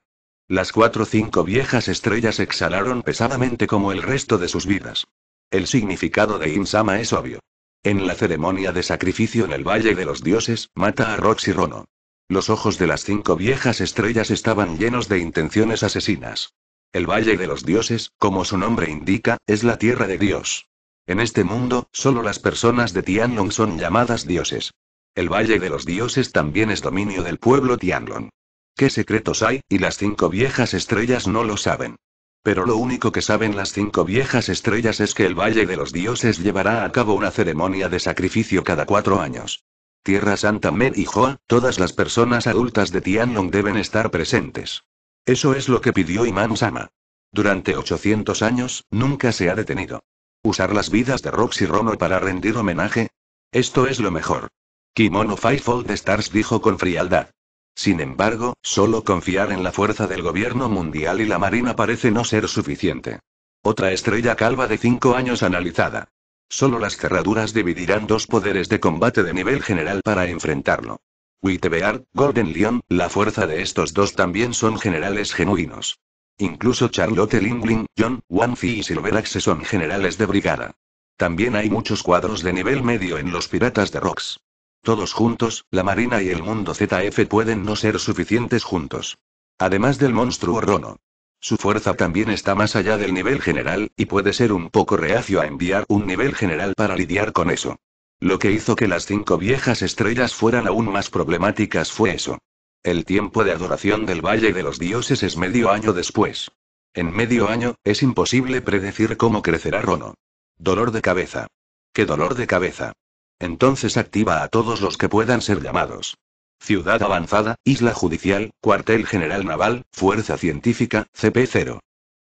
Las cuatro o cinco viejas estrellas exhalaron pesadamente como el resto de sus vidas. El significado de Insama es obvio. En la ceremonia de sacrificio en el Valle de los Dioses, mata a Rox y Rono. Los ojos de las cinco viejas estrellas estaban llenos de intenciones asesinas. El Valle de los Dioses, como su nombre indica, es la tierra de Dios. En este mundo, solo las personas de Tianlong son llamadas dioses. El Valle de los Dioses también es dominio del pueblo Tianlong. ¿Qué secretos hay? Y las cinco viejas estrellas no lo saben. Pero lo único que saben las cinco viejas estrellas es que el Valle de los Dioses llevará a cabo una ceremonia de sacrificio cada cuatro años. Tierra Santa Mer y Joa, todas las personas adultas de Tianlong deben estar presentes. Eso es lo que pidió Imam Sama. Durante 800 años, nunca se ha detenido. ¿Usar las vidas de Rox y Rono para rendir homenaje? Esto es lo mejor. Kimono Fivefold Stars dijo con frialdad. Sin embargo, solo confiar en la fuerza del gobierno mundial y la marina parece no ser suficiente. Otra estrella calva de cinco años analizada. Solo las cerraduras dividirán dos poderes de combate de nivel general para enfrentarlo. Wittebeard, Golden Leon, la fuerza de estos dos también son generales genuinos. Incluso Charlotte Lingling, John, Wanfi y Silveraxe son generales de brigada. También hay muchos cuadros de nivel medio en los piratas de Rocks. Todos juntos, la Marina y el mundo ZF pueden no ser suficientes juntos. Además del monstruo Rono. Su fuerza también está más allá del nivel general, y puede ser un poco reacio a enviar un nivel general para lidiar con eso. Lo que hizo que las cinco viejas estrellas fueran aún más problemáticas fue eso. El tiempo de adoración del Valle de los Dioses es medio año después. En medio año, es imposible predecir cómo crecerá Rono. Dolor de cabeza. ¿Qué dolor de cabeza? Entonces activa a todos los que puedan ser llamados. Ciudad avanzada, isla judicial, cuartel general naval, fuerza científica, CP0.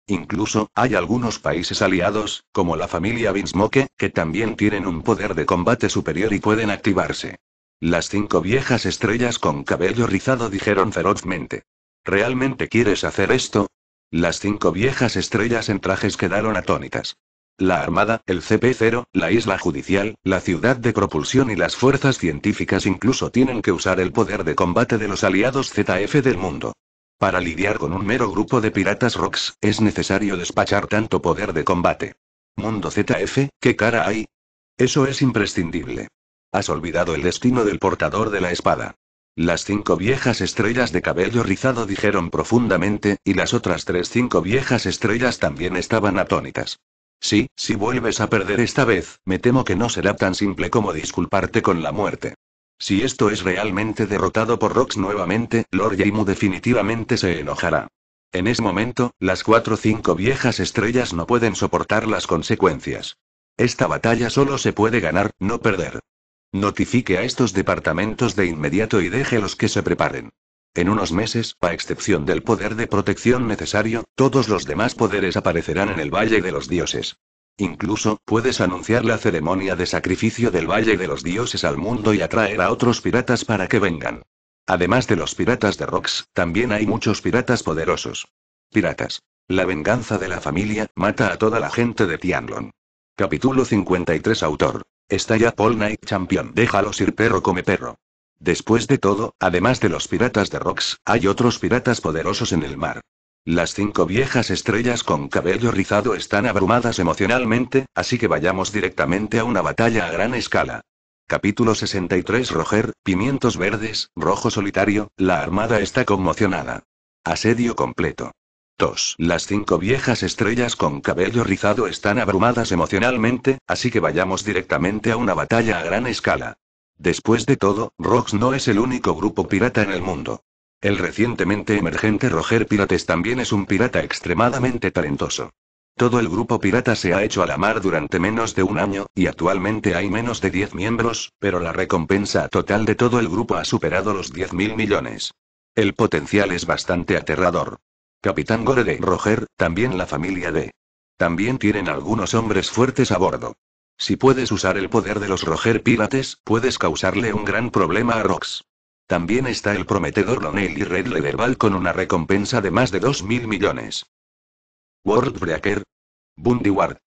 Incluso, hay algunos países aliados, como la familia Binsmoke, que también tienen un poder de combate superior y pueden activarse. Las cinco viejas estrellas con cabello rizado dijeron ferozmente. ¿Realmente quieres hacer esto? Las cinco viejas estrellas en trajes quedaron atónitas. La Armada, el CP0, la isla judicial, la ciudad de propulsión y las fuerzas científicas incluso tienen que usar el poder de combate de los aliados ZF del mundo. Para lidiar con un mero grupo de piratas rocks, es necesario despachar tanto poder de combate. Mundo ZF, ¿qué cara hay? Eso es imprescindible. Has olvidado el destino del portador de la espada. Las cinco viejas estrellas de cabello rizado dijeron profundamente, y las otras tres cinco viejas estrellas también estaban atónitas. Sí, si vuelves a perder esta vez, me temo que no será tan simple como disculparte con la muerte. Si esto es realmente derrotado por Rox nuevamente, Lord Yaimu definitivamente se enojará. En ese momento, las cuatro o cinco viejas estrellas no pueden soportar las consecuencias. Esta batalla solo se puede ganar, no perder. Notifique a estos departamentos de inmediato y déjelos que se preparen. En unos meses, a excepción del poder de protección necesario, todos los demás poderes aparecerán en el Valle de los Dioses. Incluso, puedes anunciar la ceremonia de sacrificio del Valle de los Dioses al mundo y atraer a otros piratas para que vengan. Además de los piratas de Rocks, también hay muchos piratas poderosos. Piratas. La venganza de la familia, mata a toda la gente de Tianlon. Capítulo 53 Autor. Está ya Paul Knight Champion. Déjalos ir perro come perro. Después de todo, además de los piratas de Rocks, hay otros piratas poderosos en el mar. Las cinco viejas estrellas con cabello rizado están abrumadas emocionalmente, así que vayamos directamente a una batalla a gran escala. Capítulo 63 Roger, pimientos verdes, rojo solitario, la armada está conmocionada. Asedio completo. 2. Las cinco viejas estrellas con cabello rizado están abrumadas emocionalmente, así que vayamos directamente a una batalla a gran escala. Después de todo, Rox no es el único grupo pirata en el mundo. El recientemente emergente Roger Pirates también es un pirata extremadamente talentoso. Todo el grupo pirata se ha hecho a la mar durante menos de un año, y actualmente hay menos de 10 miembros, pero la recompensa total de todo el grupo ha superado los 10.000 millones. El potencial es bastante aterrador. Capitán Gore de Roger, también la familia de. También tienen algunos hombres fuertes a bordo. Si puedes usar el poder de los Roger Pirates, puedes causarle un gran problema a Rox. También está el prometedor Lonely Red Leatherval con una recompensa de más de 2.000 millones. Worldbreaker. Bundy Ward.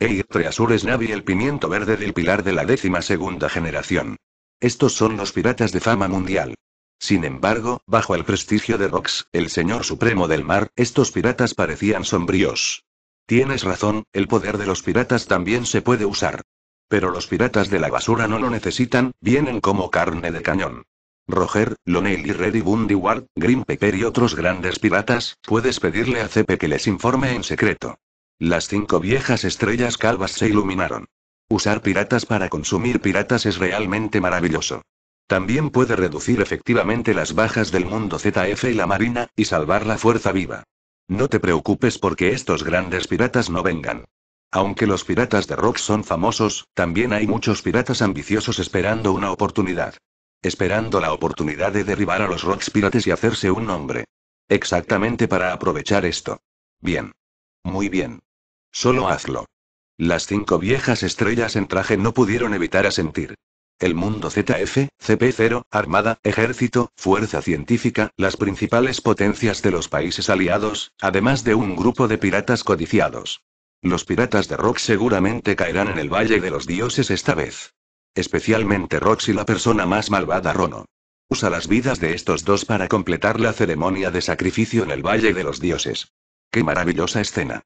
Eir Treasures Navy el pimiento verde del pilar de la décima segunda generación. Estos son los piratas de fama mundial. Sin embargo, bajo el prestigio de Rox, el señor supremo del mar, estos piratas parecían sombríos. Tienes razón, el poder de los piratas también se puede usar. Pero los piratas de la basura no lo necesitan, vienen como carne de cañón. Roger, Lonely Reddy Bundy Ward, Green Pepper y otros grandes piratas, puedes pedirle a Cepe que les informe en secreto. Las cinco viejas estrellas calvas se iluminaron. Usar piratas para consumir piratas es realmente maravilloso. También puede reducir efectivamente las bajas del mundo ZF y la Marina, y salvar la fuerza viva. No te preocupes porque estos grandes piratas no vengan. Aunque los piratas de Rock son famosos, también hay muchos piratas ambiciosos esperando una oportunidad. Esperando la oportunidad de derribar a los Rocks pirates y hacerse un nombre. Exactamente para aprovechar esto. Bien. Muy bien. Solo hazlo. Las cinco viejas estrellas en traje no pudieron evitar asentir. El mundo ZF, CP0, Armada, Ejército, Fuerza Científica, las principales potencias de los países aliados, además de un grupo de piratas codiciados. Los piratas de Rock seguramente caerán en el Valle de los Dioses esta vez. Especialmente Rox y la persona más malvada Rono. Usa las vidas de estos dos para completar la ceremonia de sacrificio en el Valle de los Dioses. ¡Qué maravillosa escena!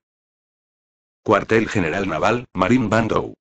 Cuartel General Naval, Marin Bandow.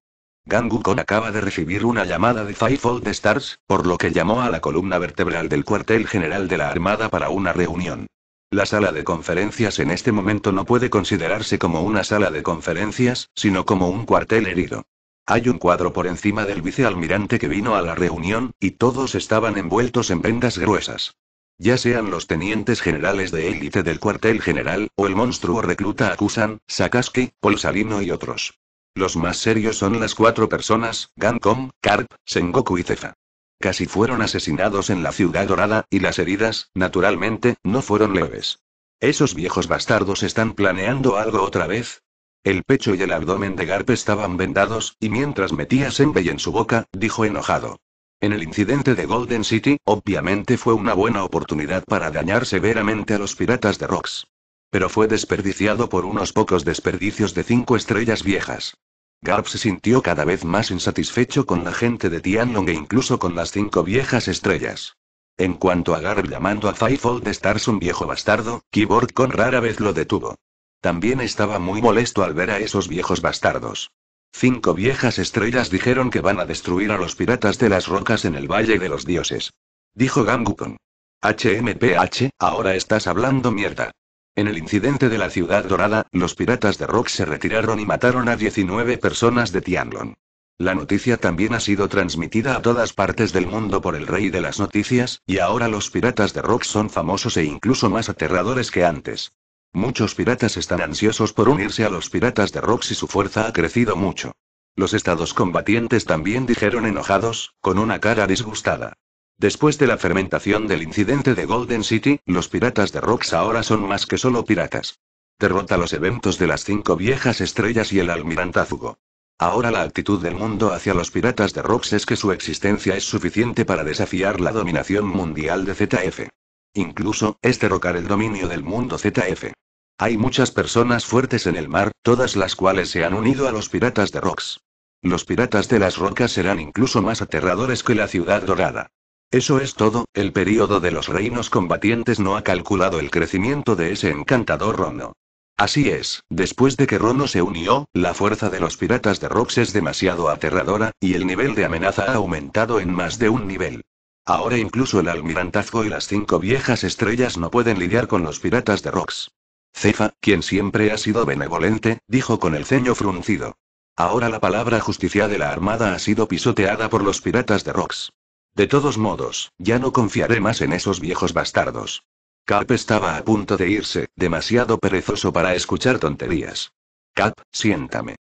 Gangukon acaba de recibir una llamada de Fivefold Stars, por lo que llamó a la columna vertebral del cuartel general de la Armada para una reunión. La sala de conferencias en este momento no puede considerarse como una sala de conferencias, sino como un cuartel herido. Hay un cuadro por encima del vicealmirante que vino a la reunión, y todos estaban envueltos en vendas gruesas. Ya sean los tenientes generales de élite del cuartel general, o el monstruo recluta Akusan, Sakaski, Polsalino y otros. Los más serios son las cuatro personas, Gankom, Karp, Sengoku y Cefa. Casi fueron asesinados en la ciudad dorada, y las heridas, naturalmente, no fueron leves. ¿Esos viejos bastardos están planeando algo otra vez? El pecho y el abdomen de Garp estaban vendados, y mientras metía Senbei en su boca, dijo enojado. En el incidente de Golden City, obviamente fue una buena oportunidad para dañar severamente a los piratas de Rocks. Pero fue desperdiciado por unos pocos desperdicios de cinco estrellas viejas. Garp se sintió cada vez más insatisfecho con la gente de Tianlong e incluso con las cinco viejas estrellas. En cuanto a Garp llamando a Fivefold Stars un viejo bastardo, Keyboard con rara vez lo detuvo. También estaba muy molesto al ver a esos viejos bastardos. Cinco viejas estrellas dijeron que van a destruir a los piratas de las rocas en el Valle de los Dioses. Dijo Gangukon. HMPH, ahora estás hablando mierda. En el incidente de la Ciudad Dorada, los piratas de Rock se retiraron y mataron a 19 personas de Tianlon. La noticia también ha sido transmitida a todas partes del mundo por el rey de las noticias, y ahora los piratas de Rock son famosos e incluso más aterradores que antes. Muchos piratas están ansiosos por unirse a los piratas de Rox y su fuerza ha crecido mucho. Los estados combatientes también dijeron enojados, con una cara disgustada. Después de la fermentación del incidente de Golden City, los piratas de Rox ahora son más que solo piratas. Derrota los eventos de las cinco viejas estrellas y el almirantazgo. Ahora la actitud del mundo hacia los piratas de Rox es que su existencia es suficiente para desafiar la dominación mundial de ZF. Incluso, es derrocar el dominio del mundo ZF. Hay muchas personas fuertes en el mar, todas las cuales se han unido a los piratas de Rocks. Los piratas de las rocas serán incluso más aterradores que la ciudad dorada. Eso es todo, el período de los reinos combatientes no ha calculado el crecimiento de ese encantador Rono. Así es, después de que Rono se unió, la fuerza de los piratas de Rocks es demasiado aterradora, y el nivel de amenaza ha aumentado en más de un nivel. Ahora incluso el almirantazgo y las cinco viejas estrellas no pueden lidiar con los piratas de Rocks. Cefa, quien siempre ha sido benevolente, dijo con el ceño fruncido. Ahora la palabra justicia de la Armada ha sido pisoteada por los piratas de Rocks. De todos modos, ya no confiaré más en esos viejos bastardos. Cap estaba a punto de irse, demasiado perezoso para escuchar tonterías. Cap, siéntame.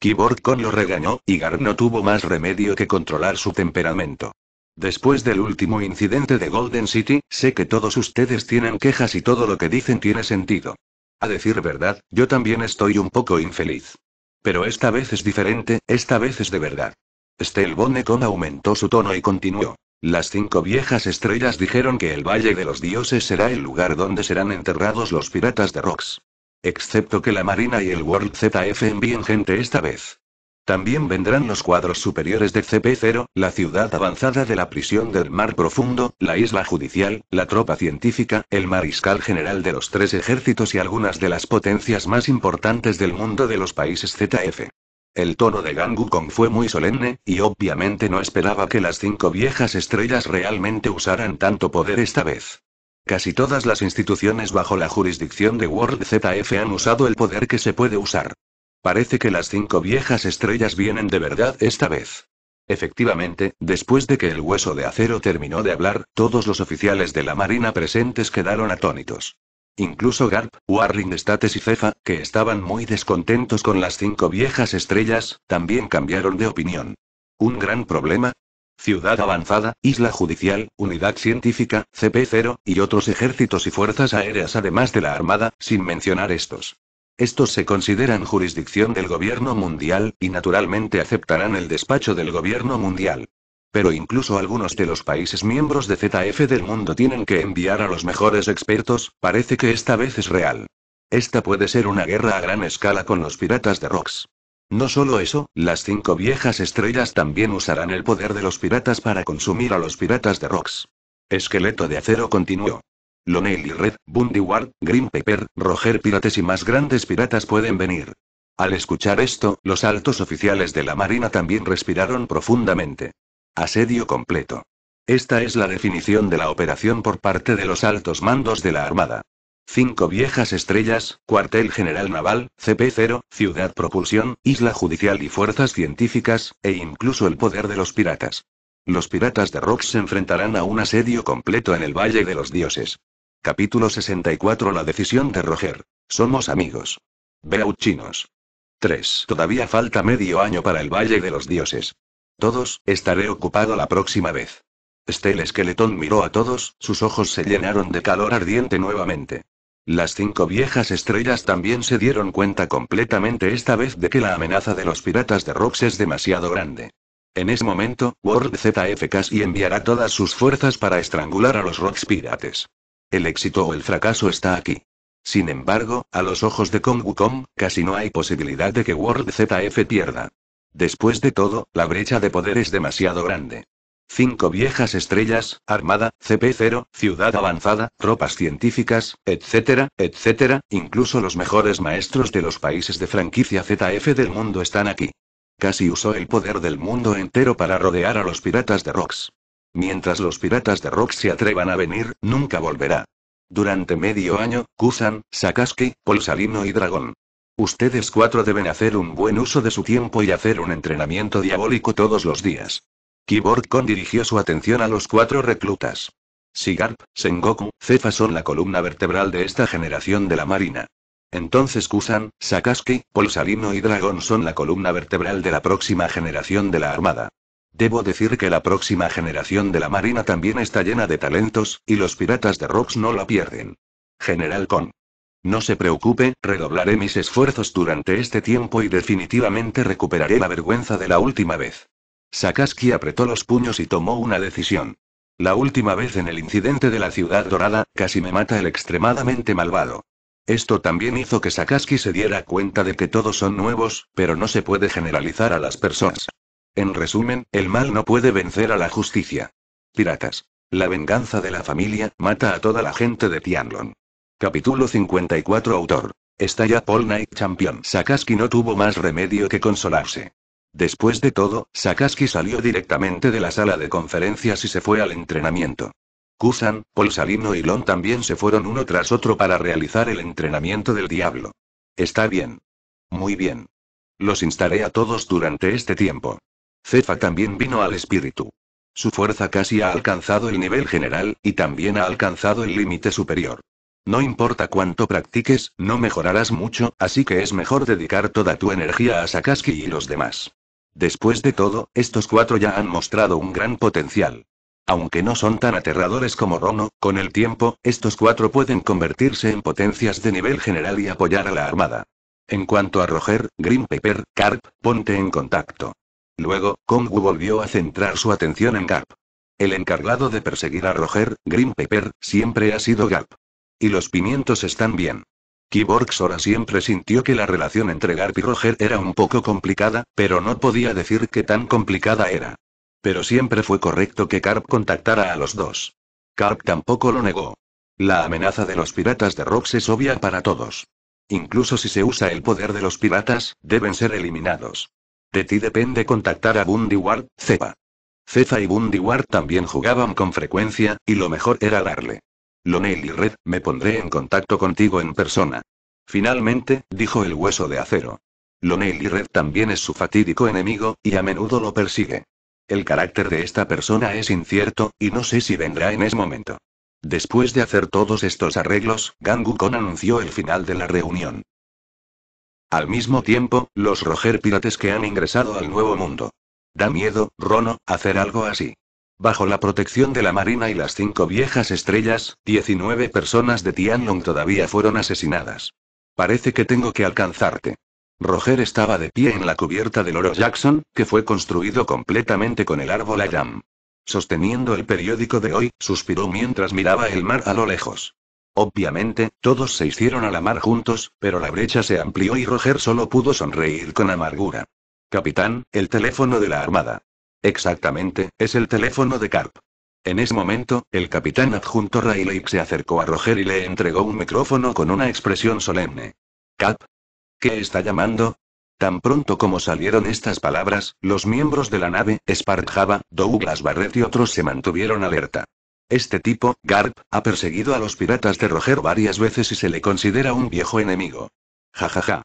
Keyboard Con lo regañó, y Gar no tuvo más remedio que controlar su temperamento. Después del último incidente de Golden City, sé que todos ustedes tienen quejas y todo lo que dicen tiene sentido. A decir verdad, yo también estoy un poco infeliz. Pero esta vez es diferente, esta vez es de verdad. Stelbonecon aumentó su tono y continuó. Las cinco viejas estrellas dijeron que el Valle de los Dioses será el lugar donde serán enterrados los piratas de Rocks. Excepto que la Marina y el World ZF envíen gente esta vez. También vendrán los cuadros superiores de CP0, la ciudad avanzada de la prisión del mar profundo, la isla judicial, la tropa científica, el mariscal general de los tres ejércitos y algunas de las potencias más importantes del mundo de los países ZF. El tono de Gangukong fue muy solemne, y obviamente no esperaba que las cinco viejas estrellas realmente usaran tanto poder esta vez. Casi todas las instituciones bajo la jurisdicción de World ZF han usado el poder que se puede usar. Parece que las cinco viejas estrellas vienen de verdad esta vez. Efectivamente, después de que el hueso de acero terminó de hablar, todos los oficiales de la Marina presentes quedaron atónitos. Incluso Garp, Warring States y Cefa, que estaban muy descontentos con las cinco viejas estrellas, también cambiaron de opinión. ¿Un gran problema? Ciudad avanzada, isla judicial, unidad científica, CP0, y otros ejércitos y fuerzas aéreas además de la Armada, sin mencionar estos. Estos se consideran jurisdicción del gobierno mundial, y naturalmente aceptarán el despacho del gobierno mundial. Pero incluso algunos de los países miembros de ZF del mundo tienen que enviar a los mejores expertos, parece que esta vez es real. Esta puede ser una guerra a gran escala con los piratas de Rocks. No solo eso, las cinco viejas estrellas también usarán el poder de los piratas para consumir a los piratas de Rocks. Esqueleto de acero continuó. Lonel y Red, Bundy Ward, Green Pepper, Roger Pirates y más grandes piratas pueden venir. Al escuchar esto, los altos oficiales de la Marina también respiraron profundamente. Asedio completo. Esta es la definición de la operación por parte de los altos mandos de la Armada. Cinco viejas estrellas, cuartel general naval, CP0, ciudad propulsión, isla judicial y fuerzas científicas, e incluso el poder de los piratas. Los piratas de Rox se enfrentarán a un asedio completo en el Valle de los Dioses. Capítulo 64 La decisión de Roger. Somos amigos. Beauchinos. 3. Todavía falta medio año para el Valle de los Dioses. Todos, estaré ocupado la próxima vez. Estel Skeleton miró a todos, sus ojos se llenaron de calor ardiente nuevamente. Las cinco viejas estrellas también se dieron cuenta completamente esta vez de que la amenaza de los piratas de Rox es demasiado grande. En ese momento, World ZF casi enviará todas sus fuerzas para estrangular a los Rox pirates. El éxito o el fracaso está aquí. Sin embargo, a los ojos de Kong Wukong, casi no hay posibilidad de que World ZF pierda. Después de todo, la brecha de poder es demasiado grande. Cinco viejas estrellas, armada, CP0, ciudad avanzada, tropas científicas, etcétera, etcétera, incluso los mejores maestros de los países de franquicia ZF del mundo están aquí. Casi usó el poder del mundo entero para rodear a los piratas de Rox. Mientras los piratas de Rox se atrevan a venir, nunca volverá. Durante medio año, Kusan, Sakaski, Polsalino y Dragón. Ustedes cuatro deben hacer un buen uso de su tiempo y hacer un entrenamiento diabólico todos los días. Keyboard Con dirigió su atención a los cuatro reclutas. Sigarp, Sengoku, Cefa son la columna vertebral de esta generación de la Marina. Entonces Kusan, Sakaski, Polsalino y Dragón son la columna vertebral de la próxima generación de la Armada. Debo decir que la próxima generación de la Marina también está llena de talentos, y los piratas de Rocks no la pierden. General Con. No se preocupe, redoblaré mis esfuerzos durante este tiempo y definitivamente recuperaré la vergüenza de la última vez. Sakaski apretó los puños y tomó una decisión. La última vez en el incidente de la ciudad dorada, casi me mata el extremadamente malvado. Esto también hizo que Sakaski se diera cuenta de que todos son nuevos, pero no se puede generalizar a las personas. En resumen, el mal no puede vencer a la justicia. Piratas. La venganza de la familia mata a toda la gente de Tianlong. Capítulo 54 Autor. Está ya Paul Knight Champion. Sakaski no tuvo más remedio que consolarse. Después de todo, Sakaski salió directamente de la sala de conferencias y se fue al entrenamiento. Kusan, Polsalino y Lon también se fueron uno tras otro para realizar el entrenamiento del diablo. Está bien. Muy bien. Los instaré a todos durante este tiempo. Cefa también vino al espíritu. Su fuerza casi ha alcanzado el nivel general, y también ha alcanzado el límite superior. No importa cuánto practiques, no mejorarás mucho, así que es mejor dedicar toda tu energía a Sakaski y los demás. Después de todo, estos cuatro ya han mostrado un gran potencial. Aunque no son tan aterradores como Rono, con el tiempo, estos cuatro pueden convertirse en potencias de nivel general y apoyar a la armada. En cuanto a Roger, Green Pepper, Carp, ponte en contacto. Luego, Kongwu volvió a centrar su atención en Garp. El encargado de perseguir a Roger, Green Pepper, siempre ha sido Garp. Y los pimientos están bien. Kiborg Sora siempre sintió que la relación entre Garp y Roger era un poco complicada, pero no podía decir qué tan complicada era. Pero siempre fue correcto que Carp contactara a los dos. Carp tampoco lo negó. La amenaza de los piratas de Rox es obvia para todos. Incluso si se usa el poder de los piratas, deben ser eliminados. De ti depende contactar a Bundy Ward, Cepa. Y Bundy Ward también jugaban con frecuencia, y lo mejor era darle. Lonel y Red, me pondré en contacto contigo en persona. Finalmente, dijo el hueso de acero. Lonel y Red también es su fatídico enemigo, y a menudo lo persigue. El carácter de esta persona es incierto, y no sé si vendrá en ese momento. Después de hacer todos estos arreglos, Gangukon anunció el final de la reunión. Al mismo tiempo, los Roger pirates que han ingresado al nuevo mundo. Da miedo, Rono, hacer algo así. Bajo la protección de la Marina y las cinco viejas estrellas, 19 personas de Tianlong todavía fueron asesinadas. Parece que tengo que alcanzarte. Roger estaba de pie en la cubierta del oro Jackson, que fue construido completamente con el árbol Ayam. Sosteniendo el periódico de hoy, suspiró mientras miraba el mar a lo lejos. Obviamente, todos se hicieron a la mar juntos, pero la brecha se amplió y Roger solo pudo sonreír con amargura. Capitán, el teléfono de la Armada. Exactamente, es el teléfono de Carp. En ese momento, el capitán adjunto Riley se acercó a Roger y le entregó un micrófono con una expresión solemne. Cap. ¿Qué está llamando? Tan pronto como salieron estas palabras, los miembros de la nave, Spark Java, Douglas Barrett y otros se mantuvieron alerta. Este tipo, Garp, ha perseguido a los piratas de Roger varias veces y se le considera un viejo enemigo. Ja ja ja.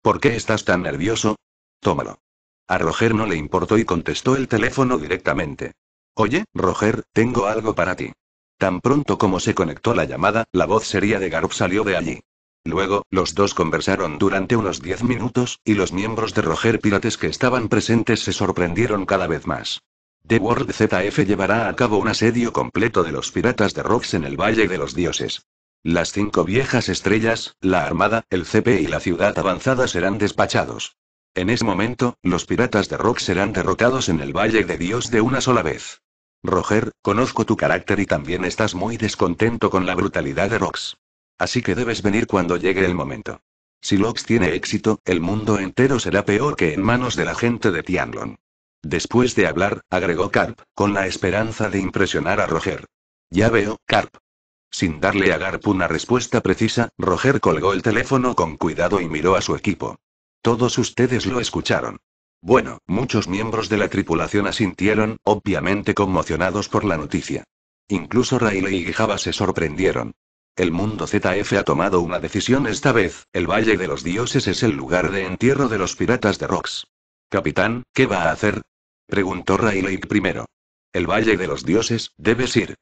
¿Por qué estás tan nervioso? Tómalo. A Roger no le importó y contestó el teléfono directamente. Oye, Roger, tengo algo para ti. Tan pronto como se conectó la llamada, la voz seria de Garp salió de allí. Luego, los dos conversaron durante unos diez minutos, y los miembros de Roger Pirates que estaban presentes se sorprendieron cada vez más. The World ZF llevará a cabo un asedio completo de los piratas de Rox en el Valle de los Dioses. Las cinco viejas estrellas, la Armada, el CP y la ciudad avanzada serán despachados. En ese momento, los piratas de Rox serán derrotados en el Valle de Dios de una sola vez. Roger, conozco tu carácter y también estás muy descontento con la brutalidad de Rox. Así que debes venir cuando llegue el momento. Si Lox tiene éxito, el mundo entero será peor que en manos de la gente de Tianlon. Después de hablar, agregó Carp, con la esperanza de impresionar a Roger. Ya veo, Carp. Sin darle a Garp una respuesta precisa, Roger colgó el teléfono con cuidado y miró a su equipo. Todos ustedes lo escucharon. Bueno, muchos miembros de la tripulación asintieron, obviamente conmocionados por la noticia. Incluso Riley y Java se sorprendieron. El mundo ZF ha tomado una decisión esta vez, el Valle de los Dioses es el lugar de entierro de los piratas de Rox. Capitán, ¿qué va a hacer? Preguntó Riley primero. El Valle de los Dioses, debes ir.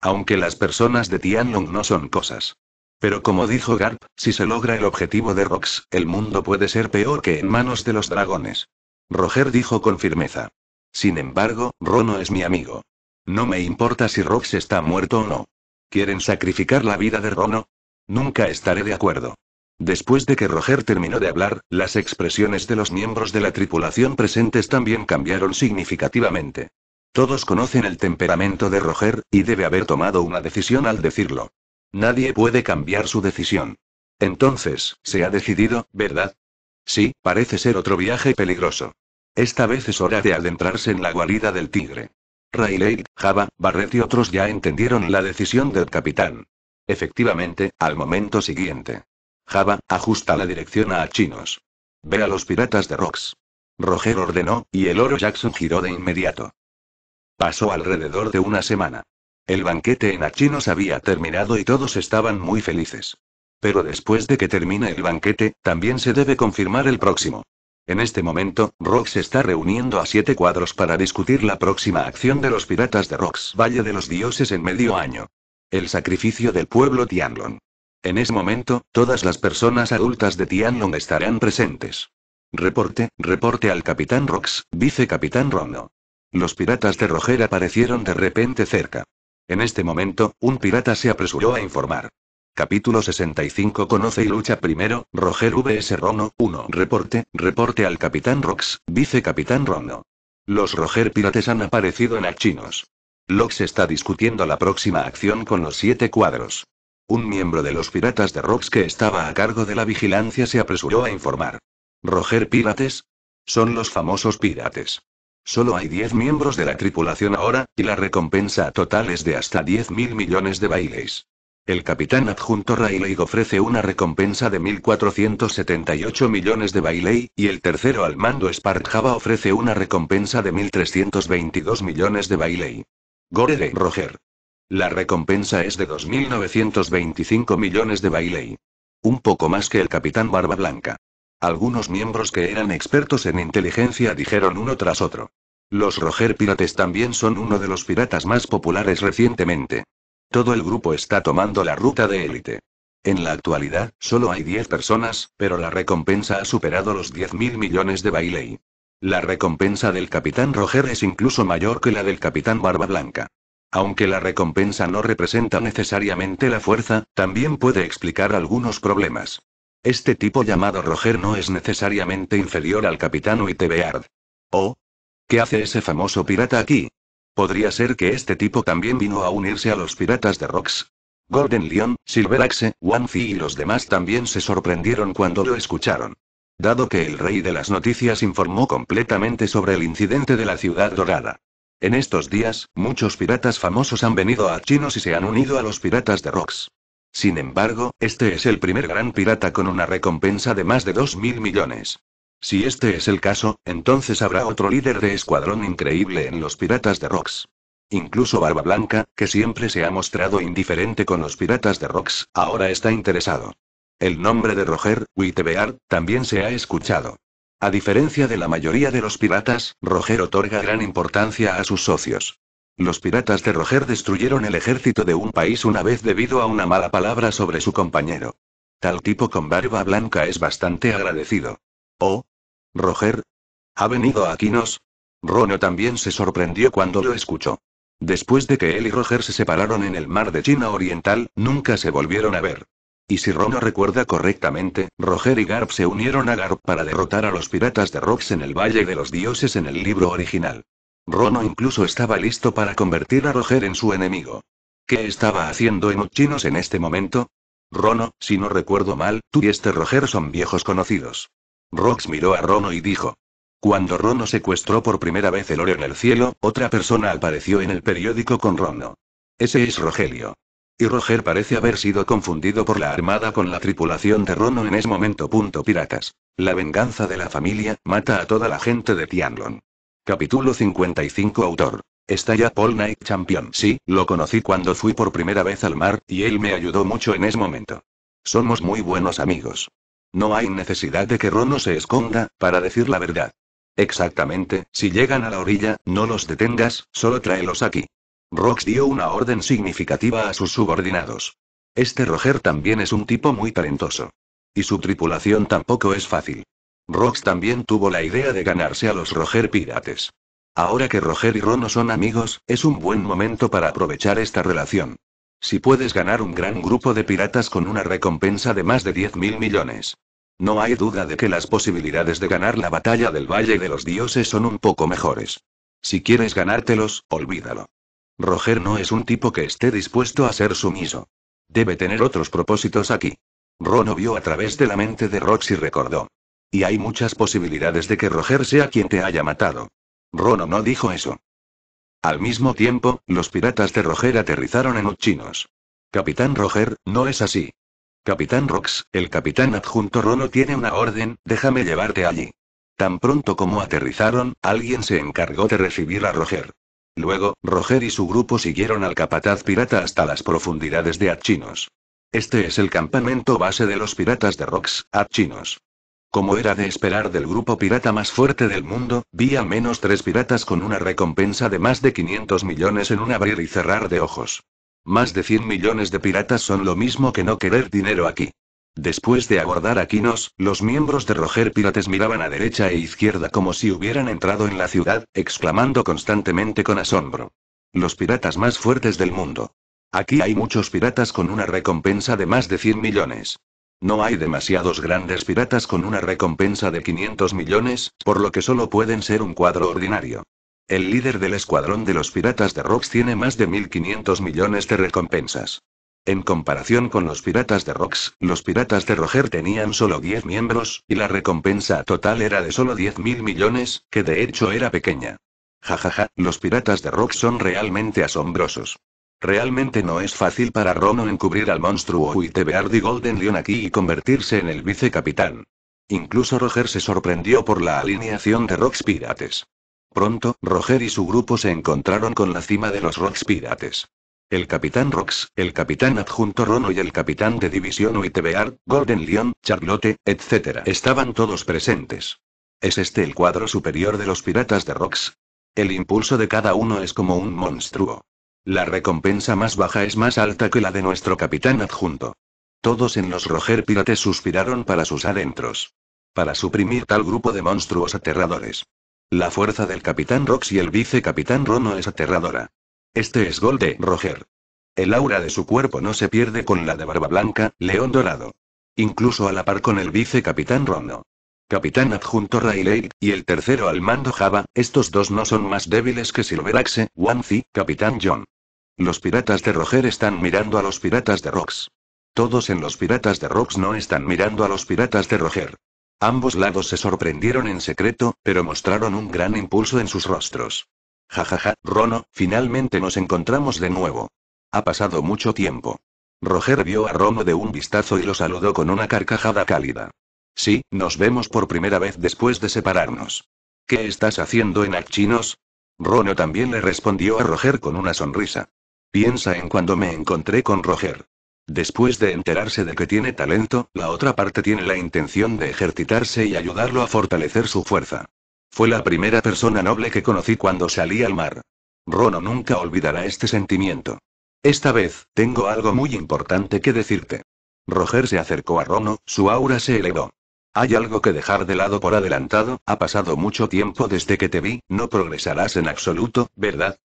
Aunque las personas de Tianlong no son cosas. Pero como dijo Garp, si se logra el objetivo de Rox, el mundo puede ser peor que en manos de los dragones. Roger dijo con firmeza. Sin embargo, Rono es mi amigo. No me importa si Rox está muerto o no. ¿Quieren sacrificar la vida de Rono? Nunca estaré de acuerdo. Después de que Roger terminó de hablar, las expresiones de los miembros de la tripulación presentes también cambiaron significativamente. Todos conocen el temperamento de Roger, y debe haber tomado una decisión al decirlo. Nadie puede cambiar su decisión. Entonces, se ha decidido, ¿verdad? Sí, parece ser otro viaje peligroso. Esta vez es hora de adentrarse en la guarida del tigre. Riley, Java, Barrett y otros ya entendieron la decisión del capitán. Efectivamente, al momento siguiente. Java, ajusta la dirección a chinos. Ve a los piratas de Rox. Roger ordenó, y el oro Jackson giró de inmediato. Pasó alrededor de una semana. El banquete en Achinos había terminado y todos estaban muy felices. Pero después de que termine el banquete, también se debe confirmar el próximo. En este momento, Rox está reuniendo a siete cuadros para discutir la próxima acción de los piratas de Rox Valle de los Dioses en medio año. El sacrificio del pueblo Tianlong. En ese momento, todas las personas adultas de Tianlong estarán presentes. Reporte, reporte al Capitán Rox, Vicecapitán Rono. Los piratas de Roger aparecieron de repente cerca. En este momento, un pirata se apresuró a informar. Capítulo 65 Conoce y lucha primero, Roger vs Rono 1 Reporte, reporte al Capitán Rox, Vicecapitán Rono. Los Roger pirates han aparecido en Achinos. Lox está discutiendo la próxima acción con los siete cuadros. Un miembro de los piratas de Rox que estaba a cargo de la vigilancia se apresuró a informar. ¿Roger Pirates? Son los famosos pirates. Solo hay 10 miembros de la tripulación ahora, y la recompensa total es de hasta 10 mil millones de bailes. El capitán adjunto Riley ofrece una recompensa de 1.478 millones de bailey, y el tercero al mando Spark Java ofrece una recompensa de 1.322 millones de bailey. Gore de Roger. La recompensa es de 2.925 millones de Bailey. Un poco más que el capitán Barba Blanca. Algunos miembros que eran expertos en inteligencia dijeron uno tras otro. Los Roger Pirates también son uno de los piratas más populares recientemente. Todo el grupo está tomando la ruta de élite. En la actualidad, solo hay 10 personas, pero la recompensa ha superado los 10.000 millones de Bailey. La recompensa del capitán Roger es incluso mayor que la del capitán Barba Blanca. Aunque la recompensa no representa necesariamente la fuerza, también puede explicar algunos problemas. Este tipo llamado Roger no es necesariamente inferior al capitán Uitebeard. ¿Oh? ¿Qué hace ese famoso pirata aquí? Podría ser que este tipo también vino a unirse a los piratas de Rox. Golden Leon, Silveraxe, Wanzi y los demás también se sorprendieron cuando lo escucharon. Dado que el rey de las noticias informó completamente sobre el incidente de la ciudad dorada. En estos días, muchos piratas famosos han venido a Chinos y se han unido a los piratas de Rocks. Sin embargo, este es el primer gran pirata con una recompensa de más de 2 mil millones. Si este es el caso, entonces habrá otro líder de escuadrón increíble en los piratas de Rocks. Incluso Barba Blanca, que siempre se ha mostrado indiferente con los piratas de Rocks, ahora está interesado. El nombre de Roger, Wittebeard, también se ha escuchado. A diferencia de la mayoría de los piratas, Roger otorga gran importancia a sus socios. Los piratas de Roger destruyeron el ejército de un país una vez debido a una mala palabra sobre su compañero. Tal tipo con barba blanca es bastante agradecido. Oh. Roger. ¿Ha venido a Aquinos? Rono también se sorprendió cuando lo escuchó. Después de que él y Roger se separaron en el mar de China Oriental, nunca se volvieron a ver. Y si Rono recuerda correctamente, Roger y Garp se unieron a Garp para derrotar a los piratas de Rox en el Valle de los Dioses en el libro original. Rono incluso estaba listo para convertir a Roger en su enemigo. ¿Qué estaba haciendo en Uchinos en este momento? Rono, si no recuerdo mal, tú y este Roger son viejos conocidos. Rox miró a Rono y dijo. Cuando Rono secuestró por primera vez el oro en el cielo, otra persona apareció en el periódico con Rono. Ese es Rogelio. Y Roger parece haber sido confundido por la armada con la tripulación de Rono en ese momento. Piratas. La venganza de la familia, mata a toda la gente de Tianlon. Capítulo 55 Autor. Está ya Paul Knight Champion. Sí, lo conocí cuando fui por primera vez al mar, y él me ayudó mucho en ese momento. Somos muy buenos amigos. No hay necesidad de que Rono se esconda, para decir la verdad. Exactamente, si llegan a la orilla, no los detengas, solo tráelos aquí. Rox dio una orden significativa a sus subordinados. Este Roger también es un tipo muy talentoso. Y su tripulación tampoco es fácil. Rox también tuvo la idea de ganarse a los Roger Pirates. Ahora que Roger y Rono son amigos, es un buen momento para aprovechar esta relación. Si puedes ganar un gran grupo de piratas con una recompensa de más de 10 mil millones. No hay duda de que las posibilidades de ganar la batalla del Valle de los Dioses son un poco mejores. Si quieres ganártelos, olvídalo. Roger no es un tipo que esté dispuesto a ser sumiso. Debe tener otros propósitos aquí. Rono vio a través de la mente de Rox y recordó. Y hay muchas posibilidades de que Roger sea quien te haya matado. Rono no dijo eso. Al mismo tiempo, los piratas de Roger aterrizaron en Uchinos. Capitán Roger, no es así. Capitán Rox, el capitán adjunto Rono tiene una orden, déjame llevarte allí. Tan pronto como aterrizaron, alguien se encargó de recibir a Roger. Luego, Roger y su grupo siguieron al capataz pirata hasta las profundidades de Achinos. Este es el campamento base de los piratas de Rox, Achinos. Como era de esperar del grupo pirata más fuerte del mundo, vi al menos tres piratas con una recompensa de más de 500 millones en un abrir y cerrar de ojos. Más de 100 millones de piratas son lo mismo que no querer dinero aquí. Después de abordar a los miembros de Roger Pirates miraban a derecha e izquierda como si hubieran entrado en la ciudad, exclamando constantemente con asombro. Los piratas más fuertes del mundo. Aquí hay muchos piratas con una recompensa de más de 100 millones. No hay demasiados grandes piratas con una recompensa de 500 millones, por lo que solo pueden ser un cuadro ordinario. El líder del escuadrón de los piratas de Rocks tiene más de 1.500 millones de recompensas. En comparación con los piratas de Rocks, los piratas de Roger tenían solo 10 miembros, y la recompensa total era de solo 10 mil millones, que de hecho era pequeña. Jajaja, los piratas de Rocks son realmente asombrosos. Realmente no es fácil para Rono encubrir al monstruo Uitebeard y Golden Leon aquí y convertirse en el vicecapitán. Incluso Roger se sorprendió por la alineación de Rocks Pirates. Pronto, Roger y su grupo se encontraron con la cima de los Rocks Pirates. El capitán Rox, el capitán adjunto Rono y el capitán de división Uitebeard, Golden Leon, Charlotte, etc. estaban todos presentes. ¿Es este el cuadro superior de los piratas de Rox? El impulso de cada uno es como un monstruo. La recompensa más baja es más alta que la de nuestro capitán adjunto. Todos en los Roger Pirates suspiraron para sus adentros. Para suprimir tal grupo de monstruos aterradores. La fuerza del capitán Rox y el vicecapitán Rono es aterradora. Este es Golde Roger. El aura de su cuerpo no se pierde con la de Barba Blanca, León Dorado. Incluso a la par con el vicecapitán Rono. Capitán adjunto Riley, y el tercero al mando Java, estos dos no son más débiles que Silveraxe, Wanzi, Capitán John. Los piratas de Roger están mirando a los piratas de Rox. Todos en los piratas de Rox no están mirando a los piratas de Roger. Ambos lados se sorprendieron en secreto, pero mostraron un gran impulso en sus rostros. Jajaja, Rono, finalmente nos encontramos de nuevo. Ha pasado mucho tiempo. Roger vio a Rono de un vistazo y lo saludó con una carcajada cálida. Sí, nos vemos por primera vez después de separarnos. ¿Qué estás haciendo en Achinos? Rono también le respondió a Roger con una sonrisa. Piensa en cuando me encontré con Roger. Después de enterarse de que tiene talento, la otra parte tiene la intención de ejercitarse y ayudarlo a fortalecer su fuerza. Fue la primera persona noble que conocí cuando salí al mar. Rono nunca olvidará este sentimiento. Esta vez, tengo algo muy importante que decirte. Roger se acercó a Rono, su aura se elevó. Hay algo que dejar de lado por adelantado, ha pasado mucho tiempo desde que te vi, no progresarás en absoluto, ¿verdad?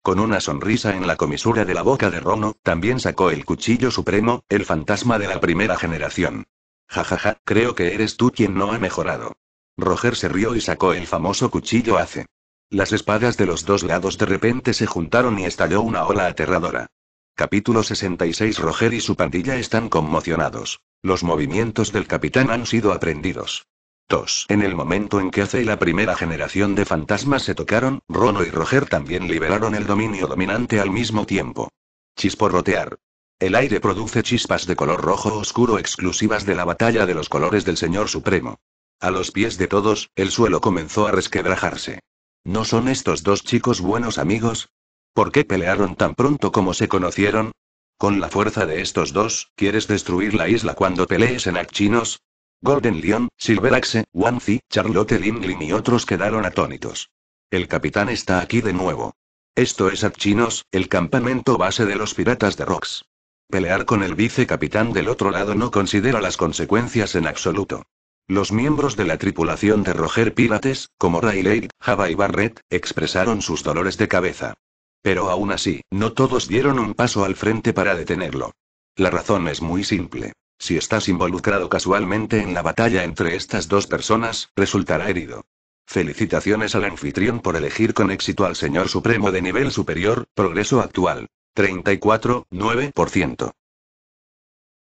Con una sonrisa en la comisura de la boca de Rono, también sacó el cuchillo supremo, el fantasma de la primera generación. Jajaja, creo que eres tú quien no ha mejorado. Roger se rió y sacó el famoso cuchillo hace. Las espadas de los dos lados de repente se juntaron y estalló una ola aterradora. Capítulo 66 Roger y su pandilla están conmocionados. Los movimientos del capitán han sido aprendidos. 2. En el momento en que hace la primera generación de fantasmas se tocaron, Rono y Roger también liberaron el dominio dominante al mismo tiempo. Chisporrotear. El aire produce chispas de color rojo oscuro exclusivas de la batalla de los colores del Señor Supremo. A los pies de todos, el suelo comenzó a resquebrajarse. ¿No son estos dos chicos buenos amigos? ¿Por qué pelearon tan pronto como se conocieron? Con la fuerza de estos dos, ¿quieres destruir la isla cuando pelees en Achinos? Golden Leon, Silveraxe, Wanzi, Charlotte Limlin y otros quedaron atónitos. El capitán está aquí de nuevo. Esto es Achinos, el campamento base de los piratas de Rocks. Pelear con el vicecapitán del otro lado no considera las consecuencias en absoluto. Los miembros de la tripulación de Roger Pirates, como Riley, Java y Barrett, expresaron sus dolores de cabeza. Pero aún así, no todos dieron un paso al frente para detenerlo. La razón es muy simple. Si estás involucrado casualmente en la batalla entre estas dos personas, resultará herido. Felicitaciones al anfitrión por elegir con éxito al Señor Supremo de nivel superior, progreso actual. 34,9%.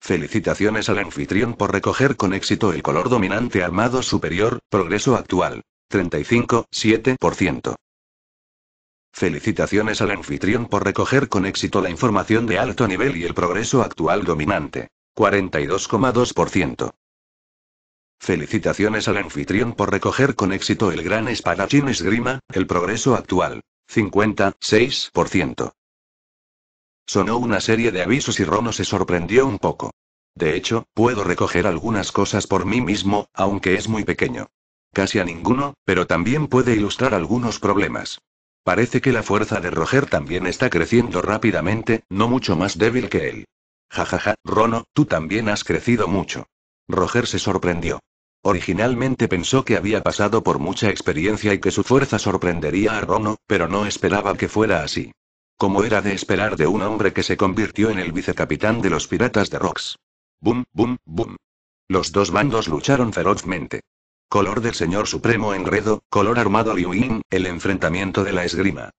Felicitaciones al anfitrión por recoger con éxito el color dominante armado superior, progreso actual. 35,7%. Felicitaciones al anfitrión por recoger con éxito la información de alto nivel y el progreso actual dominante. 42,2%. Felicitaciones al anfitrión por recoger con éxito el gran espadachín esgrima, el progreso actual. 56%. Sonó una serie de avisos y Rono se sorprendió un poco. De hecho, puedo recoger algunas cosas por mí mismo, aunque es muy pequeño. Casi a ninguno, pero también puede ilustrar algunos problemas. Parece que la fuerza de Roger también está creciendo rápidamente, no mucho más débil que él. Jajaja, Rono, tú también has crecido mucho. Roger se sorprendió. Originalmente pensó que había pasado por mucha experiencia y que su fuerza sorprendería a Rono, pero no esperaba que fuera así. Como era de esperar de un hombre que se convirtió en el vicecapitán de los piratas de Rocks. Boom, boom, boom. Los dos bandos lucharon ferozmente. Color del Señor Supremo Enredo, color armado Liu Ying, el enfrentamiento de la esgrima.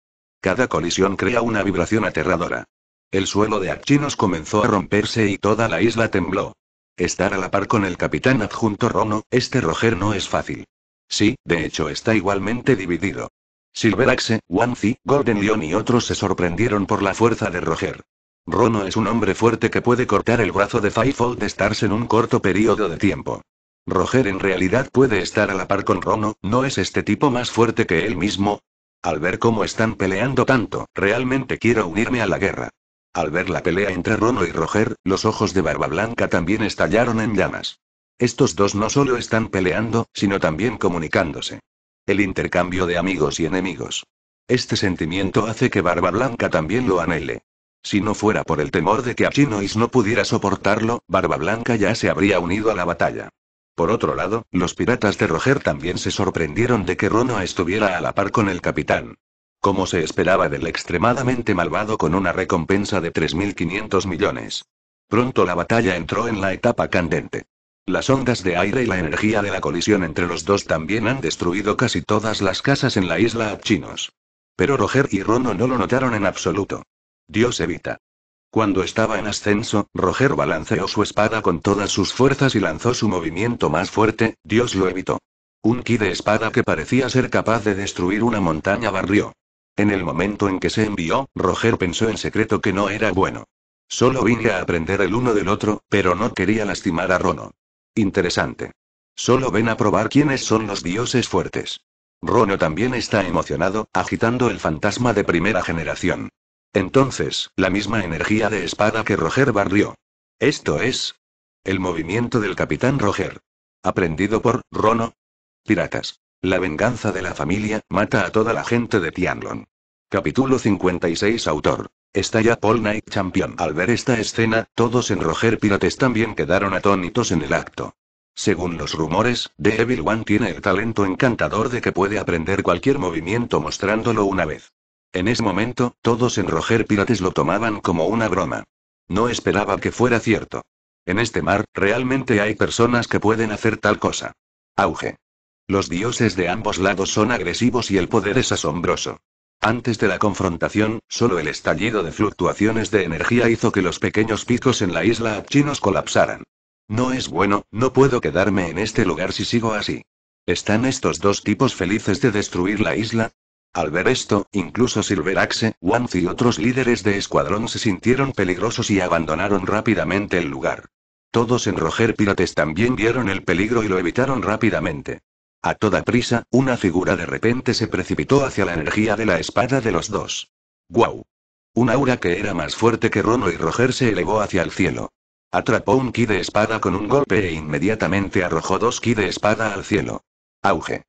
Cada colisión crea una vibración aterradora. El suelo de Achinos comenzó a romperse y toda la isla tembló. Estar a la par con el capitán adjunto Rono, este Roger no es fácil. Sí, de hecho está igualmente dividido. Silveraxe, Wanzi, Golden Leon y otros se sorprendieron por la fuerza de Roger. Rono es un hombre fuerte que puede cortar el brazo de Fivefold Stars en un corto periodo de tiempo. Roger en realidad puede estar a la par con Rono, ¿no es este tipo más fuerte que él mismo? Al ver cómo están peleando tanto, realmente quiero unirme a la guerra. Al ver la pelea entre Rono y Roger, los ojos de Barba Blanca también estallaron en llamas. Estos dos no solo están peleando, sino también comunicándose. El intercambio de amigos y enemigos. Este sentimiento hace que Barba Blanca también lo anhele. Si no fuera por el temor de que Achinois no pudiera soportarlo, Barba Blanca ya se habría unido a la batalla. Por otro lado, los piratas de Roger también se sorprendieron de que Rono estuviera a la par con el capitán. Como se esperaba del extremadamente malvado con una recompensa de 3.500 millones. Pronto la batalla entró en la etapa candente. Las ondas de aire y la energía de la colisión entre los dos también han destruido casi todas las casas en la isla Chinos. Pero Roger y Rono no lo notaron en absoluto. Dios evita. Cuando estaba en ascenso, Roger balanceó su espada con todas sus fuerzas y lanzó su movimiento más fuerte, Dios lo evitó. Un ki de espada que parecía ser capaz de destruir una montaña barrió. En el momento en que se envió, Roger pensó en secreto que no era bueno. Solo vine a aprender el uno del otro, pero no quería lastimar a Rono. Interesante. Solo ven a probar quiénes son los dioses fuertes. Rono también está emocionado, agitando el fantasma de primera generación. Entonces, la misma energía de espada que Roger barrió. Esto es. El movimiento del capitán Roger. Aprendido por Rono. Piratas. La venganza de la familia mata a toda la gente de Tianlon. Capítulo 56 Autor. Estalla Paul Knight Champion. Al ver esta escena, todos en Roger Pirates también quedaron atónitos en el acto. Según los rumores, The Evil One tiene el talento encantador de que puede aprender cualquier movimiento mostrándolo una vez. En ese momento, todos en Roger Pirates lo tomaban como una broma. No esperaba que fuera cierto. En este mar, realmente hay personas que pueden hacer tal cosa. Auge. Los dioses de ambos lados son agresivos y el poder es asombroso. Antes de la confrontación, solo el estallido de fluctuaciones de energía hizo que los pequeños picos en la isla chinos colapsaran. No es bueno, no puedo quedarme en este lugar si sigo así. ¿Están estos dos tipos felices de destruir la isla? Al ver esto, incluso Silveraxe, Wanzi y otros líderes de escuadrón se sintieron peligrosos y abandonaron rápidamente el lugar. Todos en Roger Pirates también vieron el peligro y lo evitaron rápidamente. A toda prisa, una figura de repente se precipitó hacia la energía de la espada de los dos. ¡Guau! Un aura que era más fuerte que Rono y Roger se elevó hacia el cielo. Atrapó un ki de espada con un golpe e inmediatamente arrojó dos ki de espada al cielo. Auge.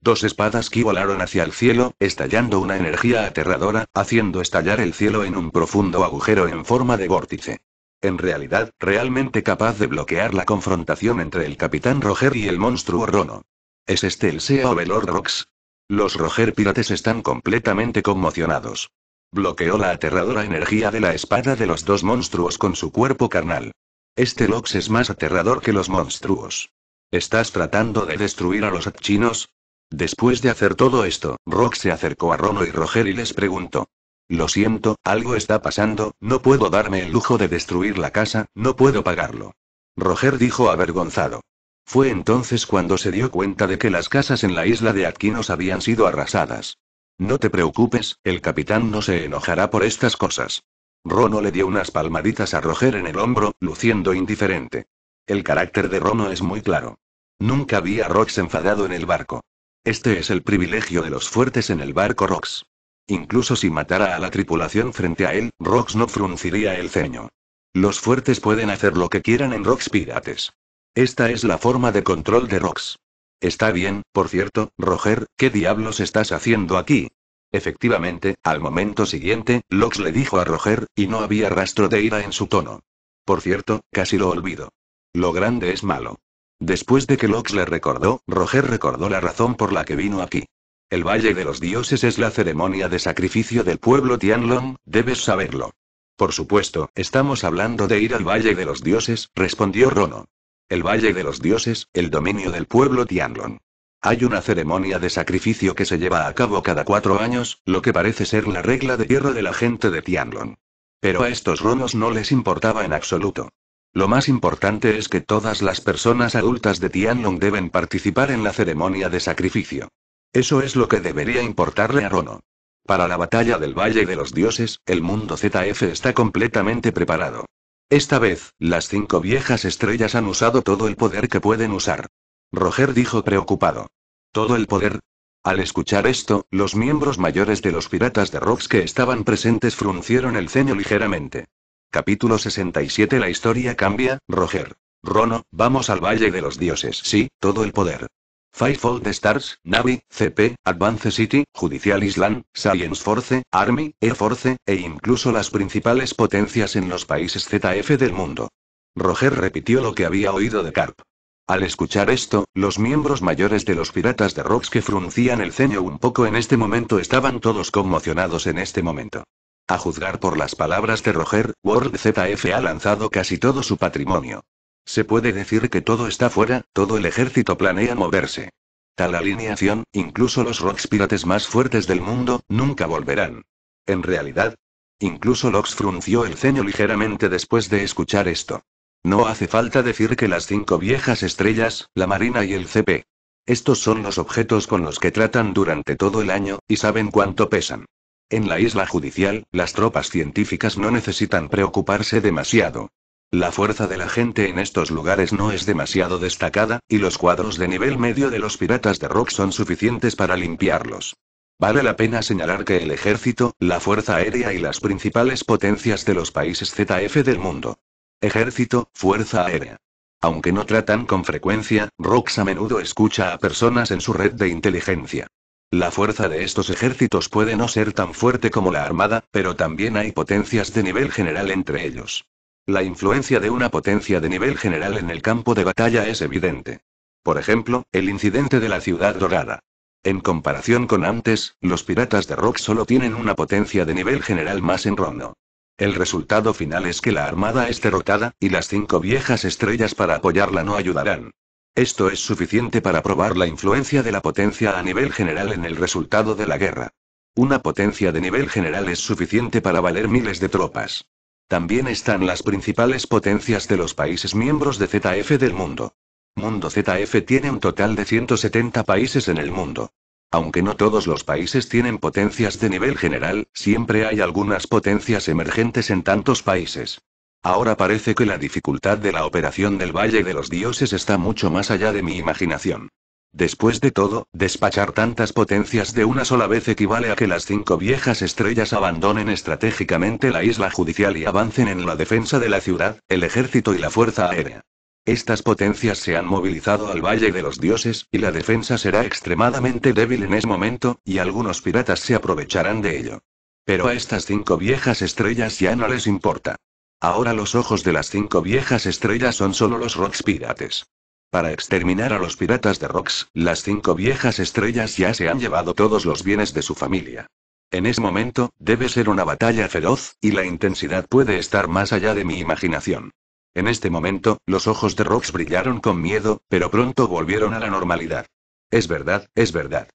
Dos espadas ki volaron hacia el cielo, estallando una energía aterradora, haciendo estallar el cielo en un profundo agujero en forma de vórtice. En realidad, realmente capaz de bloquear la confrontación entre el capitán Roger y el monstruo Rono. ¿Es este el Sea Overlord Rox? Los Roger Pirates están completamente conmocionados. Bloqueó la aterradora energía de la espada de los dos monstruos con su cuerpo carnal. Este Lox es más aterrador que los monstruos. ¿Estás tratando de destruir a los chinos? Después de hacer todo esto, Rox se acercó a Rono y Roger y les preguntó. Lo siento, algo está pasando, no puedo darme el lujo de destruir la casa, no puedo pagarlo. Roger dijo avergonzado. Fue entonces cuando se dio cuenta de que las casas en la isla de Atkinos habían sido arrasadas. No te preocupes, el capitán no se enojará por estas cosas. Rono le dio unas palmaditas a Roger en el hombro, luciendo indiferente. El carácter de Rono es muy claro. Nunca vi a Rox enfadado en el barco. Este es el privilegio de los fuertes en el barco Rox. Incluso si matara a la tripulación frente a él, Rox no frunciría el ceño. Los fuertes pueden hacer lo que quieran en Rox Pirates. Esta es la forma de control de Rox. Está bien, por cierto, Roger, ¿qué diablos estás haciendo aquí? Efectivamente, al momento siguiente, Lox le dijo a Roger, y no había rastro de ira en su tono. Por cierto, casi lo olvido. Lo grande es malo. Después de que Lox le recordó, Roger recordó la razón por la que vino aquí. El Valle de los Dioses es la ceremonia de sacrificio del pueblo Tianlong, debes saberlo. Por supuesto, estamos hablando de ir al Valle de los Dioses, respondió Rono. El Valle de los Dioses, el dominio del pueblo Tianlong. Hay una ceremonia de sacrificio que se lleva a cabo cada cuatro años, lo que parece ser la regla de hierro de la gente de Tianlong. Pero a estos ronos no les importaba en absoluto. Lo más importante es que todas las personas adultas de Tianlong deben participar en la ceremonia de sacrificio. Eso es lo que debería importarle a Rono. Para la batalla del Valle de los Dioses, el mundo ZF está completamente preparado. Esta vez, las cinco viejas estrellas han usado todo el poder que pueden usar. Roger dijo preocupado. ¿Todo el poder? Al escuchar esto, los miembros mayores de los piratas de Rocks que estaban presentes fruncieron el ceño ligeramente. Capítulo 67 La historia cambia, Roger. Rono, vamos al Valle de los Dioses. Sí, todo el poder. Fivefold Stars, Navy, CP, Advance City, Judicial Island, Science Force, Army, Air Force, e incluso las principales potencias en los países ZF del mundo. Roger repitió lo que había oído de Carp. Al escuchar esto, los miembros mayores de los piratas de Rocks que fruncían el ceño un poco en este momento estaban todos conmocionados en este momento. A juzgar por las palabras de Roger, World ZF ha lanzado casi todo su patrimonio. Se puede decir que todo está fuera, todo el ejército planea moverse. Tal alineación, incluso los Rocks pirates más fuertes del mundo, nunca volverán. En realidad, Incluso Lox frunció el ceño ligeramente después de escuchar esto. No hace falta decir que las cinco viejas estrellas, la Marina y el CP. Estos son los objetos con los que tratan durante todo el año, y saben cuánto pesan. En la isla judicial, las tropas científicas no necesitan preocuparse demasiado. La fuerza de la gente en estos lugares no es demasiado destacada, y los cuadros de nivel medio de los piratas de Rock son suficientes para limpiarlos. Vale la pena señalar que el ejército, la fuerza aérea y las principales potencias de los países ZF del mundo. Ejército, fuerza aérea. Aunque no tratan con frecuencia, Rox a menudo escucha a personas en su red de inteligencia. La fuerza de estos ejércitos puede no ser tan fuerte como la armada, pero también hay potencias de nivel general entre ellos. La influencia de una potencia de nivel general en el campo de batalla es evidente. Por ejemplo, el incidente de la ciudad dorada. En comparación con antes, los piratas de Rock solo tienen una potencia de nivel general más en Rono. El resultado final es que la armada es derrotada, y las cinco viejas estrellas para apoyarla no ayudarán. Esto es suficiente para probar la influencia de la potencia a nivel general en el resultado de la guerra. Una potencia de nivel general es suficiente para valer miles de tropas. También están las principales potencias de los países miembros de ZF del mundo. Mundo ZF tiene un total de 170 países en el mundo. Aunque no todos los países tienen potencias de nivel general, siempre hay algunas potencias emergentes en tantos países. Ahora parece que la dificultad de la operación del Valle de los Dioses está mucho más allá de mi imaginación. Después de todo, despachar tantas potencias de una sola vez equivale a que las cinco viejas estrellas abandonen estratégicamente la isla judicial y avancen en la defensa de la ciudad, el ejército y la fuerza aérea. Estas potencias se han movilizado al Valle de los Dioses, y la defensa será extremadamente débil en ese momento, y algunos piratas se aprovecharán de ello. Pero a estas cinco viejas estrellas ya no les importa. Ahora los ojos de las cinco viejas estrellas son solo los Rocks pirates. Para exterminar a los piratas de Rocks, las cinco viejas estrellas ya se han llevado todos los bienes de su familia. En ese momento, debe ser una batalla feroz, y la intensidad puede estar más allá de mi imaginación. En este momento, los ojos de Rox brillaron con miedo, pero pronto volvieron a la normalidad. Es verdad, es verdad.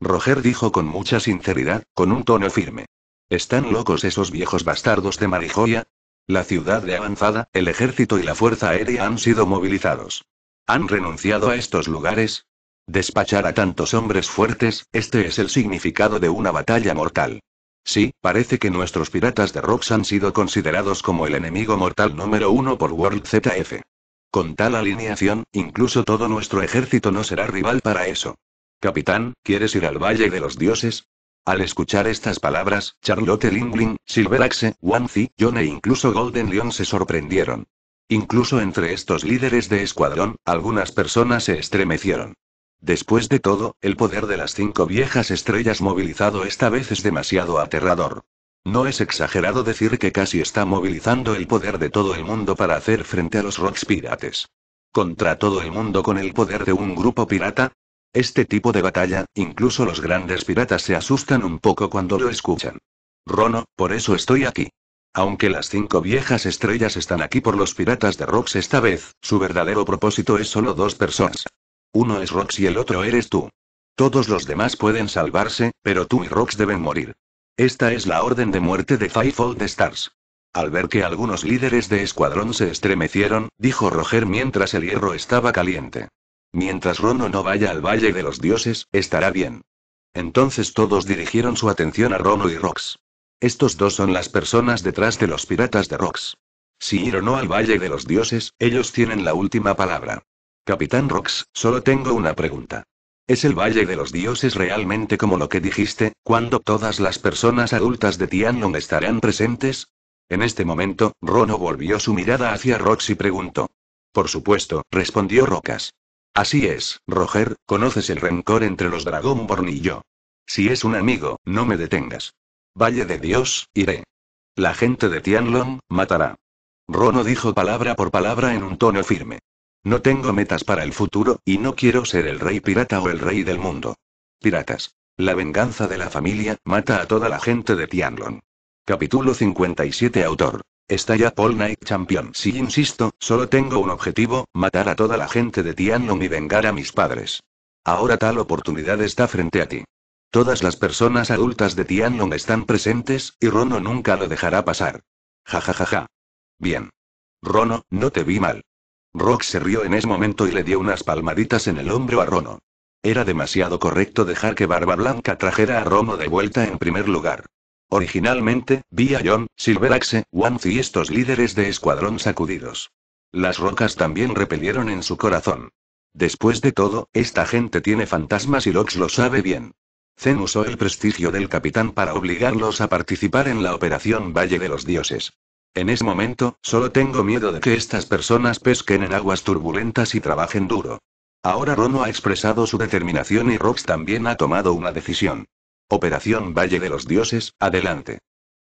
Roger dijo con mucha sinceridad, con un tono firme. ¿Están locos esos viejos bastardos de Marijoya? La ciudad de avanzada, el ejército y la fuerza aérea han sido movilizados. ¿Han renunciado a estos lugares? Despachar a tantos hombres fuertes, este es el significado de una batalla mortal. Sí, parece que nuestros piratas de Rocks han sido considerados como el enemigo mortal número uno por World ZF. Con tal alineación, incluso todo nuestro ejército no será rival para eso. Capitán, ¿quieres ir al Valle de los Dioses? Al escuchar estas palabras, Charlotte Lingling, Silveraxe, Wanzi, John e incluso Golden Leon se sorprendieron. Incluso entre estos líderes de escuadrón, algunas personas se estremecieron. Después de todo, el poder de las cinco viejas estrellas movilizado esta vez es demasiado aterrador. No es exagerado decir que casi está movilizando el poder de todo el mundo para hacer frente a los Rocks pirates. ¿Contra todo el mundo con el poder de un grupo pirata? Este tipo de batalla, incluso los grandes piratas se asustan un poco cuando lo escuchan. Rono, por eso estoy aquí. Aunque las cinco viejas estrellas están aquí por los piratas de Rocks esta vez, su verdadero propósito es solo dos personas. Uno es Rox y el otro eres tú. Todos los demás pueden salvarse, pero tú y Rox deben morir. Esta es la orden de muerte de Fivefold Stars. Al ver que algunos líderes de escuadrón se estremecieron, dijo Roger mientras el hierro estaba caliente. Mientras Rono no vaya al Valle de los Dioses, estará bien. Entonces todos dirigieron su atención a Rono y Rox. Estos dos son las personas detrás de los piratas de Rox. Si ir o no al Valle de los Dioses, ellos tienen la última palabra. Capitán Rox, solo tengo una pregunta. ¿Es el Valle de los Dioses realmente como lo que dijiste, cuando todas las personas adultas de Tianlong estarán presentes? En este momento, Rono volvió su mirada hacia Rox y preguntó. Por supuesto, respondió Rocas. Así es, Roger, conoces el rencor entre los Dragonborn y yo. Si es un amigo, no me detengas. Valle de Dios, iré. La gente de Tianlong, matará. Rono dijo palabra por palabra en un tono firme. No tengo metas para el futuro, y no quiero ser el rey pirata o el rey del mundo. Piratas. La venganza de la familia, mata a toda la gente de Tianlong. Capítulo 57 Autor. Está ya Paul Knight Champion. Si insisto, solo tengo un objetivo, matar a toda la gente de Tianlong y vengar a mis padres. Ahora tal oportunidad está frente a ti. Todas las personas adultas de Tianlong están presentes, y Rono nunca lo dejará pasar. Ja ja ja ja. Bien. Rono, no te vi mal. Rox se rió en ese momento y le dio unas palmaditas en el hombro a Rono. Era demasiado correcto dejar que Barba Blanca trajera a Rono de vuelta en primer lugar. Originalmente, vi a John, Silveraxe, Wanzi y estos líderes de escuadrón sacudidos. Las rocas también repelieron en su corazón. Después de todo, esta gente tiene fantasmas y Lox lo sabe bien. Zen usó el prestigio del capitán para obligarlos a participar en la operación Valle de los Dioses. En ese momento, solo tengo miedo de que estas personas pesquen en aguas turbulentas y trabajen duro. Ahora Rono ha expresado su determinación y Rox también ha tomado una decisión. Operación Valle de los Dioses, adelante.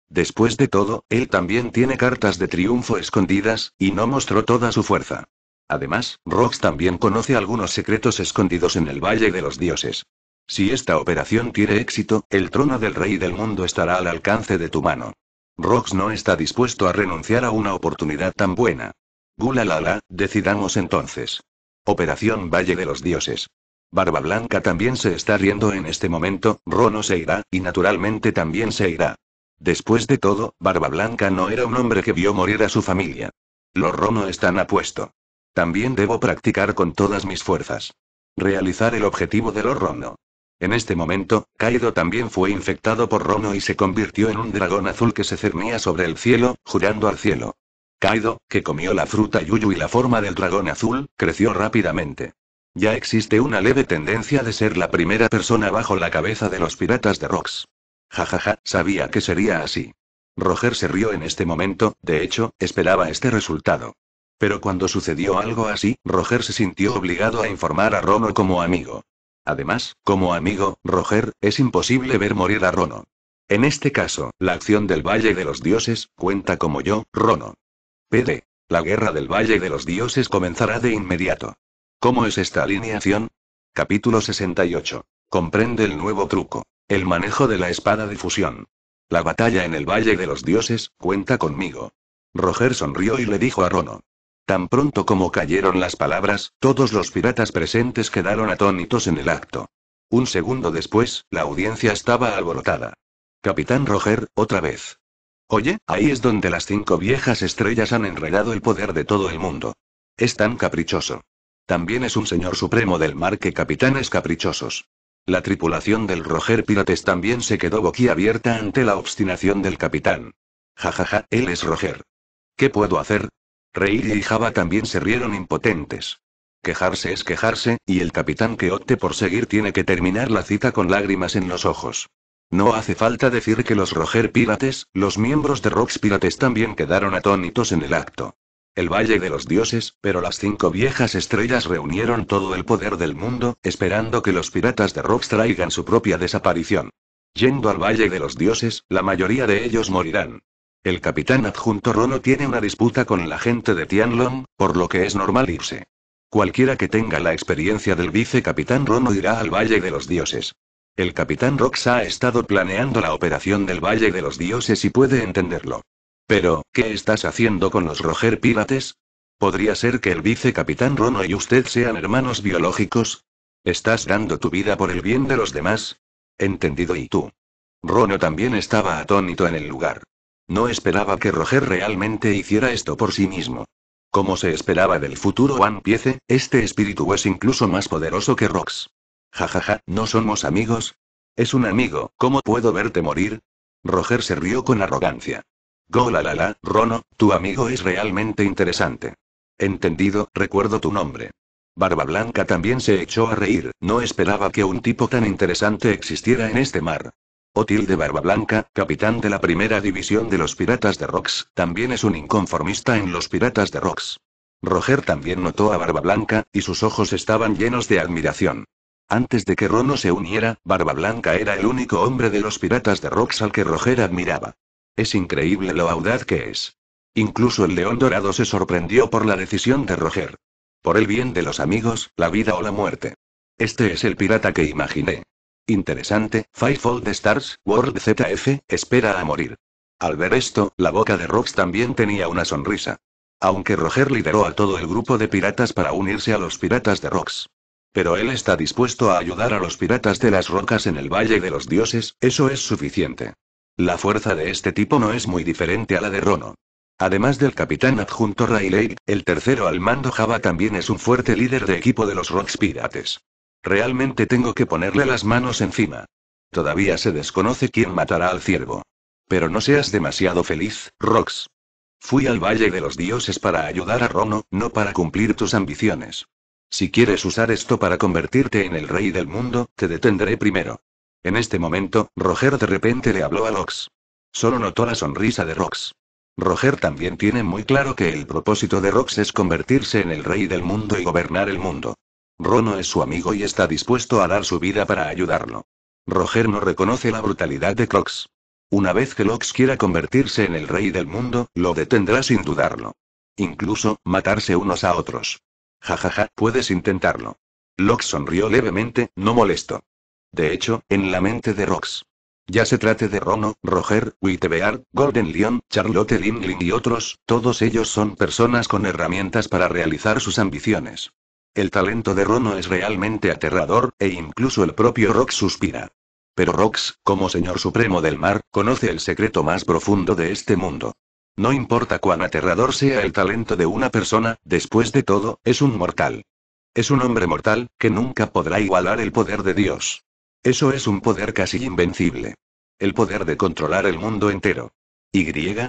Después de todo, él también tiene cartas de triunfo escondidas, y no mostró toda su fuerza. Además, Rox también conoce algunos secretos escondidos en el Valle de los Dioses. Si esta operación tiene éxito, el trono del rey del mundo estará al alcance de tu mano. Rox no está dispuesto a renunciar a una oportunidad tan buena. Gulalala, decidamos entonces. Operación Valle de los Dioses. Barba Blanca también se está riendo en este momento, Rono se irá, y naturalmente también se irá. Después de todo, Barba Blanca no era un hombre que vio morir a su familia. Los Rono están a puesto. También debo practicar con todas mis fuerzas. Realizar el objetivo de los Rono. En este momento, Kaido también fue infectado por Rono y se convirtió en un dragón azul que se cernía sobre el cielo, jurando al cielo. Kaido, que comió la fruta Yuyu y la forma del dragón azul, creció rápidamente. Ya existe una leve tendencia de ser la primera persona bajo la cabeza de los piratas de Rocks. Jajaja, sabía que sería así. Roger se rió en este momento, de hecho, esperaba este resultado. Pero cuando sucedió algo así, Roger se sintió obligado a informar a Rono como amigo. Además, como amigo, Roger, es imposible ver morir a Rono. En este caso, la acción del Valle de los Dioses, cuenta como yo, Rono. PD. La guerra del Valle de los Dioses comenzará de inmediato. ¿Cómo es esta alineación? Capítulo 68. Comprende el nuevo truco. El manejo de la espada de fusión. La batalla en el Valle de los Dioses, cuenta conmigo. Roger sonrió y le dijo a Rono. Tan pronto como cayeron las palabras, todos los piratas presentes quedaron atónitos en el acto. Un segundo después, la audiencia estaba alborotada. Capitán Roger, otra vez. Oye, ahí es donde las cinco viejas estrellas han enredado el poder de todo el mundo. Es tan caprichoso. También es un señor supremo del mar que capitanes caprichosos. La tripulación del Roger Pirates también se quedó boquiabierta ante la obstinación del capitán. Jajaja, él es Roger. ¿Qué puedo hacer? Rey y Java también se rieron impotentes. Quejarse es quejarse, y el capitán que opte por seguir tiene que terminar la cita con lágrimas en los ojos. No hace falta decir que los Roger Pirates, los miembros de Rocks Pirates también quedaron atónitos en el acto. El Valle de los Dioses, pero las cinco viejas estrellas reunieron todo el poder del mundo, esperando que los piratas de Rocks traigan su propia desaparición. Yendo al Valle de los Dioses, la mayoría de ellos morirán. El capitán adjunto Rono tiene una disputa con la gente de Tianlong, por lo que es normal irse. Cualquiera que tenga la experiencia del vicecapitán Rono irá al Valle de los Dioses. El capitán Rox ha estado planeando la operación del Valle de los Dioses y puede entenderlo. Pero, ¿qué estás haciendo con los Roger Pirates? ¿Podría ser que el vicecapitán Rono y usted sean hermanos biológicos? ¿Estás dando tu vida por el bien de los demás? Entendido y tú. Rono también estaba atónito en el lugar. No esperaba que Roger realmente hiciera esto por sí mismo. Como se esperaba del futuro One Piece, este espíritu es incluso más poderoso que Rox. Jajaja, ¿no somos amigos? Es un amigo, ¿cómo puedo verte morir? Roger se rió con arrogancia. Go Rono, tu amigo es realmente interesante. Entendido, recuerdo tu nombre. Barba Blanca también se echó a reír, no esperaba que un tipo tan interesante existiera en este mar. Otil de Barba Blanca, capitán de la primera división de los Piratas de Rocks, también es un inconformista en los Piratas de Rocks. Roger también notó a Barba Blanca, y sus ojos estaban llenos de admiración. Antes de que Rono se uniera, Barba Blanca era el único hombre de los Piratas de Rocks al que Roger admiraba. Es increíble lo audaz que es. Incluso el León Dorado se sorprendió por la decisión de Roger. Por el bien de los amigos, la vida o la muerte. Este es el pirata que imaginé. Interesante, Fivefold Stars, World ZF, espera a morir. Al ver esto, la boca de Rox también tenía una sonrisa. Aunque Roger lideró a todo el grupo de piratas para unirse a los piratas de Rox. Pero él está dispuesto a ayudar a los piratas de las rocas en el Valle de los Dioses, eso es suficiente. La fuerza de este tipo no es muy diferente a la de Rono. Además del capitán adjunto Riley, el tercero al mando Java también es un fuerte líder de equipo de los Rocks Pirates. Realmente tengo que ponerle las manos encima. Todavía se desconoce quién matará al ciervo. Pero no seas demasiado feliz, Rox. Fui al Valle de los Dioses para ayudar a Rono, no para cumplir tus ambiciones. Si quieres usar esto para convertirte en el rey del mundo, te detendré primero. En este momento, Roger de repente le habló a Lox. Solo notó la sonrisa de Rox. Roger también tiene muy claro que el propósito de Rox es convertirse en el rey del mundo y gobernar el mundo. Rono es su amigo y está dispuesto a dar su vida para ayudarlo. Roger no reconoce la brutalidad de Crox. Una vez que Lox quiera convertirse en el rey del mundo, lo detendrá sin dudarlo. Incluso, matarse unos a otros. Jajaja, puedes intentarlo. Lox sonrió levemente, no molesto. De hecho, en la mente de Rox. Ya se trate de Rono, Roger, Wittebeard, Golden Leon, Charlotte Lindley y otros, todos ellos son personas con herramientas para realizar sus ambiciones. El talento de Rono es realmente aterrador, e incluso el propio Rox suspira. Pero Rox, como señor supremo del mar, conoce el secreto más profundo de este mundo. No importa cuán aterrador sea el talento de una persona, después de todo, es un mortal. Es un hombre mortal, que nunca podrá igualar el poder de Dios. Eso es un poder casi invencible. El poder de controlar el mundo entero. Y,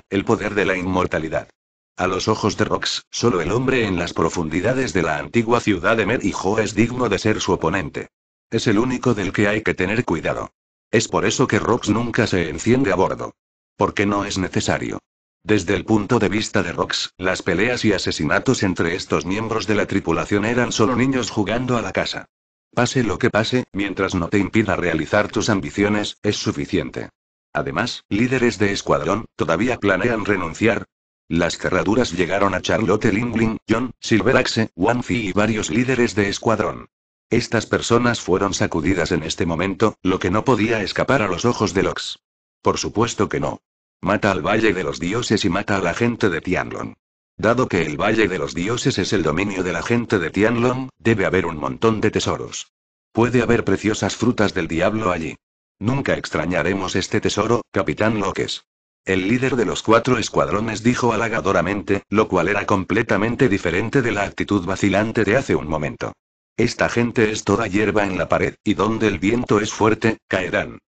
el poder de la inmortalidad. A los ojos de Rox, solo el hombre en las profundidades de la antigua ciudad de Mer es digno de ser su oponente. Es el único del que hay que tener cuidado. Es por eso que Rox nunca se enciende a bordo. Porque no es necesario. Desde el punto de vista de Rox, las peleas y asesinatos entre estos miembros de la tripulación eran solo niños jugando a la casa. Pase lo que pase, mientras no te impida realizar tus ambiciones, es suficiente. Además, líderes de escuadrón, todavía planean renunciar. Las cerraduras llegaron a Charlotte Lingling, John, Silveraxe, Wanfi y varios líderes de escuadrón. Estas personas fueron sacudidas en este momento, lo que no podía escapar a los ojos de Lox. Por supuesto que no. Mata al Valle de los Dioses y mata a la gente de Tianlong. Dado que el Valle de los Dioses es el dominio de la gente de Tianlong, debe haber un montón de tesoros. Puede haber preciosas frutas del diablo allí. Nunca extrañaremos este tesoro, Capitán Loques. El líder de los cuatro escuadrones dijo halagadoramente, lo cual era completamente diferente de la actitud vacilante de hace un momento. Esta gente es toda hierba en la pared, y donde el viento es fuerte, caerán.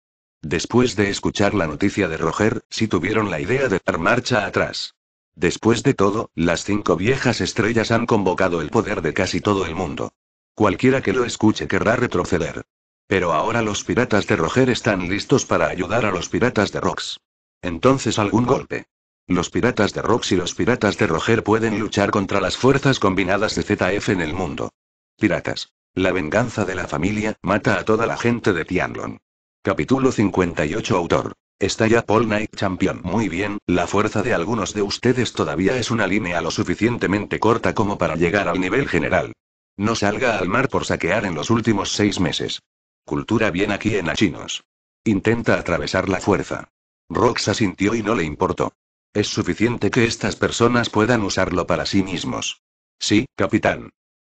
Después de escuchar la noticia de Roger, sí tuvieron la idea de dar marcha atrás. Después de todo, las cinco viejas estrellas han convocado el poder de casi todo el mundo. Cualquiera que lo escuche querrá retroceder. Pero ahora los piratas de Roger están listos para ayudar a los piratas de Rox. Entonces algún golpe. Los piratas de Rox y los piratas de Roger pueden luchar contra las fuerzas combinadas de ZF en el mundo. Piratas. La venganza de la familia mata a toda la gente de Tianlong. Capítulo 58 Autor. Está ya Paul Knight Champion. Muy bien, la fuerza de algunos de ustedes todavía es una línea lo suficientemente corta como para llegar al nivel general. No salga al mar por saquear en los últimos seis meses. Cultura bien aquí en Achinos. Intenta atravesar la fuerza. Rox asintió y no le importó. Es suficiente que estas personas puedan usarlo para sí mismos. Sí, capitán.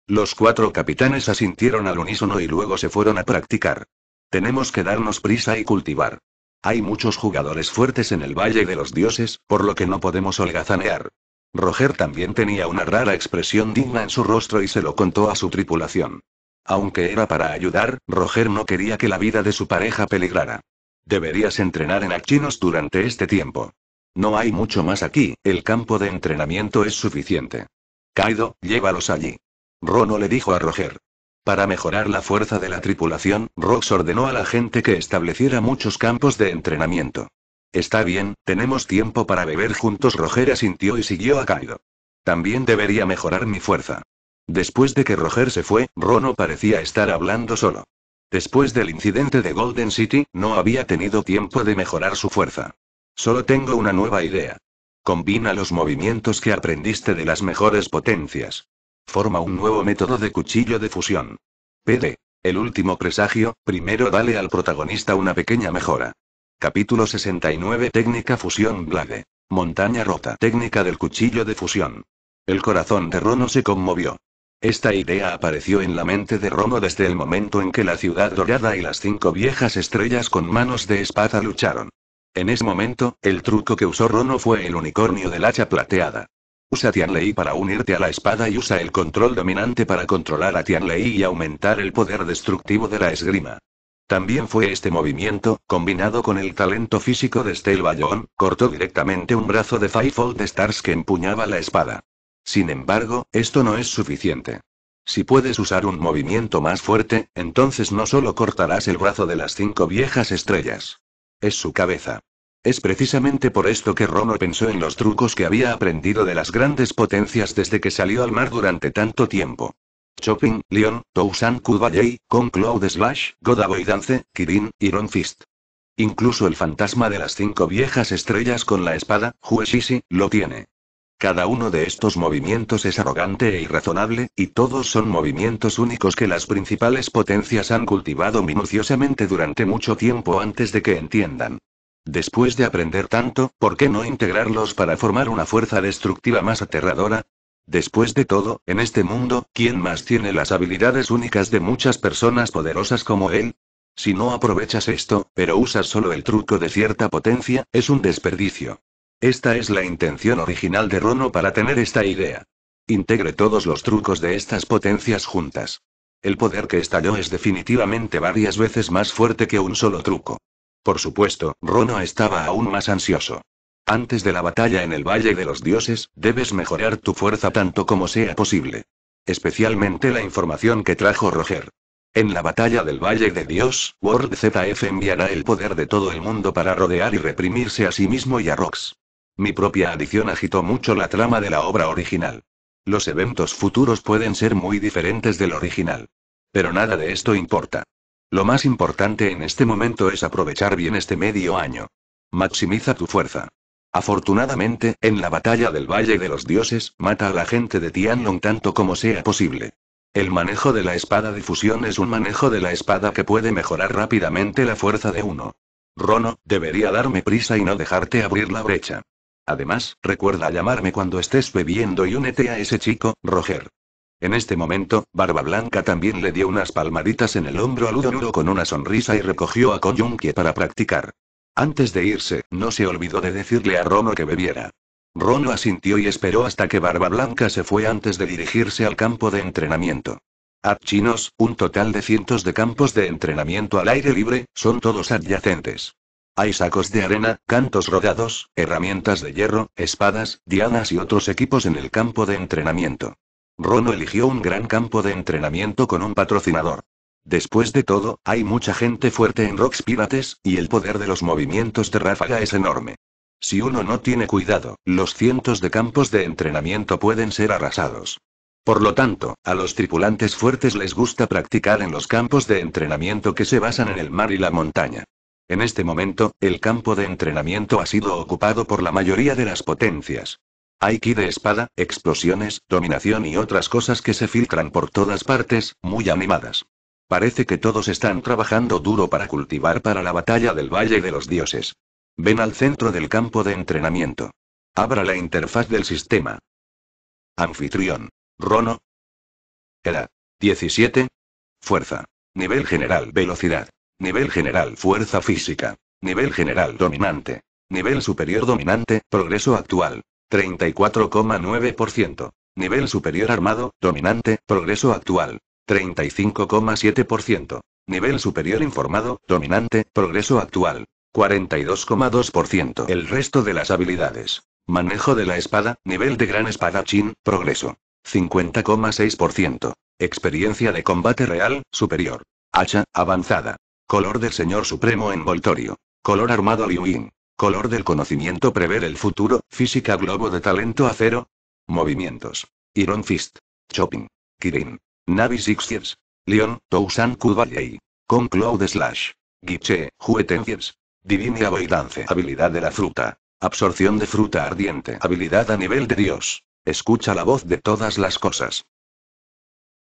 Los cuatro capitanes asintieron al unísono y luego se fueron a practicar. Tenemos que darnos prisa y cultivar. Hay muchos jugadores fuertes en el Valle de los Dioses, por lo que no podemos holgazanear. Roger también tenía una rara expresión digna en su rostro y se lo contó a su tripulación. Aunque era para ayudar, Roger no quería que la vida de su pareja peligrara. Deberías entrenar en Achinos durante este tiempo. No hay mucho más aquí, el campo de entrenamiento es suficiente. Kaido, llévalos allí. Rono le dijo a Roger. Para mejorar la fuerza de la tripulación, Rox ordenó a la gente que estableciera muchos campos de entrenamiento. Está bien, tenemos tiempo para beber juntos. Roger asintió y siguió a Kaido. También debería mejorar mi fuerza. Después de que Roger se fue, Rono parecía estar hablando solo. Después del incidente de Golden City, no había tenido tiempo de mejorar su fuerza. Solo tengo una nueva idea. Combina los movimientos que aprendiste de las mejores potencias. Forma un nuevo método de cuchillo de fusión. PD. El último presagio, primero dale al protagonista una pequeña mejora. Capítulo 69 Técnica Fusión Blade. Montaña rota. Técnica del cuchillo de fusión. El corazón de Rono se conmovió. Esta idea apareció en la mente de Rono desde el momento en que la ciudad dorada y las cinco viejas estrellas con manos de espada lucharon. En ese momento, el truco que usó Rono fue el unicornio del hacha plateada. Usa Tianlei para unirte a la espada y usa el control dominante para controlar a Tianlei y aumentar el poder destructivo de la esgrima. También fue este movimiento, combinado con el talento físico de Ballon, cortó directamente un brazo de Fivefold Stars que empuñaba la espada. Sin embargo, esto no es suficiente. Si puedes usar un movimiento más fuerte, entonces no solo cortarás el brazo de las cinco viejas estrellas. Es su cabeza. Es precisamente por esto que Rono pensó en los trucos que había aprendido de las grandes potencias desde que salió al mar durante tanto tiempo. Chopin, Leon, Tousan Kubayei, con Cloud Slash, Godaboy Dance, Kirin, Iron Fist. Incluso el fantasma de las cinco viejas estrellas con la espada, Hueshishi, lo tiene. Cada uno de estos movimientos es arrogante e irrazonable, y todos son movimientos únicos que las principales potencias han cultivado minuciosamente durante mucho tiempo antes de que entiendan. Después de aprender tanto, ¿por qué no integrarlos para formar una fuerza destructiva más aterradora? Después de todo, en este mundo, ¿quién más tiene las habilidades únicas de muchas personas poderosas como él? Si no aprovechas esto, pero usas solo el truco de cierta potencia, es un desperdicio. Esta es la intención original de Rono para tener esta idea. Integre todos los trucos de estas potencias juntas. El poder que estalló es definitivamente varias veces más fuerte que un solo truco. Por supuesto, Rono estaba aún más ansioso. Antes de la batalla en el Valle de los Dioses, debes mejorar tu fuerza tanto como sea posible. Especialmente la información que trajo Roger. En la batalla del Valle de Dios, World ZF enviará el poder de todo el mundo para rodear y reprimirse a sí mismo y a Rox. Mi propia adición agitó mucho la trama de la obra original. Los eventos futuros pueden ser muy diferentes del original. Pero nada de esto importa. Lo más importante en este momento es aprovechar bien este medio año. Maximiza tu fuerza. Afortunadamente, en la batalla del Valle de los Dioses, mata a la gente de Tianlong tanto como sea posible. El manejo de la espada de fusión es un manejo de la espada que puede mejorar rápidamente la fuerza de uno. Rono, debería darme prisa y no dejarte abrir la brecha. Además, recuerda llamarme cuando estés bebiendo y únete a ese chico, Roger. En este momento, Barba Blanca también le dio unas palmaditas en el hombro a Ludonuro con una sonrisa y recogió a Koyunkie para practicar. Antes de irse, no se olvidó de decirle a Rono que bebiera. Rono asintió y esperó hasta que Barba Blanca se fue antes de dirigirse al campo de entrenamiento. chinos, un total de cientos de campos de entrenamiento al aire libre, son todos adyacentes. Hay sacos de arena, cantos rodados, herramientas de hierro, espadas, dianas y otros equipos en el campo de entrenamiento. Rono eligió un gran campo de entrenamiento con un patrocinador. Después de todo, hay mucha gente fuerte en Rocks Pirates, y el poder de los movimientos de ráfaga es enorme. Si uno no tiene cuidado, los cientos de campos de entrenamiento pueden ser arrasados. Por lo tanto, a los tripulantes fuertes les gusta practicar en los campos de entrenamiento que se basan en el mar y la montaña. En este momento, el campo de entrenamiento ha sido ocupado por la mayoría de las potencias. Hay ki de espada, explosiones, dominación y otras cosas que se filtran por todas partes, muy animadas. Parece que todos están trabajando duro para cultivar para la batalla del Valle de los Dioses. Ven al centro del campo de entrenamiento. Abra la interfaz del sistema. Anfitrión. Rono. Era. 17. Fuerza. Nivel general velocidad. Nivel general fuerza física. Nivel general dominante. Nivel superior dominante, progreso actual. 34,9%. Nivel superior armado, dominante, progreso actual. 35,7%. Nivel superior informado, dominante, progreso actual. 42,2%. El resto de las habilidades. Manejo de la espada, nivel de gran espadachín, progreso. 50,6%. Experiencia de combate real, superior. Hacha, avanzada. Color del Señor Supremo envoltorio. Color armado Liu Color del conocimiento prever el futuro, física globo de talento acero. Movimientos. Iron Fist. Chopping. Kirin. Navi Six Leon, Tousan Kubayei. Con Cloud Slash. Giche, Juetenciers. Divine Aboidance. Habilidad de la fruta. Absorción de fruta ardiente. Habilidad a nivel de Dios. Escucha la voz de todas las cosas.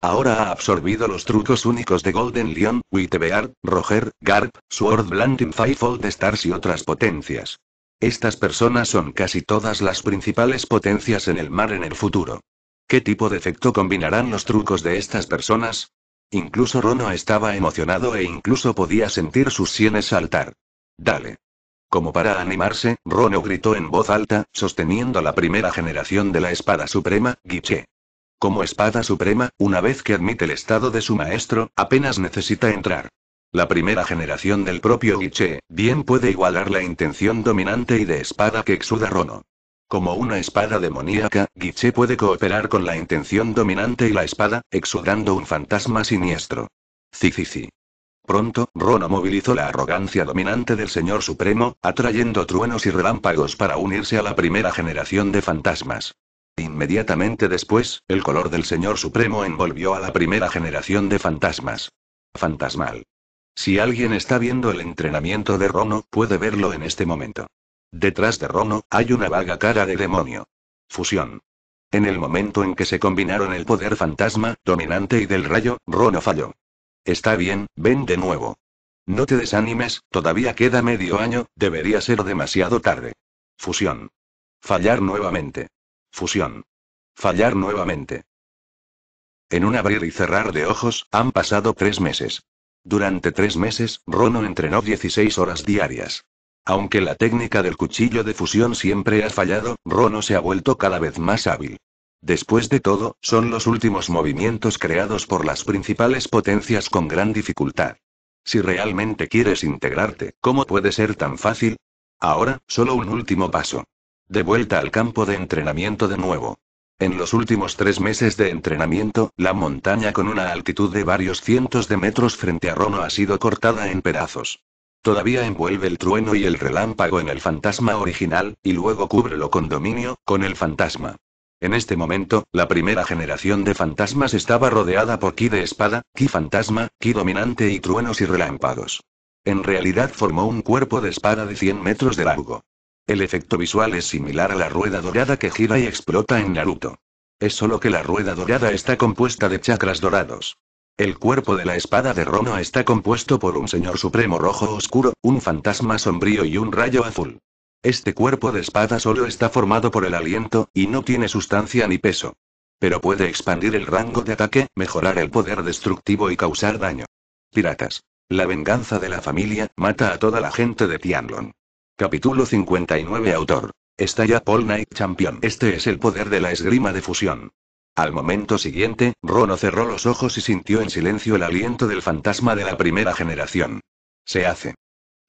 Ahora ha absorbido los trucos únicos de Golden Leon, Wittebeard, Roger, Garp, Sword Blanting Fivefold Stars y otras potencias. Estas personas son casi todas las principales potencias en el mar en el futuro. ¿Qué tipo de efecto combinarán los trucos de estas personas? Incluso Rono estaba emocionado e incluso podía sentir sus sienes saltar. Dale. Como para animarse, Rono gritó en voz alta, sosteniendo la primera generación de la espada suprema, Guiche. Como espada suprema, una vez que admite el estado de su maestro, apenas necesita entrar. La primera generación del propio Guiche, bien puede igualar la intención dominante y de espada que exuda Rono. Como una espada demoníaca, Guiche puede cooperar con la intención dominante y la espada, exudando un fantasma siniestro. Cici. Pronto, Rono movilizó la arrogancia dominante del Señor Supremo, atrayendo truenos y relámpagos para unirse a la primera generación de fantasmas. Inmediatamente después, el color del Señor Supremo envolvió a la primera generación de fantasmas. Fantasmal. Si alguien está viendo el entrenamiento de Rono, puede verlo en este momento. Detrás de Rono, hay una vaga cara de demonio. Fusión. En el momento en que se combinaron el poder fantasma, dominante y del rayo, Rono falló. Está bien, ven de nuevo. No te desanimes, todavía queda medio año, debería ser demasiado tarde. Fusión. Fallar nuevamente. Fusión. Fallar nuevamente. En un abrir y cerrar de ojos, han pasado tres meses. Durante tres meses, Rono entrenó 16 horas diarias. Aunque la técnica del cuchillo de fusión siempre ha fallado, Rono se ha vuelto cada vez más hábil. Después de todo, son los últimos movimientos creados por las principales potencias con gran dificultad. Si realmente quieres integrarte, ¿cómo puede ser tan fácil? Ahora, solo un último paso. De vuelta al campo de entrenamiento de nuevo. En los últimos tres meses de entrenamiento, la montaña con una altitud de varios cientos de metros frente a Rono ha sido cortada en pedazos. Todavía envuelve el trueno y el relámpago en el fantasma original, y luego cúbrelo con dominio, con el fantasma. En este momento, la primera generación de fantasmas estaba rodeada por ki de espada, ki fantasma, ki dominante y truenos y relámpagos. En realidad formó un cuerpo de espada de 100 metros de largo. El efecto visual es similar a la rueda dorada que gira y explota en Naruto. Es solo que la rueda dorada está compuesta de chakras dorados. El cuerpo de la espada de Rono está compuesto por un señor supremo rojo oscuro, un fantasma sombrío y un rayo azul. Este cuerpo de espada solo está formado por el aliento, y no tiene sustancia ni peso. Pero puede expandir el rango de ataque, mejorar el poder destructivo y causar daño. Piratas. La venganza de la familia, mata a toda la gente de Tianlong. Capítulo 59 Autor. Estalla Paul Knight Champion. Este es el poder de la esgrima de fusión. Al momento siguiente, Rono cerró los ojos y sintió en silencio el aliento del fantasma de la primera generación. Se hace.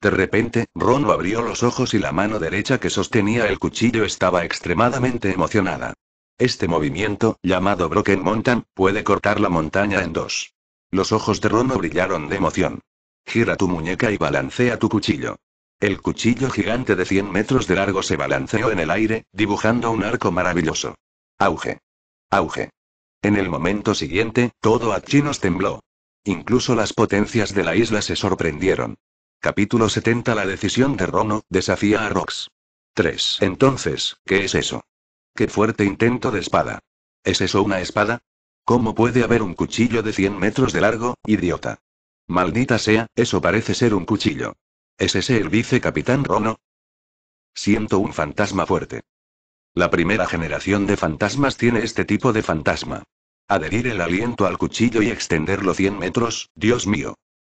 De repente, Rono abrió los ojos y la mano derecha que sostenía el cuchillo estaba extremadamente emocionada. Este movimiento, llamado Broken Mountain, puede cortar la montaña en dos. Los ojos de Rono brillaron de emoción. Gira tu muñeca y balancea tu cuchillo. El cuchillo gigante de 100 metros de largo se balanceó en el aire, dibujando un arco maravilloso. Auge. Auge. En el momento siguiente, todo Achinos tembló. Incluso las potencias de la isla se sorprendieron. Capítulo 70 La decisión de Rono, desafía a Rox. 3. Entonces, ¿qué es eso? Qué fuerte intento de espada. ¿Es eso una espada? ¿Cómo puede haber un cuchillo de 100 metros de largo, idiota? Maldita sea, eso parece ser un cuchillo. ¿Es ese el vicecapitán Rono? Siento un fantasma fuerte. La primera generación de fantasmas tiene este tipo de fantasma. Adherir el aliento al cuchillo y extenderlo 100 metros, Dios mío.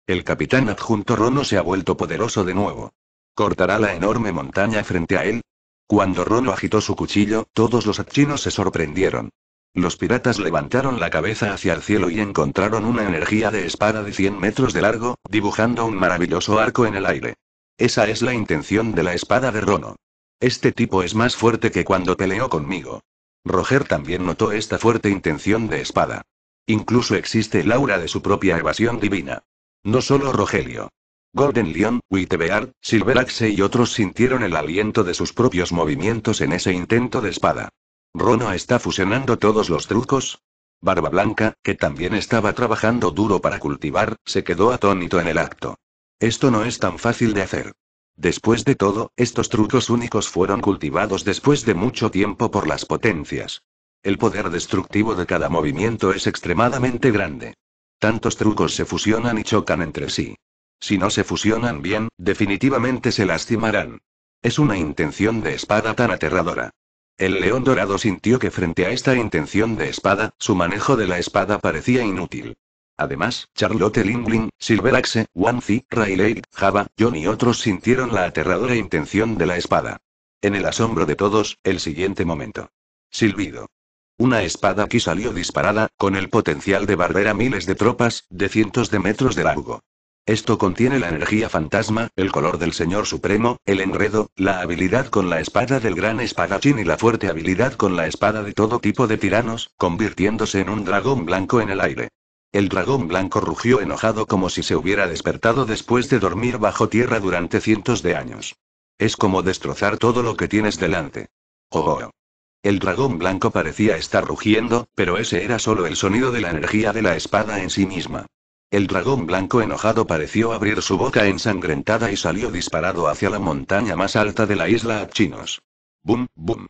El capitán adjunto Rono se ha vuelto poderoso de nuevo. ¿Cortará la enorme montaña frente a él? Cuando Rono agitó su cuchillo, todos los chinos se sorprendieron. Los piratas levantaron la cabeza hacia el cielo y encontraron una energía de espada de 100 metros de largo, dibujando un maravilloso arco en el aire. Esa es la intención de la espada de Rono. Este tipo es más fuerte que cuando peleó conmigo. Roger también notó esta fuerte intención de espada. Incluso existe el aura de su propia evasión divina. No solo Rogelio. Golden Leon, Wittebeard, Silveraxe y otros sintieron el aliento de sus propios movimientos en ese intento de espada. ¿Rono está fusionando todos los trucos? Barba Blanca, que también estaba trabajando duro para cultivar, se quedó atónito en el acto. Esto no es tan fácil de hacer. Después de todo, estos trucos únicos fueron cultivados después de mucho tiempo por las potencias. El poder destructivo de cada movimiento es extremadamente grande. Tantos trucos se fusionan y chocan entre sí. Si no se fusionan bien, definitivamente se lastimarán. Es una intención de espada tan aterradora. El león dorado sintió que frente a esta intención de espada, su manejo de la espada parecía inútil. Además, Charlotte Lingling, Silveraxe, Wanzi, Riley, Java, John y otros sintieron la aterradora intención de la espada. En el asombro de todos, el siguiente momento. Silbido. Una espada aquí salió disparada, con el potencial de barrer a miles de tropas, de cientos de metros de largo. Esto contiene la energía fantasma, el color del Señor Supremo, el enredo, la habilidad con la espada del gran espadachín y la fuerte habilidad con la espada de todo tipo de tiranos, convirtiéndose en un dragón blanco en el aire. El dragón blanco rugió enojado como si se hubiera despertado después de dormir bajo tierra durante cientos de años. Es como destrozar todo lo que tienes delante. Oh. oh. El dragón blanco parecía estar rugiendo, pero ese era solo el sonido de la energía de la espada en sí misma. El dragón blanco enojado pareció abrir su boca ensangrentada y salió disparado hacia la montaña más alta de la isla Chinos. ¡Bum, bum!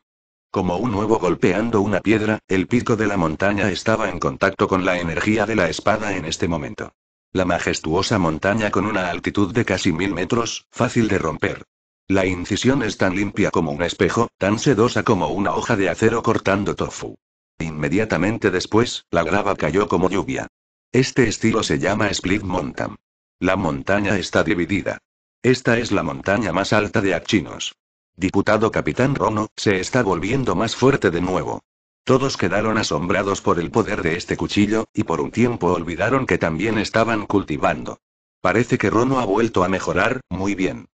Como un huevo golpeando una piedra, el pico de la montaña estaba en contacto con la energía de la espada en este momento. La majestuosa montaña con una altitud de casi mil metros, fácil de romper. La incisión es tan limpia como un espejo, tan sedosa como una hoja de acero cortando tofu. Inmediatamente después, la grava cayó como lluvia. Este estilo se llama Split Mountain. La montaña está dividida. Esta es la montaña más alta de Achinos. Diputado Capitán Rono, se está volviendo más fuerte de nuevo. Todos quedaron asombrados por el poder de este cuchillo, y por un tiempo olvidaron que también estaban cultivando. Parece que Rono ha vuelto a mejorar, muy bien.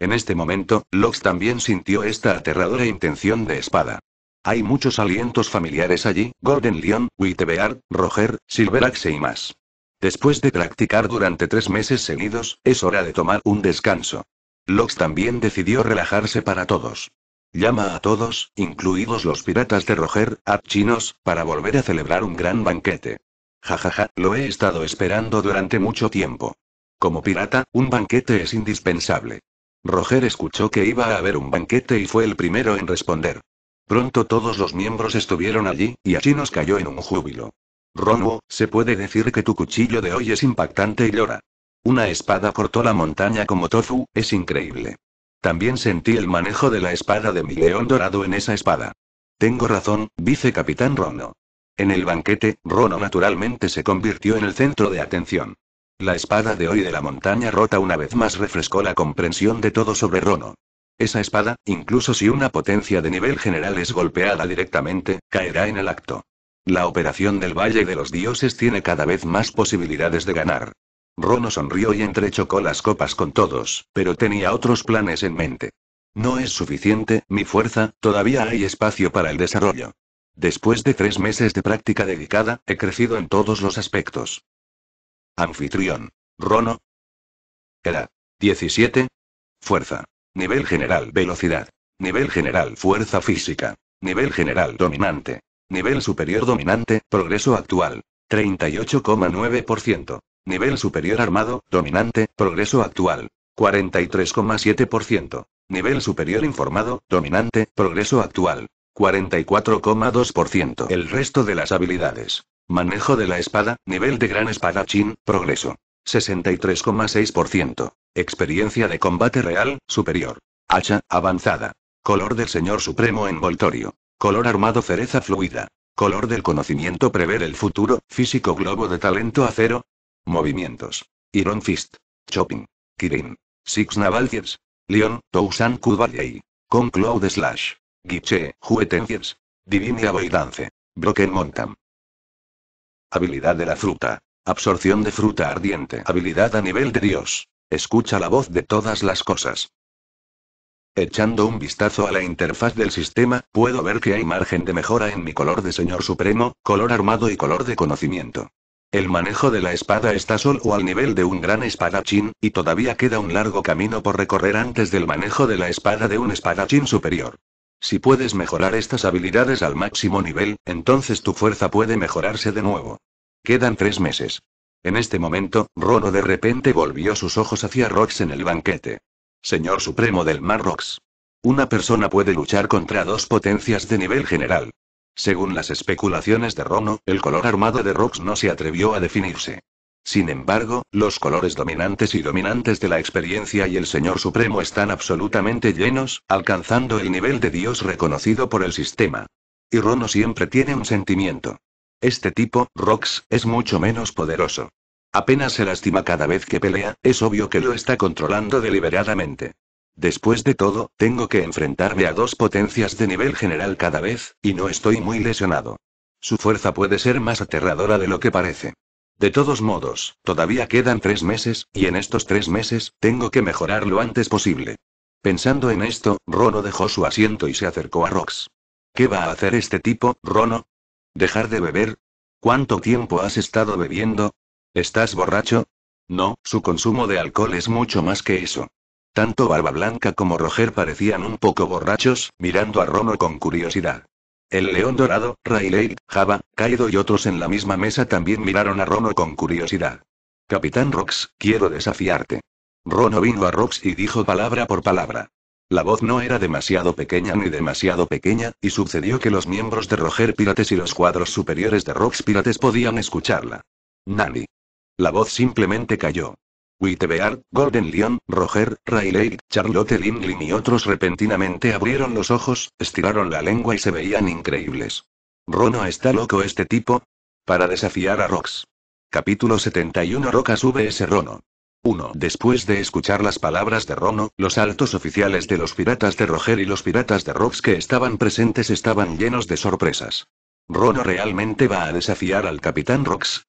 En este momento, Lox también sintió esta aterradora intención de espada. Hay muchos alientos familiares allí, Golden Leon, Wittebeard, Roger, Silveraxe y más. Después de practicar durante tres meses seguidos, es hora de tomar un descanso. Lox también decidió relajarse para todos. Llama a todos, incluidos los piratas de Roger, chinos, para volver a celebrar un gran banquete. Jajaja, lo he estado esperando durante mucho tiempo. Como pirata, un banquete es indispensable. Roger escuchó que iba a haber un banquete y fue el primero en responder. Pronto todos los miembros estuvieron allí, y nos cayó en un júbilo. Rono, se puede decir que tu cuchillo de hoy es impactante y llora. Una espada cortó la montaña como tofu, es increíble. También sentí el manejo de la espada de mi león dorado en esa espada. Tengo razón, vicecapitán Rono. En el banquete, Rono naturalmente se convirtió en el centro de atención. La espada de hoy de la montaña rota una vez más refrescó la comprensión de todo sobre Rono. Esa espada, incluso si una potencia de nivel general es golpeada directamente, caerá en el acto. La operación del Valle de los Dioses tiene cada vez más posibilidades de ganar. Rono sonrió y entrechocó las copas con todos, pero tenía otros planes en mente. No es suficiente, mi fuerza, todavía hay espacio para el desarrollo. Después de tres meses de práctica dedicada, he crecido en todos los aspectos. Anfitrión. Rono. Era. 17. Fuerza. Nivel general velocidad. Nivel general fuerza física. Nivel general dominante. Nivel superior dominante, progreso actual. 38,9%. Nivel superior armado, dominante, progreso actual. 43,7%. Nivel superior informado, dominante, progreso actual. 44,2%. El resto de las habilidades. Manejo de la espada, nivel de gran espadachín, progreso. 63,6%. Experiencia de combate real, superior. Hacha, avanzada. Color del Señor Supremo envoltorio. Color armado cereza fluida. Color del conocimiento prever el futuro, físico globo de talento acero. Movimientos. Iron Fist. Chopping. Kirin. Six Navalciers. Leon, Tousan Kudvalley. Con Cloud Slash. Guiche, Juetenciers. Divine Avoidance. Broken Mountain. Habilidad de la fruta. Absorción de fruta ardiente. Habilidad a nivel de Dios. Escucha la voz de todas las cosas. Echando un vistazo a la interfaz del sistema, puedo ver que hay margen de mejora en mi color de Señor Supremo, color armado y color de conocimiento. El manejo de la espada está solo al nivel de un gran espadachín, y todavía queda un largo camino por recorrer antes del manejo de la espada de un espadachín superior. Si puedes mejorar estas habilidades al máximo nivel, entonces tu fuerza puede mejorarse de nuevo. Quedan tres meses. En este momento, Rono de repente volvió sus ojos hacia Rox en el banquete. Señor Supremo del Mar Rox. Una persona puede luchar contra dos potencias de nivel general. Según las especulaciones de Rono, el color armado de Rox no se atrevió a definirse. Sin embargo, los colores dominantes y dominantes de la experiencia y el Señor Supremo están absolutamente llenos, alcanzando el nivel de Dios reconocido por el sistema. Y Rono siempre tiene un sentimiento. Este tipo, Rox, es mucho menos poderoso. Apenas se lastima cada vez que pelea, es obvio que lo está controlando deliberadamente. Después de todo, tengo que enfrentarme a dos potencias de nivel general cada vez, y no estoy muy lesionado. Su fuerza puede ser más aterradora de lo que parece. De todos modos, todavía quedan tres meses, y en estos tres meses, tengo que mejorar lo antes posible. Pensando en esto, Rono dejó su asiento y se acercó a Rox. ¿Qué va a hacer este tipo, Rono? ¿Dejar de beber? ¿Cuánto tiempo has estado bebiendo? ¿Estás borracho? No, su consumo de alcohol es mucho más que eso. Tanto Barba Blanca como Roger parecían un poco borrachos, mirando a Rono con curiosidad. El león dorado, Rayleigh, Java, Kaido y otros en la misma mesa también miraron a Rono con curiosidad. Capitán Rox, quiero desafiarte. Rono vino a Rox y dijo palabra por palabra. La voz no era demasiado pequeña ni demasiado pequeña, y sucedió que los miembros de Roger Pirates y los cuadros superiores de Rox Pirates podían escucharla. Nani. La voz simplemente cayó. Wittebeard, Golden Leon, Roger, Rayleigh, Charlotte Limlin y otros repentinamente abrieron los ojos, estiraron la lengua y se veían increíbles. ¿Rono está loco este tipo? Para desafiar a Rox. Capítulo 71 Rocas vs Rono. 1. Después de escuchar las palabras de Rono, los altos oficiales de los piratas de Roger y los piratas de Rox que estaban presentes estaban llenos de sorpresas. ¿Rono realmente va a desafiar al Capitán Rox?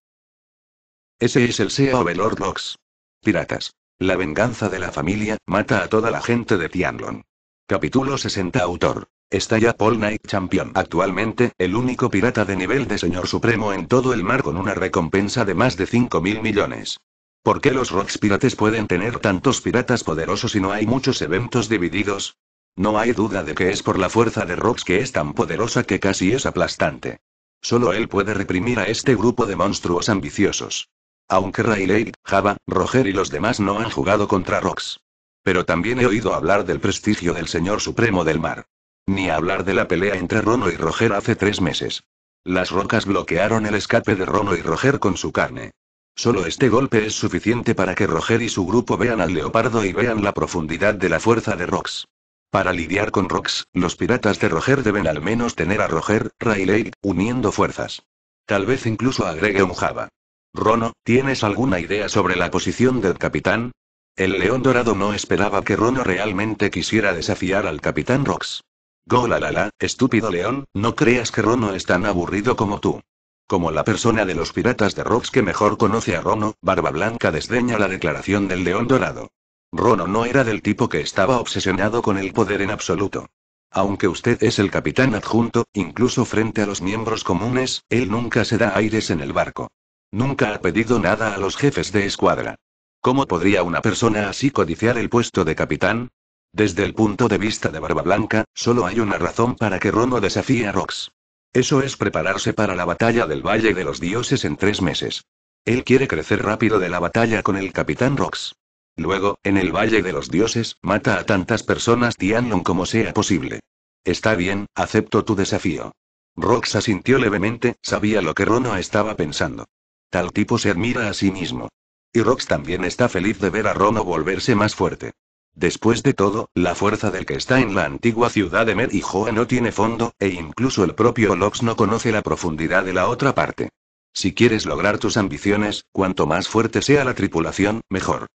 Ese es el Sea Overlord Rox. Piratas. La venganza de la familia, mata a toda la gente de Tianlon. Capítulo 60 Autor. Está ya Paul Knight Champion. Actualmente, el único pirata de nivel de Señor Supremo en todo el mar con una recompensa de más de 5 mil millones. ¿Por qué los Rocks Pirates pueden tener tantos piratas poderosos y no hay muchos eventos divididos? No hay duda de que es por la fuerza de Rocks que es tan poderosa que casi es aplastante. Solo él puede reprimir a este grupo de monstruos ambiciosos. Aunque Rayleigh, Java, Roger y los demás no han jugado contra Rox. Pero también he oído hablar del prestigio del Señor Supremo del Mar. Ni hablar de la pelea entre Rono y Roger hace tres meses. Las rocas bloquearon el escape de Rono y Roger con su carne. Solo este golpe es suficiente para que Roger y su grupo vean al leopardo y vean la profundidad de la fuerza de Rox. Para lidiar con Rox, los piratas de Roger deben al menos tener a Roger, Rayleigh, uniendo fuerzas. Tal vez incluso agregue un Java. Rono, ¿tienes alguna idea sobre la posición del capitán? El león dorado no esperaba que Rono realmente quisiera desafiar al capitán Rox. Go la la la, estúpido león, no creas que Rono es tan aburrido como tú. Como la persona de los piratas de Rox que mejor conoce a Rono, Barba Blanca desdeña la declaración del león dorado. Rono no era del tipo que estaba obsesionado con el poder en absoluto. Aunque usted es el capitán adjunto, incluso frente a los miembros comunes, él nunca se da aires en el barco. Nunca ha pedido nada a los jefes de escuadra. ¿Cómo podría una persona así codiciar el puesto de capitán? Desde el punto de vista de Barba Blanca, solo hay una razón para que Rono desafíe a Rox. Eso es prepararse para la batalla del Valle de los Dioses en tres meses. Él quiere crecer rápido de la batalla con el capitán Rox. Luego, en el Valle de los Dioses, mata a tantas personas Tianlong como sea posible. Está bien, acepto tu desafío. Rox asintió levemente, sabía lo que Rono estaba pensando. Tal tipo se admira a sí mismo. Y Rox también está feliz de ver a Rono volverse más fuerte. Después de todo, la fuerza del que está en la antigua ciudad de Mer y Joa no tiene fondo, e incluso el propio Lox no conoce la profundidad de la otra parte. Si quieres lograr tus ambiciones, cuanto más fuerte sea la tripulación, mejor.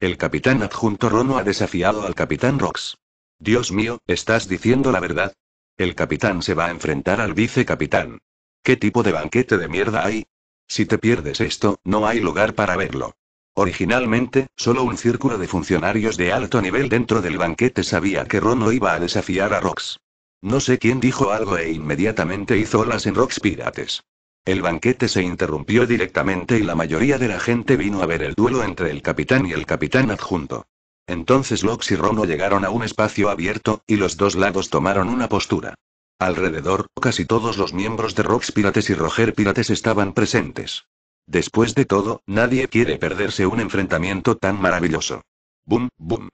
El capitán adjunto Rono ha desafiado al capitán Rox. Dios mío, ¿estás diciendo la verdad? El capitán se va a enfrentar al vicecapitán. ¿Qué tipo de banquete de mierda hay? Si te pierdes esto, no hay lugar para verlo. Originalmente, solo un círculo de funcionarios de alto nivel dentro del banquete sabía que Rono iba a desafiar a Rox. No sé quién dijo algo e inmediatamente hizo olas en Rox Pirates. El banquete se interrumpió directamente y la mayoría de la gente vino a ver el duelo entre el capitán y el capitán adjunto. Entonces Lox y Rono llegaron a un espacio abierto, y los dos lados tomaron una postura. Alrededor, casi todos los miembros de Rox Pirates y Roger Pirates estaban presentes. Después de todo, nadie quiere perderse un enfrentamiento tan maravilloso. ¡Bum, bum!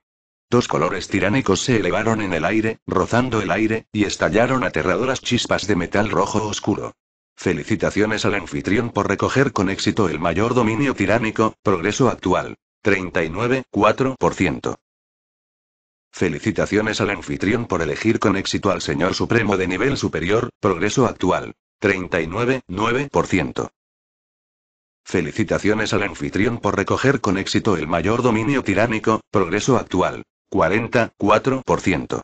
Dos colores tiránicos se elevaron en el aire, rozando el aire, y estallaron aterradoras chispas de metal rojo oscuro. Felicitaciones al anfitrión por recoger con éxito el mayor dominio tiránico, progreso actual. 39,4%. Felicitaciones al anfitrión por elegir con éxito al Señor Supremo de nivel superior, progreso actual. 39,9%. Felicitaciones al anfitrión por recoger con éxito el mayor dominio tiránico, progreso actual. 44%.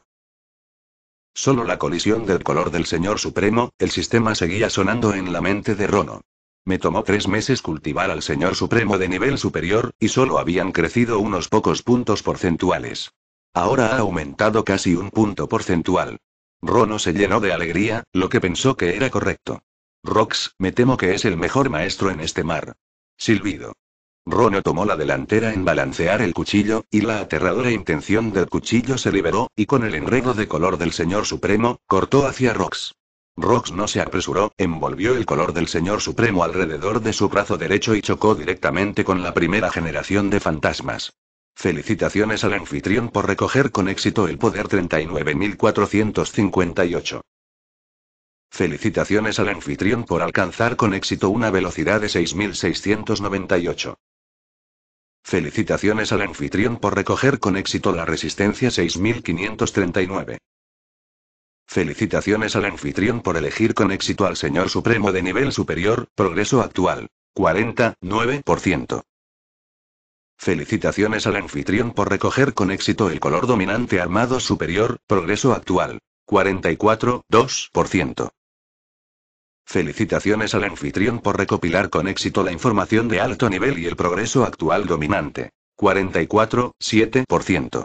Solo la colisión del color del Señor Supremo, el sistema seguía sonando en la mente de Rono. Me tomó tres meses cultivar al Señor Supremo de nivel superior, y solo habían crecido unos pocos puntos porcentuales. Ahora ha aumentado casi un punto porcentual. Rono se llenó de alegría, lo que pensó que era correcto. Rox, me temo que es el mejor maestro en este mar. Silbido. Rono tomó la delantera en balancear el cuchillo, y la aterradora intención del cuchillo se liberó, y con el enredo de color del Señor Supremo, cortó hacia Rox. Rox no se apresuró, envolvió el color del Señor Supremo alrededor de su brazo derecho y chocó directamente con la primera generación de fantasmas. Felicitaciones al anfitrión por recoger con éxito el poder 39458. Felicitaciones al anfitrión por alcanzar con éxito una velocidad de 6698. Felicitaciones al anfitrión por recoger con éxito la resistencia 6539. Felicitaciones al anfitrión por elegir con éxito al Señor Supremo de nivel superior, progreso actual. 49%. Felicitaciones al anfitrión por recoger con éxito el color dominante armado superior, progreso actual. 44,2%. Felicitaciones al anfitrión por recopilar con éxito la información de alto nivel y el progreso actual dominante. 44,7%.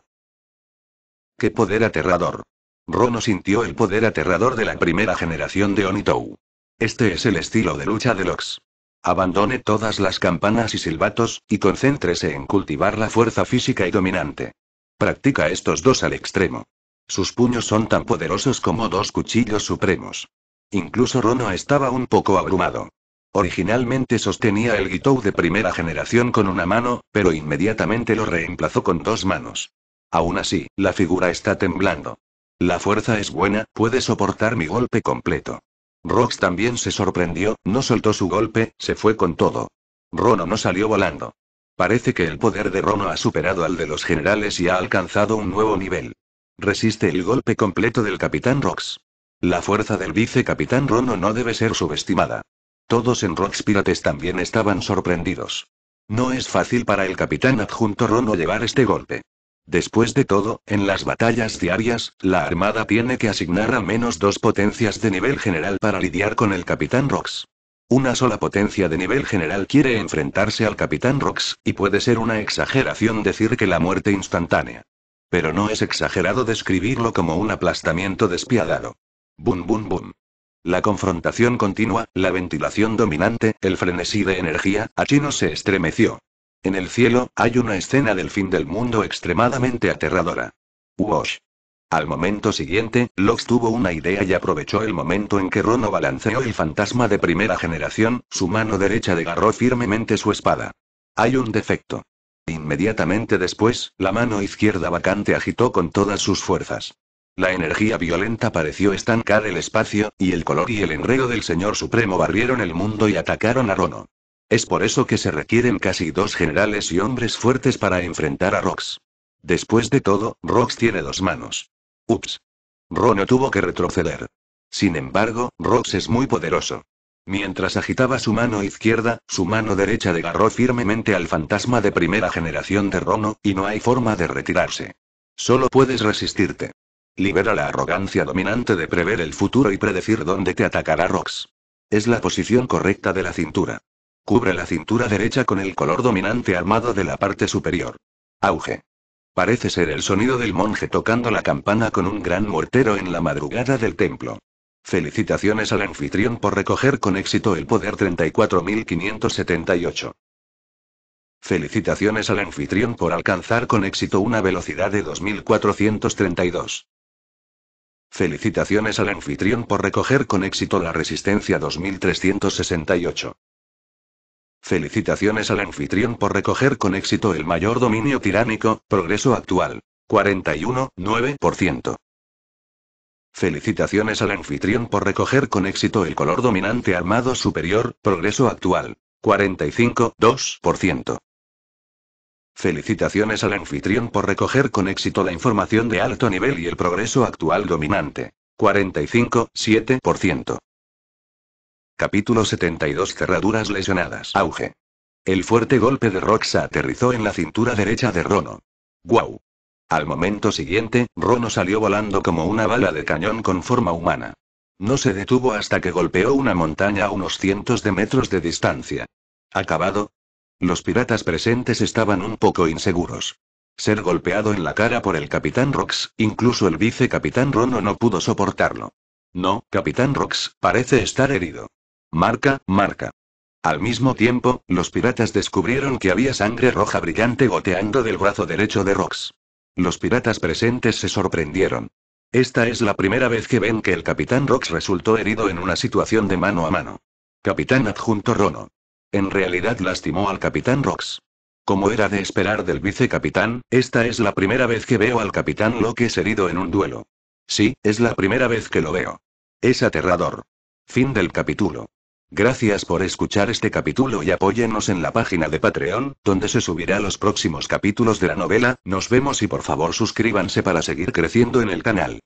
¡Qué poder aterrador! Rono sintió el poder aterrador de la primera generación de Onitou. Este es el estilo de lucha de Lox. Abandone todas las campanas y silbatos, y concéntrese en cultivar la fuerza física y dominante. Practica estos dos al extremo. Sus puños son tan poderosos como dos cuchillos supremos. Incluso Rono estaba un poco abrumado. Originalmente sostenía el Gitou de primera generación con una mano, pero inmediatamente lo reemplazó con dos manos. Aún así, la figura está temblando. La fuerza es buena, puede soportar mi golpe completo. Rox también se sorprendió, no soltó su golpe, se fue con todo. Rono no salió volando. Parece que el poder de Rono ha superado al de los generales y ha alcanzado un nuevo nivel. Resiste el golpe completo del capitán Rox. La fuerza del vicecapitán Rono no debe ser subestimada. Todos en Rocks Pirates también estaban sorprendidos. No es fácil para el capitán adjunto Rono llevar este golpe. Después de todo, en las batallas diarias, la Armada tiene que asignar al menos dos potencias de nivel general para lidiar con el Capitán Rox. Una sola potencia de nivel general quiere enfrentarse al Capitán Rox, y puede ser una exageración decir que la muerte instantánea. Pero no es exagerado describirlo como un aplastamiento despiadado. Bum bum bum. La confrontación continua, la ventilación dominante, el frenesí de energía, Achino se estremeció. En el cielo, hay una escena del fin del mundo extremadamente aterradora. Wash. Al momento siguiente, Lox tuvo una idea y aprovechó el momento en que Rono balanceó el fantasma de primera generación, su mano derecha agarró firmemente su espada. Hay un defecto. Inmediatamente después, la mano izquierda vacante agitó con todas sus fuerzas. La energía violenta pareció estancar el espacio, y el color y el enredo del Señor Supremo barrieron el mundo y atacaron a Rono. Es por eso que se requieren casi dos generales y hombres fuertes para enfrentar a Rox. Después de todo, Rox tiene dos manos. Ups. Rono tuvo que retroceder. Sin embargo, Rox es muy poderoso. Mientras agitaba su mano izquierda, su mano derecha agarró firmemente al fantasma de primera generación de Rono, y no hay forma de retirarse. Solo puedes resistirte. Libera la arrogancia dominante de prever el futuro y predecir dónde te atacará Rox. Es la posición correcta de la cintura. Cubre la cintura derecha con el color dominante armado de la parte superior. Auge. Parece ser el sonido del monje tocando la campana con un gran mortero en la madrugada del templo. Felicitaciones al anfitrión por recoger con éxito el poder 34578. Felicitaciones al anfitrión por alcanzar con éxito una velocidad de 2432. Felicitaciones al anfitrión por recoger con éxito la resistencia 2368. Felicitaciones al anfitrión por recoger con éxito el mayor dominio tiránico, progreso actual. 41,9%. Felicitaciones al anfitrión por recoger con éxito el color dominante armado superior, progreso actual. 45,2%. Felicitaciones al anfitrión por recoger con éxito la información de alto nivel y el progreso actual dominante. 45,7%. Capítulo 72 Cerraduras lesionadas. Auge. El fuerte golpe de Roxa aterrizó en la cintura derecha de Rono. ¡Guau! Al momento siguiente, Rono salió volando como una bala de cañón con forma humana. No se detuvo hasta que golpeó una montaña a unos cientos de metros de distancia. ¿Acabado? Los piratas presentes estaban un poco inseguros. Ser golpeado en la cara por el capitán Rox, incluso el vicecapitán Rono no pudo soportarlo. No, capitán Rox, parece estar herido. Marca, marca. Al mismo tiempo, los piratas descubrieron que había sangre roja brillante goteando del brazo derecho de Rox. Los piratas presentes se sorprendieron. Esta es la primera vez que ven que el capitán Rox resultó herido en una situación de mano a mano. Capitán adjunto Rono. En realidad lastimó al capitán Rox. Como era de esperar del vicecapitán, esta es la primera vez que veo al capitán Locke herido en un duelo. Sí, es la primera vez que lo veo. Es aterrador. Fin del capítulo. Gracias por escuchar este capítulo y apóyennos en la página de Patreon, donde se subirá los próximos capítulos de la novela, nos vemos y por favor suscríbanse para seguir creciendo en el canal.